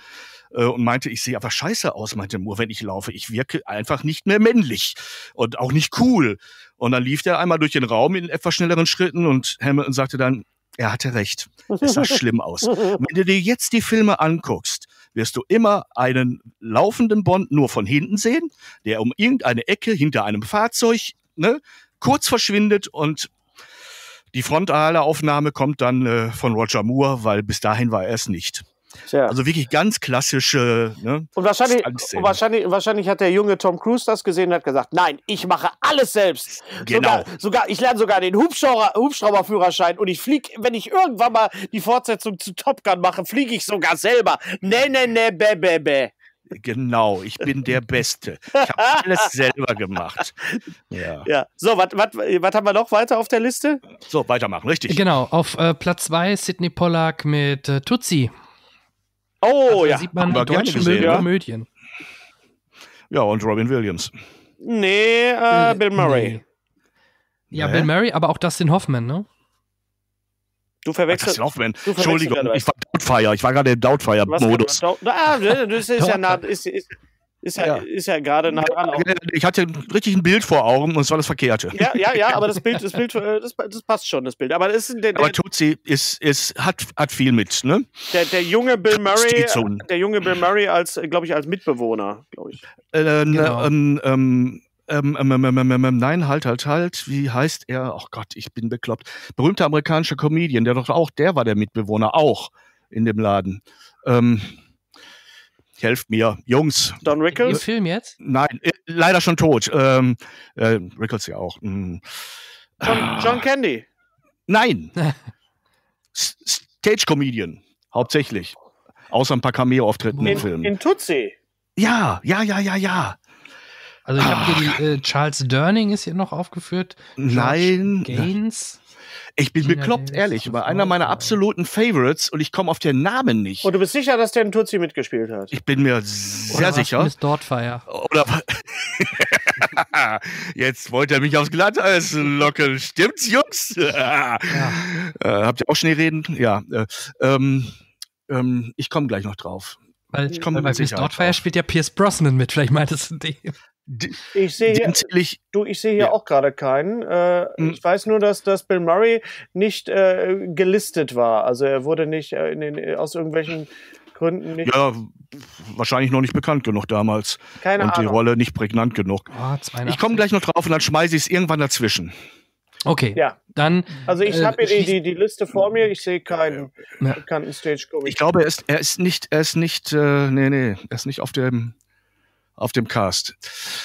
äh, und meinte, ich sehe aber scheiße aus, meinte Moore, wenn ich laufe. Ich wirke einfach nicht mehr männlich und auch nicht cool. Und dann lief er einmal durch den Raum in etwas schnelleren Schritten und Hamilton sagte dann, er hatte recht. Es sah schlimm aus. Wenn du dir jetzt die Filme anguckst, wirst du immer einen laufenden Bond nur von hinten sehen, der um irgendeine Ecke hinter einem Fahrzeug ne, kurz verschwindet und die frontale Aufnahme kommt dann äh, von Roger Moore, weil bis dahin war er es nicht. Tja. Also wirklich ganz klassische. Ne, und wahrscheinlich, und wahrscheinlich, wahrscheinlich hat der junge Tom Cruise das gesehen und hat gesagt: Nein, ich mache alles selbst. Genau. Sogar, sogar ich lerne sogar den Hubschrauber, Hubschrauberführerschein und ich fliege, wenn ich irgendwann mal die Fortsetzung zu Top Gun mache, fliege ich sogar selber. Nee, nee, nee, bäh, bäh, bäh. Genau, ich bin der Beste. Ich habe alles selber gemacht. Ja. ja. So, was haben wir noch weiter auf der Liste? So, weitermachen, richtig. Genau, auf äh, Platz 2 Sidney Pollack mit äh, Tutsi. Oh also, ja. sieht man die deutschen gesehen, ja. Komödien. Ja, und Robin Williams. Nee, äh, Bill Murray. Nee. Ja, Hä? Bill Murray, aber auch Dustin Hoffman, ne? Du verwechselst. Dustin Hoffman. Entschuldigung, ich war Doubtfire. Ich war gerade im Doubtfire-Modus. Ah, das ist ja nah, ist, ist, ist ja, ja. Ist ja gerade nah dran. Auch. Ich hatte richtig ein Bild vor Augen und es war das Verkehrte. Ja, ja, ja, aber das Bild, das Bild, äh, das, das passt schon, das Bild. Aber, das ist der, aber Tutsi ist, ist, hat, hat viel mit, ne? Der, der junge Bill Murray, der junge Bill Murray als, glaube ich, als Mitbewohner, glaube ich. Äh, genau. ähm, ähm, ähm, ähm, nein, halt, halt, halt. Wie heißt er? Ach Gott, ich bin bekloppt. Berühmter amerikanischer Comedian, der doch auch, der war der Mitbewohner, auch in dem Laden. Ähm, helft mir, Jungs. Don Rickles? Im Film jetzt? Nein, äh, leider schon tot. Ähm, äh, Rickles ja auch. Hm. John, John Candy. Nein. Stage-Comedian, hauptsächlich. Außer ein paar Cameo-Auftritten im Film. In Tutsi. Ja, ja, ja, ja, ja. Also ich habe hier die, äh, Charles Durning ist hier noch aufgeführt. George Nein. Gaines. Ich bin Gina bekloppt, Davis, ehrlich. War einer meiner absoluten Favorites und ich komme auf den Namen nicht. Und du bist sicher, dass der in Tutsi mitgespielt hat? Ich bin mir Oder sehr war's sicher. Miss Dortfire. Oder jetzt wollte er mich aufs Glatteis locken. Stimmt's, Jungs? äh, habt ihr auch Schneereden? Ja. Äh, ähm, ähm, ich komme gleich noch drauf. Weil, Ich komm weil mit bei Miss Dortfire drauf. spielt ja Pierce Brosnan mit. Vielleicht meintest du den. Ich sehe hier, ich, du, ich sehe hier Ja. auch gerade keinen. Äh, Hm. Ich weiß nur, dass, dass Bill Murray nicht äh, gelistet war. Also er wurde nicht äh, in den, aus irgendwelchen Gründen nicht. ja, wahrscheinlich noch nicht bekannt genug damals. keine und die Ahnung. Rolle nicht prägnant genug. Oh, 82. Ich komme gleich noch drauf und dann schmeiße ich es irgendwann dazwischen. Okay, Ja, dann. also ich Äh, habe hier die, die, die Liste vor mir. Ich sehe keinen Ja. bekannten Stage-Comic. Ich glaube, er ist, er ist nicht, er ist nicht, äh, nee, nee, er ist nicht auf dem, auf dem Cast.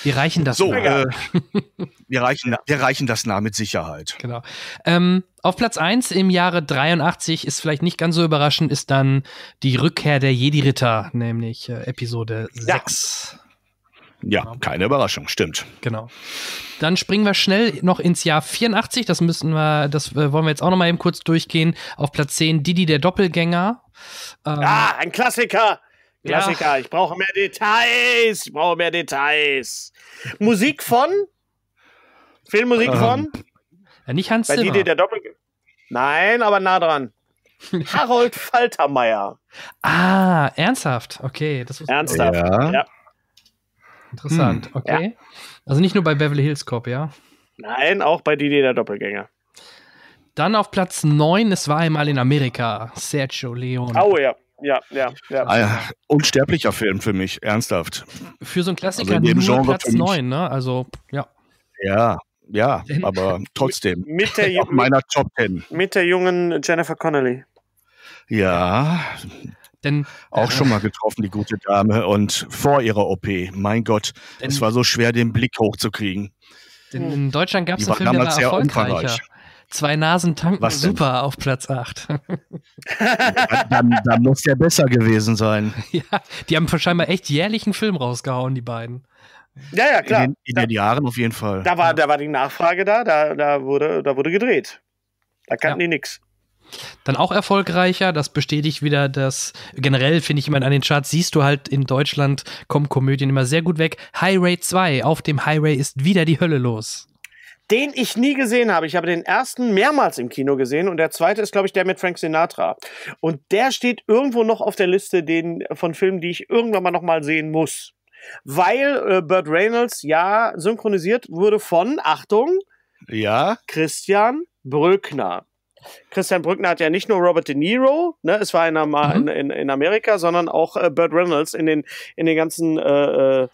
Wir reichen das So, mal. äh, wir reichen, wir reichen das nah mit Sicherheit. Genau. Ähm, auf Platz 1 im Jahre 83 ist vielleicht nicht ganz so überraschend, ist dann die Rückkehr der Jedi-Ritter, nämlich äh, Episode 6. Ja, keine Überraschung, stimmt. Genau. Dann springen wir schnell noch ins Jahr 84. Das müssen wir, das äh, wollen wir jetzt auch noch mal eben kurz durchgehen. Auf Platz 10 Didi der Doppelgänger. Ähm, Ah, ein Klassiker. Ja. Klassiker. Ich brauche mehr Details. Ich brauche mehr Details. Musik von? Filmmusik Ähm, von? äh, nicht Hans Bei Zimmer. Didi der Doppel. Nein, aber nah dran. Harold Faltermeier. ah, ernsthaft. Okay, das ist Ernsthaft. Ja. Ja. interessant. Okay. Also nicht nur bei Beverly Hills Cop, ja. Nein, auch bei Didi der Doppelgänger. Dann auf Platz 9, es war einmal in Amerika, Sergio Leone. Oh ja. Ja, ja, ja. Ah, ja, unsterblicher Film für mich, ernsthaft. Für so einen Klassiker Also in dem nur Genre Platz für mich. 9, ne? Also, ja. Ja, ja, aber trotzdem. Mit der, Auf meiner Top Ten. mit der jungen Jennifer Connelly. Ja, Denn auch schon mal getroffen, die gute Dame. Und vor ihrer OP, mein Gott, Denn- es war so schwer, den Blick hochzukriegen. Denn in Deutschland gab es einen Film, der war damals sehr erfolgreicher. umfangreich. Zwei Nasen tanken Was denn? super auf Platz 8. Dann, dann muss der besser gewesen sein. ja, die haben scheinbar echt jährlich einen Film rausgehauen, die beiden. Ja, ja, klar. In, den, in den Jahren auf jeden Fall. Da war, da war die Nachfrage da, da, da, wurde, da wurde gedreht. Da kannten Ja. die nix. Dann auch erfolgreicher, das bestätigt wieder das, generell finde ich immer an den Charts, siehst du halt in Deutschland kommen Komödien immer sehr gut weg. Highway 2, auf dem Highway ist wieder die Hölle los. Den ich nie gesehen habe. Ich habe den ersten mehrmals im Kino gesehen und der zweite ist, glaube ich, der mit Frank Sinatra. Und der steht irgendwo noch auf der Liste den, von Filmen, die ich irgendwann mal noch mal sehen muss. Weil äh, Burt Reynolds ja synchronisiert wurde von, Achtung, Ja, Christian Brückner. Christian Brückner hat ja nicht nur Robert De Niro, ne, es war in, Mhm. in, in, in Amerika, sondern auch äh, Burt Reynolds in den, in den ganzen äh, äh,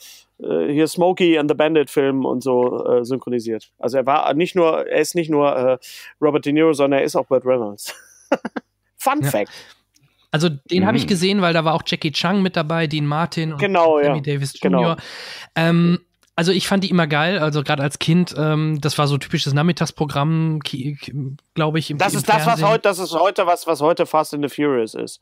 hier Smokey and the Bandit Filmen und so äh, synchronisiert. Also er war nicht nur, er ist nicht nur äh, Robert De Niro, sondern er ist auch Burt Reynolds. Fun Ja. Fact. Also den habe ich Mhm. gesehen, weil da war auch Jackie Chang mit dabei, Dean Martin und Genau, ja. Sammy Davis Jr. Genau. Ähm, also ich fand die immer geil, also gerade als Kind, ähm, das war so typisches Nachmittagsprogramm, glaube ich. Im, Das im ist das, was Fernsehen. heute, das ist heute was, was heute Fast and the Furious ist.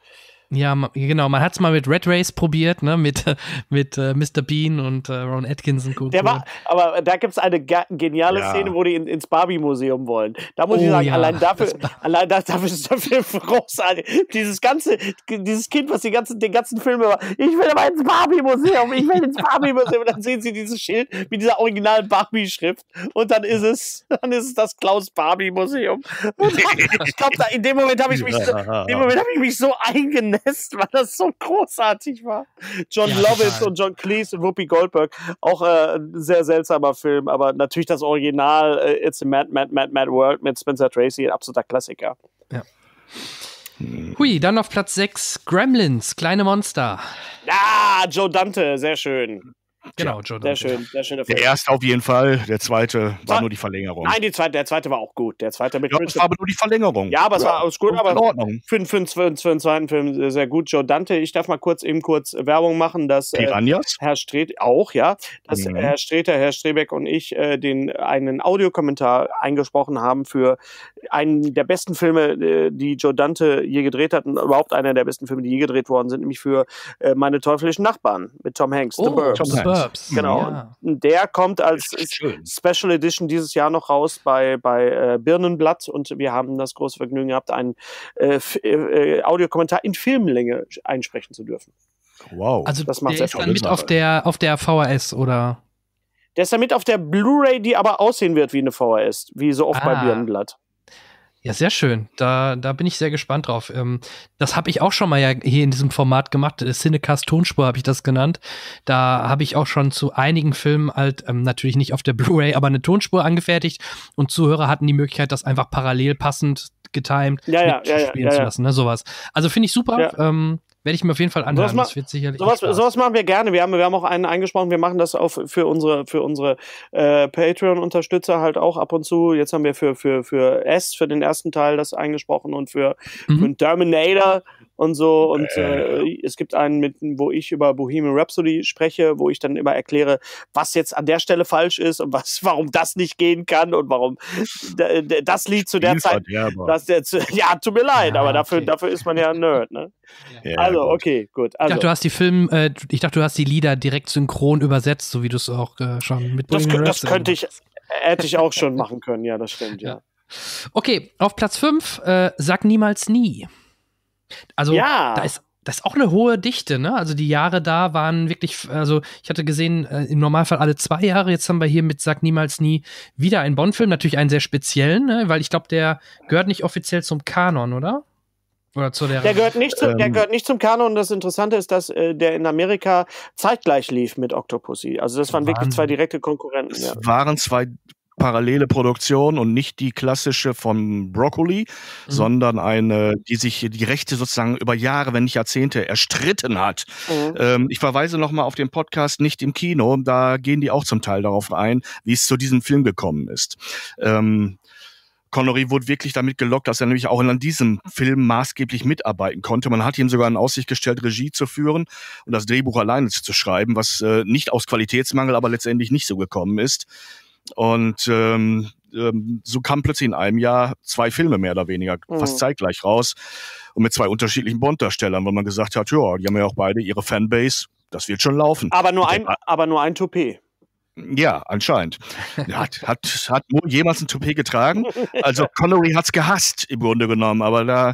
Ja, genau. Man hat es mal mit Red Race probiert, ne, mit, mit äh, Mr. Bean und äh, Ron Atkinson. Gut, Der war, aber da gibt es eine ge- geniale Ja. Szene, wo die in, ins Barbie-Museum wollen. Da muss ich Oh sagen, ja, allein dafür, das allein das, dafür ist dafür großartig. Dieses ganze, dieses Kind, was die ganzen, den ganzen Film immer, ich will aber ins Barbie-Museum, ich will ins Barbie-Museum. Und dann sehen sie dieses Schild mit dieser originalen Barbie-Schrift und dann ist es, dann ist es das Klaus Barbie-Museum. Und Ich glaube, in dem Moment habe ich mich, so, in dem Moment habe ich mich so eingenässt, weil das so großartig war. John Ja, Lovitz total. und John Cleese und Whoopi Goldberg, auch äh, ein sehr seltsamer Film, aber natürlich das Original äh, It's a Mad, Mad, Mad, Mad World mit Spencer Tracy, ein absoluter Klassiker. Hui, dann auf Platz 6 Gremlins, kleine Monster. Ja, Joe Dante, sehr schön. Genau, Joe Dante. Sehr schön, sehr schön. Der erste auf jeden Fall, der zweite war, war nur die Verlängerung. Nein, die zweite, der zweite war auch gut. Der zweite mit ja, das war aber nur die Verlängerung. Ja, aber es ja, war alles gut, aber in Ordnung. Für, für, für, für den zweiten Film sehr gut. Joe Dante, ich darf mal kurz eben kurz Werbung machen, dass äh, Herr Streht auch, ja, dass mhm. Herr Streter, Herr Strebeck und ich äh, den einen Audiokommentar eingesprochen haben für einen der besten Filme, äh, die Joe Dante je gedreht hat und überhaupt einer der besten Filme, die je gedreht worden sind, nämlich für äh, meine teuflischen Nachbarn mit Tom Hanks, oh, The Burbs. Tom Burbs. Genau. Ja. Der kommt als Special Edition dieses Jahr noch raus bei, bei äh, Birnenblatt und wir haben das große Vergnügen gehabt, einen äh, äh, Audiokommentar in Filmlänge einsprechen zu dürfen. Wow. Also das macht der ist dann mit auf der, auf der VHS oder? Der ist dann mit auf der Blu-ray, die aber aussehen wird wie eine VHS, wie so oft ah. bei Birnenblatt. Ja, sehr schön. Da, da bin ich sehr gespannt drauf. Ähm, das habe ich auch schon mal ja hier in diesem Format gemacht. Cinecast Tonspur habe ich das genannt. Da habe ich auch schon zu einigen Filmen halt ähm, natürlich nicht auf der Blu-ray, aber eine Tonspur angefertigt und Zuhörer hatten die Möglichkeit, das einfach parallel passend getimed ja, ja, ja, spielen ja, ja, zu lassen. Ne, sowas. Also finde ich super. Ähm, werde ich mir auf jeden Fall anhören. Das wird sicherlich sowas, sowas machen wir gerne. Wir haben, wir haben auch einen eingesprochen. Wir machen das auch für unsere, für unsere äh, Patreon-Unterstützer halt auch ab und zu. Jetzt haben wir für, für, für S, für den ersten Teil das eingesprochen und für, mhm. für Terminator und so. Und äh. äh, es gibt einen, mit, wo ich über Bohemian Rhapsody spreche, wo ich dann immer erkläre, was jetzt an der Stelle falsch ist und was, warum das nicht gehen kann und warum das Lied zu der Zeit. Das jetzt, ja, tut mir leid, ja, aber dafür, okay. dafür ist man ja ein Nerd, ne? Ja, also, gut. okay, gut. Also. Ich dachte, du hast die Film, äh, ich dachte, du hast die Lieder direkt synchron übersetzt, so wie du es auch äh, schon mit das, das könnte ich, hätte ich auch schon machen können, ja, das stimmt, ja. ja. Okay, auf Platz 5, äh, sag niemals nie. Also ja. da ist das ist auch eine hohe Dichte, ne? Also die Jahre da waren wirklich, also ich hatte gesehen, äh, im Normalfall alle zwei Jahre. Jetzt haben wir hier mit Sag niemals nie wieder einen Bond-Film, natürlich einen sehr speziellen, ne? weil ich glaube, der gehört nicht offiziell zum Kanon, oder? Oder zu der, der, gehört nicht zum, ähm, der gehört nicht zum Kanon. Das Interessante ist, dass äh, der in Amerika zeitgleich lief mit Octopussy. Also das waren Wahnsinn. wirklich zwei direkte Konkurrenten. Es ja. waren zwei parallele Produktion und nicht die klassische von Broccoli, mhm. sondern eine, die sich die Rechte sozusagen über Jahre, wenn nicht Jahrzehnte erstritten hat. Mhm. Ähm, ich verweise nochmal auf den Podcast Nicht im Kino, da gehen die auch zum Teil darauf ein, wie es zu diesem Film gekommen ist. Ähm, Connery wurde wirklich damit gelockt, dass er nämlich auch an diesem Film maßgeblich mitarbeiten konnte. Man hat ihm sogar in Aussicht gestellt, Regie zu führen und das Drehbuch alleine zu schreiben, was äh, nicht aus Qualitätsmangel, aber letztendlich nicht so gekommen ist. Und ähm, ähm, so kamen plötzlich in einem Jahr zwei Filme mehr oder weniger mhm. fast zeitgleich raus und mit zwei unterschiedlichen Bond-Darstellern, weil man gesagt hat, ja, die haben ja auch beide ihre Fanbase, das wird schon laufen. Aber nur ein, aber nur ein Toupet. Ja, anscheinend. Hat, hat, hat Mo jemals ein Toupet getragen? Also Connery hat's gehasst im Grunde genommen, aber da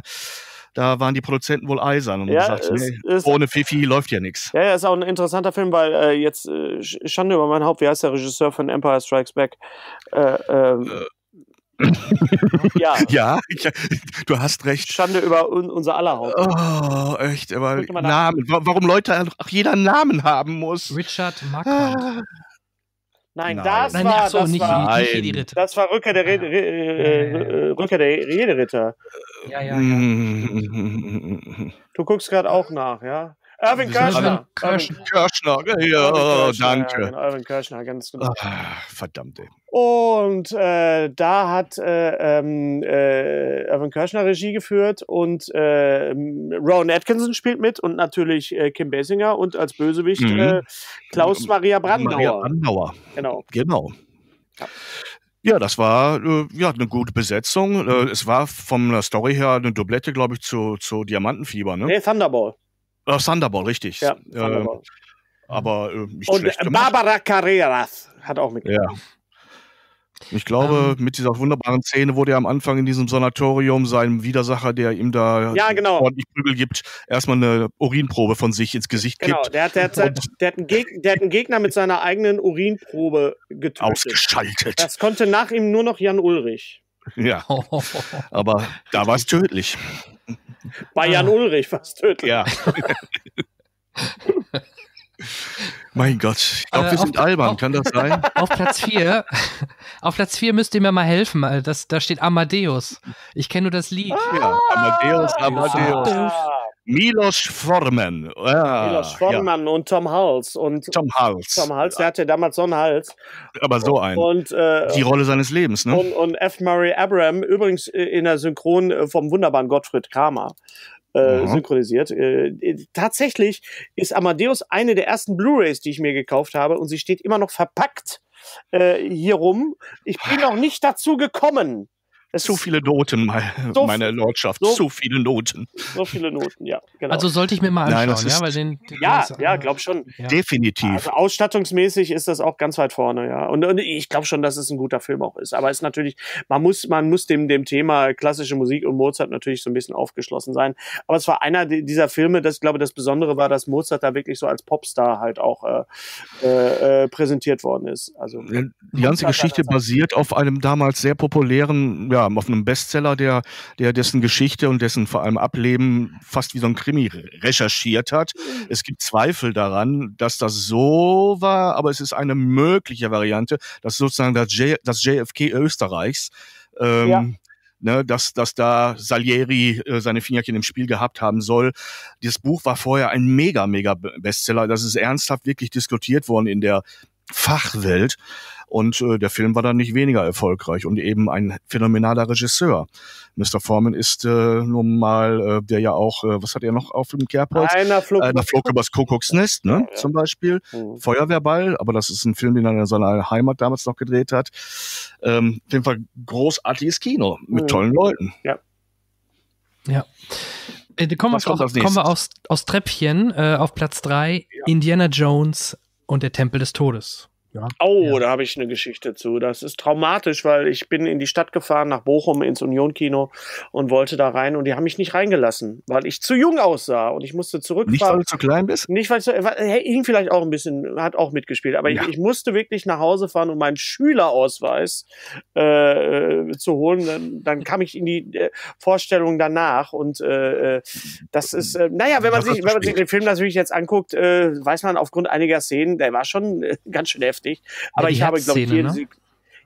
da waren die Produzenten wohl eisern und ja, gesagt, nee, ohne Fifi läuft ja nichts. Ja, ja, ist auch ein interessanter Film, weil äh, jetzt äh, Schande über mein Haupt, wie heißt der Regisseur von Empire Strikes Back? Äh, ähm, äh. ja. ja, ich, du hast recht. Schande über un, unser aller Haupt. Oh, echt, aber Namen. Warum Leute auch jeder einen Namen haben muss. Richard Marquardt. Ah. Nein, das Nein, war, so, das, nicht, war nicht Ritter. das war Rückkehr der, Re Re äh, Rückkehr der Rederitter. Ja, ja, ja. Du guckst gerade auch nach, ja? Erwin Kirschner. Kirschner, Kirschner. ja, danke. Ja, genau, Erwin Kirschner, ganz genau. Ach, verdammt, ey. Und äh, da hat äh, ähm, äh, Erwin Kirschner Regie geführt und äh, Ron Atkinson spielt mit und natürlich äh, Kim Basinger und als Bösewicht mhm. äh, Klaus Maria Brandauer. Maria Brandauer. Genau. Genau. Ja. Ja, das war äh, ja eine gute Besetzung. Äh, es war von der Story her eine Doublette, glaube ich, zu, zu Diamantenfieber, ne? Nee, Thunderball. Äh, Thunderball, richtig. Ja, Thunderball. Äh, aber äh, nicht Und Barbara Carreras hat auch mitgemacht. Ja. Ich glaube, ähm, mit dieser wunderbaren Szene, wo der am Anfang in diesem Sanatorium seinem Widersacher, der ihm da ja, genau. ordentlich Prügel gibt, erstmal eine Urinprobe von sich ins Gesicht genau. gibt. Der hat, der, der, der, der hat einen Gegner mit seiner eigenen Urinprobe getötet. Ausgeschaltet. Das konnte nach ihm nur noch Jan Ulrich. Ja, aber da war es tödlich. Bei Jan Ulrich war es tödlich. Ja. Mein Gott, ich glaube, äh, wir sind albern, auf, kann das sein? Auf Platz 4, auf Platz 4 müsst ihr mir mal helfen, das, da steht Amadeus. Ich kenne nur das Lied. Ja, Amadeus, Amadeus. Milos Forman. Ah, Milos Forman ja. und Tom Hals. Und Tom Hals. Tom Hals, der hatte damals so einen Hals. Aber so ein. Und, äh, Die Rolle seines Lebens, ne? Und, und F. Murray Abraham, übrigens äh, in der Synchron äh, vom wunderbaren Gottfried Kramer. Äh, synchronisiert. Äh, tatsächlich ist Amadeus eine der ersten Blu-rays, die ich mir gekauft habe und sie steht immer noch verpackt äh, hier rum. Ich bin noch nicht dazu gekommen. Zu viele Noten, meine, so meine Lordschaft. So, zu viele Noten. So viele Noten, ja. Genau. Also sollte ich mir mal anschauen, Nein, ja, weil den, den ja, ist, ja, glaub schon. Ja. Definitiv. Also ausstattungsmäßig ist das auch ganz weit vorne, ja. Und, und ich glaube schon, dass es ein guter Film auch ist. Aber es ist natürlich, man muss, man muss dem, dem Thema klassische Musik und Mozart natürlich so ein bisschen aufgeschlossen sein. Aber es war einer dieser Filme, das glaube das Besondere war, dass Mozart da wirklich so als Popstar halt auch äh, äh, äh präsentiert worden ist. Also die ganze Geschichte basiert auf einem damals sehr populären, ja, auf einem Bestseller, der, der dessen Geschichte und dessen vor allem Ableben fast wie so ein Krimi recherchiert hat. Mhm. Es gibt Zweifel daran, dass das so war, aber es ist eine mögliche Variante, dass sozusagen das, J, das JFK Österreichs ähm, ja. Ne, dass, dass da Salieri äh, seine Fingerchen im Spiel gehabt haben soll. Dieses Buch war vorher ein mega, mega Bestseller. Das ist ernsthaft wirklich diskutiert worden in der Fachwelt. Und äh, der Film war dann nicht weniger erfolgreich und eben ein phänomenaler Regisseur. Mr. Foreman ist äh, nun mal, äh, der ja auch, äh, was hat er noch auf dem Kerbholz? Einer flog, Einer flog übers Kuckucksnest, ne, ja, ja. zum Beispiel. Mhm. Feuerwehrball, aber das ist ein Film, den er in seiner Heimat damals noch gedreht hat. Ähm, auf jeden Fall großartiges Kino mit mhm. tollen Leuten. Ja. Ja. Äh, kommen, wir, kommen wir aus, aus Treppchen äh, auf Platz 3, ja. Indiana Jones und der Tempel des Todes. Ja. Oh, ja. da habe ich eine Geschichte zu. Das ist traumatisch, weil ich bin in die Stadt gefahren, nach Bochum ins Union-Kino und wollte da rein und die haben mich nicht reingelassen, weil ich zu jung aussah und ich musste zurückfahren. Nicht, weil du zu klein bist? Nicht, weil ich, er hing vielleicht auch ein bisschen, hat auch mitgespielt, aber ja. ich, ich, musste wirklich nach Hause fahren, um meinen Schülerausweis äh, zu holen. Dann, dann, kam ich in die äh, Vorstellung danach und äh, äh das ist, äh, naja, wenn man, sich, wenn man sich den Film natürlich jetzt anguckt, äh, weiß man aufgrund einiger Szenen, der war schon ganz schön heftig nicht. Aber ja, ich habe, glaube ich, jede ne?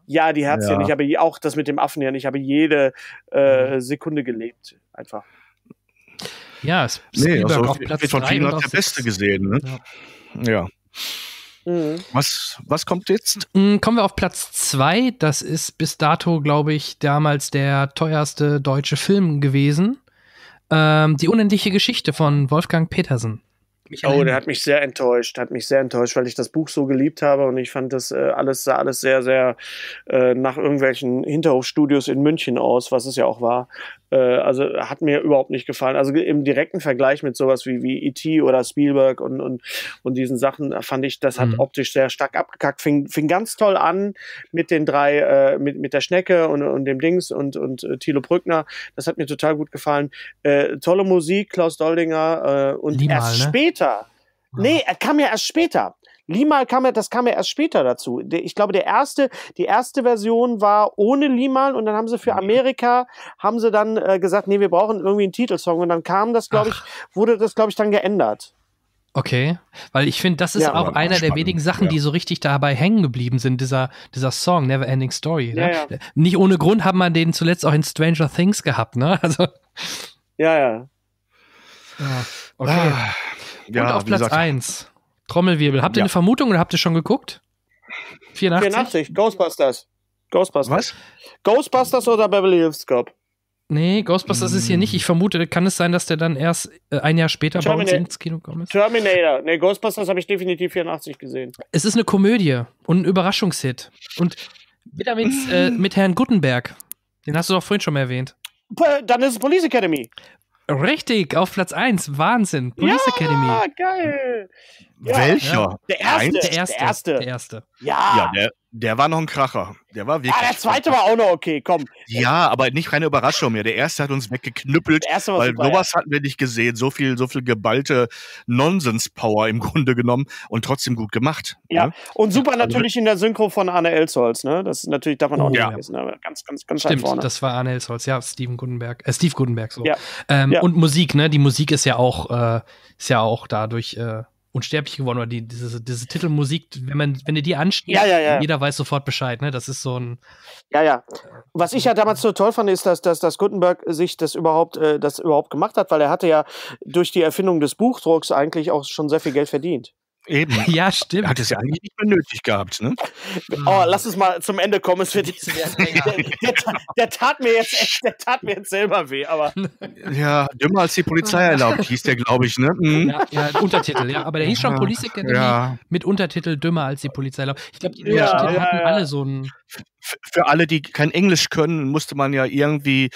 Ja, die Herzszene. Ja. Ich habe auch das mit dem Affen ja. Ich habe jede äh, mhm. Sekunde gelebt. Einfach. Ja, es nee, also auf Platz von vielen hat der Beste gesehen. Ne? Ja. ja. Mhm. Was, was kommt jetzt? Mm, kommen wir auf Platz zwei. Das ist bis dato, glaube ich, damals der teuerste deutsche Film gewesen. Ähm, die unendliche Geschichte von Wolfgang Petersen. Oh, der hat mich sehr enttäuscht, hat mich sehr enttäuscht, weil ich das Buch so geliebt habe und ich fand das äh, alles sah alles sehr, sehr äh, nach irgendwelchen Hinterhofstudios in München aus, was es ja auch war. Äh, also hat mir überhaupt nicht gefallen. Also im direkten Vergleich mit sowas wie, wie E.T. oder Spielberg und, und, und diesen Sachen fand ich, das hat mhm. optisch sehr stark abgekackt. Fing, fing ganz toll an mit den drei, äh, mit, mit der Schnecke und, und dem Dings und, und äh, Thilo Brückner. Das hat mir total gut gefallen. Äh, tolle Musik, Klaus Doldinger äh, und Liemal, erst ne? später. Nee, er kam ja erst später. Limal kam ja, das kam ja erst später dazu. Ich glaube, der erste, die erste Version war ohne Limal und dann haben sie für Amerika, haben sie dann äh, gesagt, nee, wir brauchen irgendwie einen Titelsong und dann kam das, glaube ich, wurde das, glaube ich, dann geändert. Okay, weil ich finde, das ist ja, auch einer der wenigen Sachen, ja. die so richtig dabei hängen geblieben sind, dieser, dieser Song, Never Ending Story. Ne? Ja, Nicht ohne Grund hat man den zuletzt auch in Stranger Things gehabt, ne? Also. Ja, ja. okay. Ah, Und auf Platz 1. Trommelwirbel. Habt ihr ja. eine Vermutung oder habt ihr schon geguckt? 84? 84, Ghostbusters. Ghostbusters. Was? Ghostbusters oder Beverly Hills Cop? Nee, Ghostbusters mm. ist hier nicht. Ich vermute, kann es sein, dass der dann erst äh, ein Jahr später Termina bei uns ins Kino gekommen ist? Terminator. Nee, Ghostbusters habe ich definitiv 84 gesehen. Es ist eine Komödie und ein Überraschungshit. Und wieder mit, äh, mit Herrn Gutenberg. Den hast du doch vorhin schon mal erwähnt. Dann ist es Police Academy. Richtig, auf Platz 1. Wahnsinn. Police ja, Academy. Geil. Ja. Welcher? Der erste. Der erste. Der erste. Der erste. Ja. ja der, der war noch ein Kracher. Der war wirklich. Ah, der zweite war auch noch okay, komm. Ja, aber nicht keine Überraschung mehr. Der erste hat uns weggeknüppelt, der erste war weil super, sowas ja. hatten wir nicht gesehen. So viel, so viel geballte Nonsens-Power im Grunde genommen und trotzdem gut gemacht. Ja, ne? und super also, natürlich in der Synchro von Arne Elsholz, ne? Das ist natürlich darf man auch oh, nicht vergessen. Ne? Ganz, ganz, ganz Stimmt, vorne. das war Arne Elsholz, ja, Steven Gutenberg, äh, Steve Gutenberg so. Ja. Ähm, ja. Und Musik, ne? Die Musik ist ja auch, äh, ist ja auch dadurch. Äh, unsterblich geworden oder die, diese, diese Titelmusik, wenn man, wenn du die anstiegst, ja, ja, ja. jeder weiß sofort Bescheid, ne? Das ist so ein. Ja, ja. Was ich ja damals so toll fand, ist, dass, dass, dass Gutenberg sich das überhaupt, äh, das überhaupt gemacht hat, weil er hatte ja durch die Erfindung des Buchdrucks eigentlich auch schon sehr viel Geld verdient. Eben. Ja, stimmt. Hat es ja eigentlich nicht mehr nötig gehabt, ne? Oh, lass es mal zum Ende kommen. Es wird diese, der, der, der, tat mir jetzt echt, der tat mir jetzt selber weh, aber. Ja, dümmer als die Polizei erlaubt, hieß der, glaube ich, ne? Mhm. Ja, ja, Untertitel, ja. Aber der hieß schon Police Academy Ja. mit Untertitel dümmer als die Polizei erlaubt. Ich glaube, die Ja, hatten ja. alle so ein. Für alle, die kein Englisch können, musste man ja irgendwie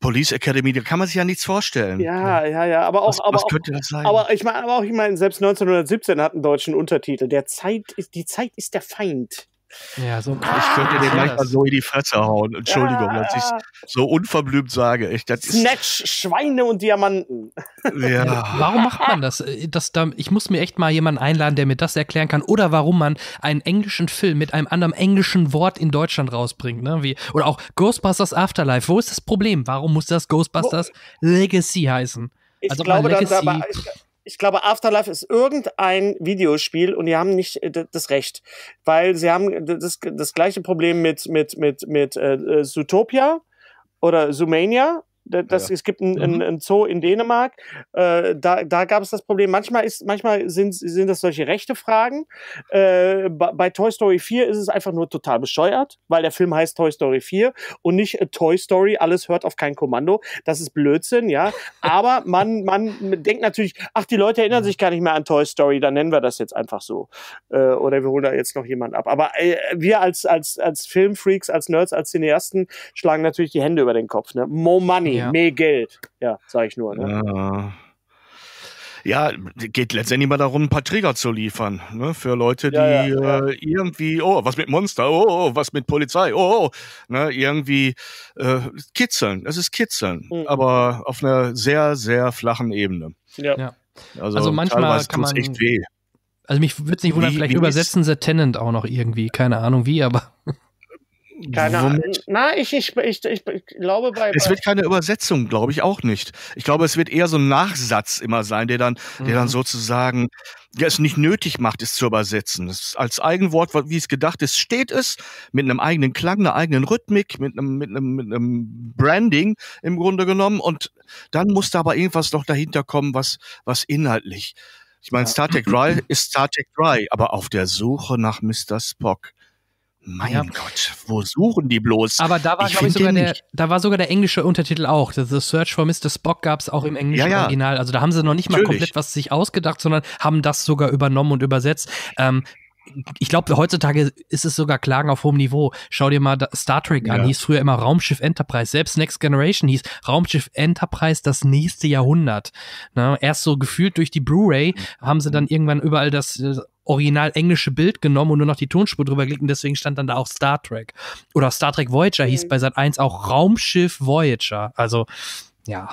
Police Academy, da kann man sich ja nichts vorstellen. Ja, ja, ja. Aber auch, Was, aber was auch, könnte das sein? aber ich meine, aber auch, ich meine, selbst 1917 hat einen deutschen Untertitel. Der Zeit ist, die Zeit ist der Feind. Ja, so. ich könnte dir Ah, gleich das. mal so in die Fresse hauen. Entschuldigung, dass ich so unverblümt sage. Echt, das ist, Snatch, Schweine und Diamanten. ja. Warum macht man das? Äh, das da, ich muss mir echt mal jemanden einladen, der mir das erklären kann. Oder warum man einen englischen Film mit einem anderen englischen Wort in Deutschland rausbringt. Ne? Wie, oder auch Ghostbusters Afterlife. Wo ist das Problem? Warum muss das Ghostbusters Legacy heißen? Ich Also glaube, bei da, da, Legacy- ich, ich glaube, Afterlife ist irgendein Videospiel und die haben nicht äh, das Recht, weil sie haben das, das gleiche Problem mit mit mit mit äh, äh, Zootopia oder Zoomania. Da- Das, Ja. Es gibt ein, Mhm. ein, Zoo in Dänemark. Äh, da da gab es das Problem. Manchmal ist manchmal sind sind das solche rechte Fragen. Äh, bei, Toy Story 4 ist es einfach nur total bescheuert, weil der Film heißt Toy Story 4 und nicht äh, Toy Story. Alles hört auf kein Kommando. Das ist Blödsinn, ja. Aber man, man denkt natürlich, ach, die Leute erinnern sich gar nicht mehr an Toy Story, dann nennen wir das jetzt einfach so. Äh, oder wir holen da jetzt noch jemand ab. Aber äh, wir als, als, als Filmfreaks, als Nerds, als Cineasten schlagen natürlich die Hände über den Kopf. Ne? More Money, Ja. mehr Geld. Ja, sag ich nur. Ne? Ja. Ja, geht letztendlich mal darum, ein paar Trigger zu liefern, ne, für Leute, die Ja, ja, ja. Äh, irgendwie, oh, was mit Monster, oh, oh, was mit Polizei, oh, oh, ne, irgendwie äh, kitzeln. Es ist kitzeln, Mhm. aber auf einer sehr, sehr flachen Ebene. Ja. Ja. Also, Also manchmal kann man- echt weh. Also mich würde es nicht wundern, Wie- vielleicht wie übersetzen sie Tenant auch noch irgendwie. Keine Ahnung wie, aber. Keine Ahnung. Na, ich, ich, ich, ich, glaube bei. Es wird keine Übersetzung, glaube ich auch nicht. Ich glaube, es wird eher so ein Nachsatz immer sein, der dann, der dann Mhm. sozusagen, der es nicht nötig macht, es zu übersetzen. Es als Eigenwort, wie es gedacht ist, steht es mit einem eigenen Klang, einer eigenen Rhythmik, mit einem, mit einem, mit einem Branding im Grunde genommen. Und dann muss da aber irgendwas noch dahinter kommen, was, was inhaltlich. Ich meine, Ja. Star Trek Dry ist Star Trek Dry, aber auf der Suche nach Mr. Spock. Mein Ja. Gott, wo suchen die bloß? Aber da war, Ich glaube ich, sogar der, da war sogar der englische Untertitel auch. The Search for Mr. Spock gab es auch im englischen Ja, ja. Original. Also da haben sie noch nicht mal Natürlich. komplett was sich ausgedacht, sondern haben das sogar übernommen und übersetzt. Ähm, ich glaube, heutzutage ist es sogar Klagen auf hohem Niveau. Schau dir mal Star Trek an, Ja. hieß früher immer Raumschiff Enterprise. Selbst Next Generation hieß Raumschiff Enterprise das nächste Jahrhundert. Na, erst so gefühlt durch die Blu-ray haben sie dann irgendwann überall das äh, original englische Bild genommen und nur noch die Tonspur drüber gelegt und deswegen stand dann da auch Star Trek. Oder Star Trek Voyager hieß Mhm. bei Sat 1 auch Raumschiff Voyager. Also, ja.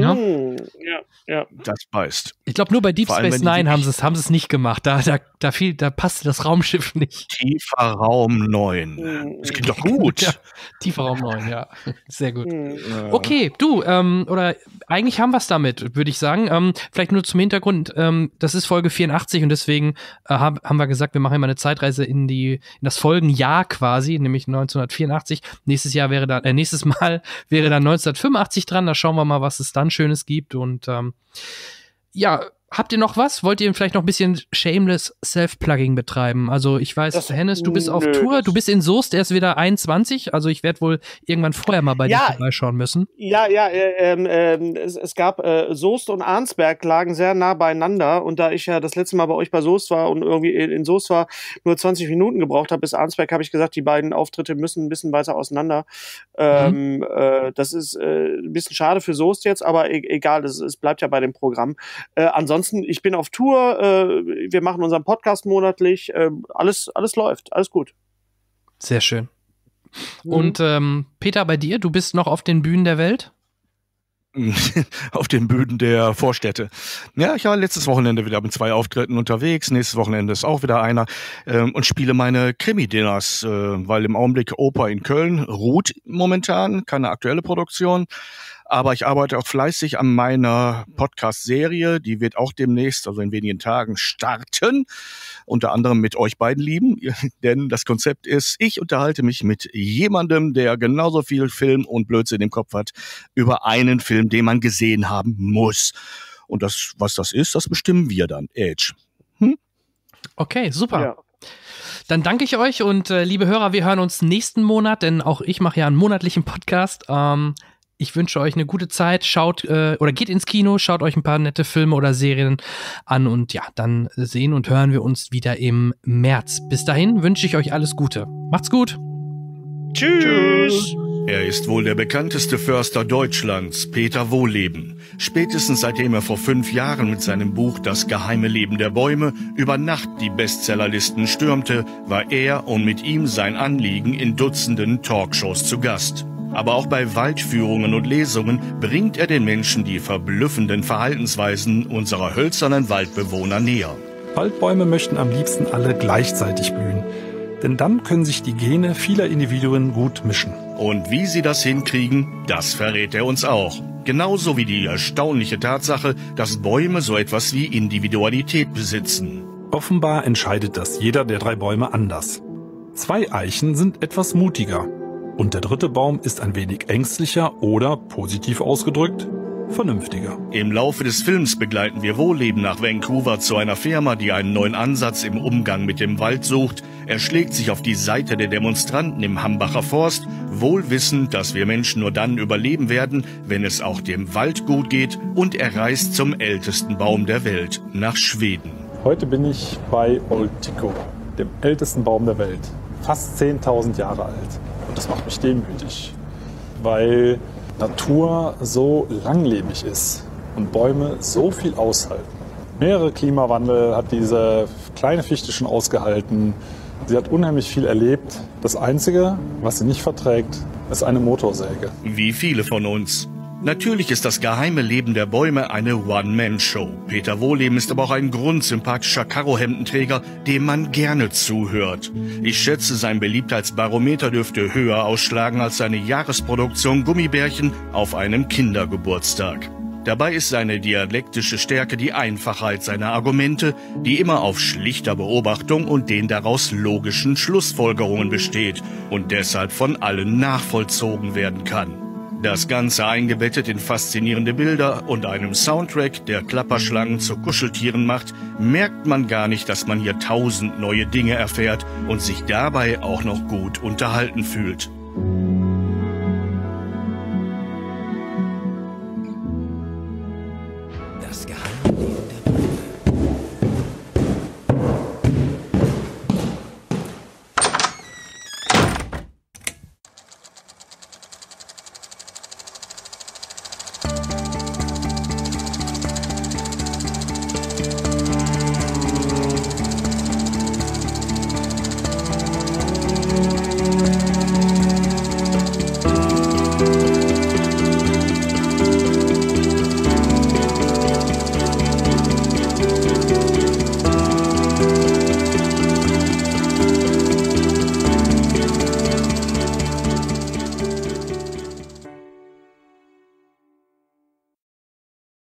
Ja. Hm, ja, ja. Das beißt. Ich glaube, nur bei Deep allem, Space Nine haben sie es haben sie es nicht gemacht. Da, da, da, fiel, da passte das Raumschiff nicht. Tiefer Raum 9. Hm, Das klingt doch gut. Ja, tiefer Raum 9, ja. Sehr gut. hm. Ja. Okay, du, ähm, oder eigentlich haben wir es damit, würde ich sagen. Ähm, vielleicht nur zum Hintergrund, ähm, das ist Folge 84 und deswegen äh, hab, haben wir gesagt, wir machen immer eine Zeitreise in die, in das Folgenjahr quasi, nämlich 1984. Nächstes Jahr wäre dann, äh, nächstes Mal wäre dann 1985 dran, da schauen wir mal, was es dann Schönes gibt. Und ähm, ja, habt ihr noch was? Wollt ihr vielleicht noch ein bisschen shameless Self-Plugging betreiben? Also ich weiß, Das- Hennes, du bist auf nö, Tour, das- du bist in Soest, der ist wieder 21, also ich werde wohl irgendwann vorher mal bei Ja. dir vorbeischauen müssen. Ja, ja, äh, ähm, ähm, es, es gab äh, Soest und Arnsberg lagen sehr nah beieinander und da ich ja das letzte Mal bei euch bei Soest war und irgendwie in, in Soest war, nur 20 Minuten gebraucht habe bis Arnsberg, habe ich gesagt, die beiden Auftritte müssen ein bisschen weiter auseinander. Ähm, äh, das ist äh, ein bisschen schade für Soest jetzt, aber e egal, es, es bleibt ja bei dem Programm. Äh, ansonsten, ich bin auf Tour, äh, wir machen unseren Podcast monatlich, äh, alles, alles läuft, alles gut. Sehr schön. Mhm. Und ähm, Peter, bei dir, du bist noch auf den Bühnen der Welt? auf den Böden der Vorstädte. Ja, ich war letztes Wochenende wieder mit zwei Auftritten unterwegs. Nächstes Wochenende ist auch wieder einer ähm, und spiele meine Krimi-Dinners, äh, weil im Augenblick Oper in Köln ruht momentan, keine aktuelle Produktion. Aber ich arbeite auch fleißig an meiner Podcast-Serie. Die wird auch demnächst, also in wenigen Tagen, starten. Unter anderem mit euch beiden Lieben. Denn das Konzept ist, ich unterhalte mich mit jemandem, der genauso viel Film und Blödsinn im Kopf hat, über einen Film, den man gesehen haben muss. Und das, was das ist, das bestimmen wir dann. Edge. Hm? Okay, super. Ja. Dann danke ich euch und äh, liebe Hörer, wir hören uns nächsten Monat, denn auch ich mache ja einen monatlichen Podcast. Ähm, ich wünsche euch eine gute Zeit. Schaut äh, oder geht ins Kino, schaut euch ein paar nette Filme oder Serien an und ja, dann sehen und hören wir uns wieder im März. Bis dahin wünsche ich euch alles Gute. Macht's gut. Tschüss. Er ist wohl der bekannteste Förster Deutschlands, Peter Wohleben. Spätestens seitdem er vor fünf Jahren mit seinem Buch Das geheime Leben der Bäume über Nacht die Bestsellerlisten stürmte, war er und mit ihm sein Anliegen in Dutzenden Talkshows zu Gast. Aber auch bei Waldführungen und Lesungen bringt er den Menschen die verblüffenden Verhaltensweisen unserer hölzernen Waldbewohner näher. Waldbäume möchten am liebsten alle gleichzeitig blühen. Denn dann können sich die Gene vieler Individuen gut mischen. Und wie sie das hinkriegen, das verrät er uns auch. Genauso wie die erstaunliche Tatsache, dass Bäume so etwas wie Individualität besitzen. Offenbar entscheidet das jeder der drei Bäume anders. Zwei Eichen sind etwas mutiger und der dritte Baum ist ein wenig ängstlicher oder, positiv ausgedrückt, vernünftiger. Im Laufe des Films begleiten wir Wohlleben nach Vancouver zu einer Firma, die einen neuen Ansatz im Umgang mit dem Wald sucht. Er schlägt sich auf die Seite der Demonstranten im Hambacher Forst, wohl wissend, dass wir Menschen nur dann überleben werden, wenn es auch dem Wald gut geht, und er reist zum ältesten Baum der Welt, nach Schweden. Heute bin ich bei Old Tico, dem ältesten Baum der Welt. Fast 10.000 Jahre alt. Und das macht mich demütig, weil Natur so langlebig ist und Bäume so viel aushalten. Mehrere Klimawandel hat diese kleine Fichte schon ausgehalten. Sie hat unheimlich viel erlebt. Das Einzige, was sie nicht verträgt, ist eine Motorsäge. Wie viele von uns. Natürlich ist das geheime Leben der Bäume eine One-Man-Show. Peter Wohleben ist aber auch ein grundsympathischer Karohemdenträger, dem man gerne zuhört. Ich schätze, sein Beliebtheitsbarometer dürfte höher ausschlagen als seine Jahresproduktion Gummibärchen auf einem Kindergeburtstag. Dabei ist seine dialektische Stärke die Einfachheit seiner Argumente, die immer auf schlichter Beobachtung und den daraus logischen Schlussfolgerungen besteht und deshalb von allen nachvollzogen werden kann. Das Ganze eingebettet in faszinierende Bilder und einem Soundtrack, der Klapperschlangen zu Kuscheltieren macht, merkt man gar nicht, dass man hier tausend neue Dinge erfährt und sich dabei auch noch gut unterhalten fühlt.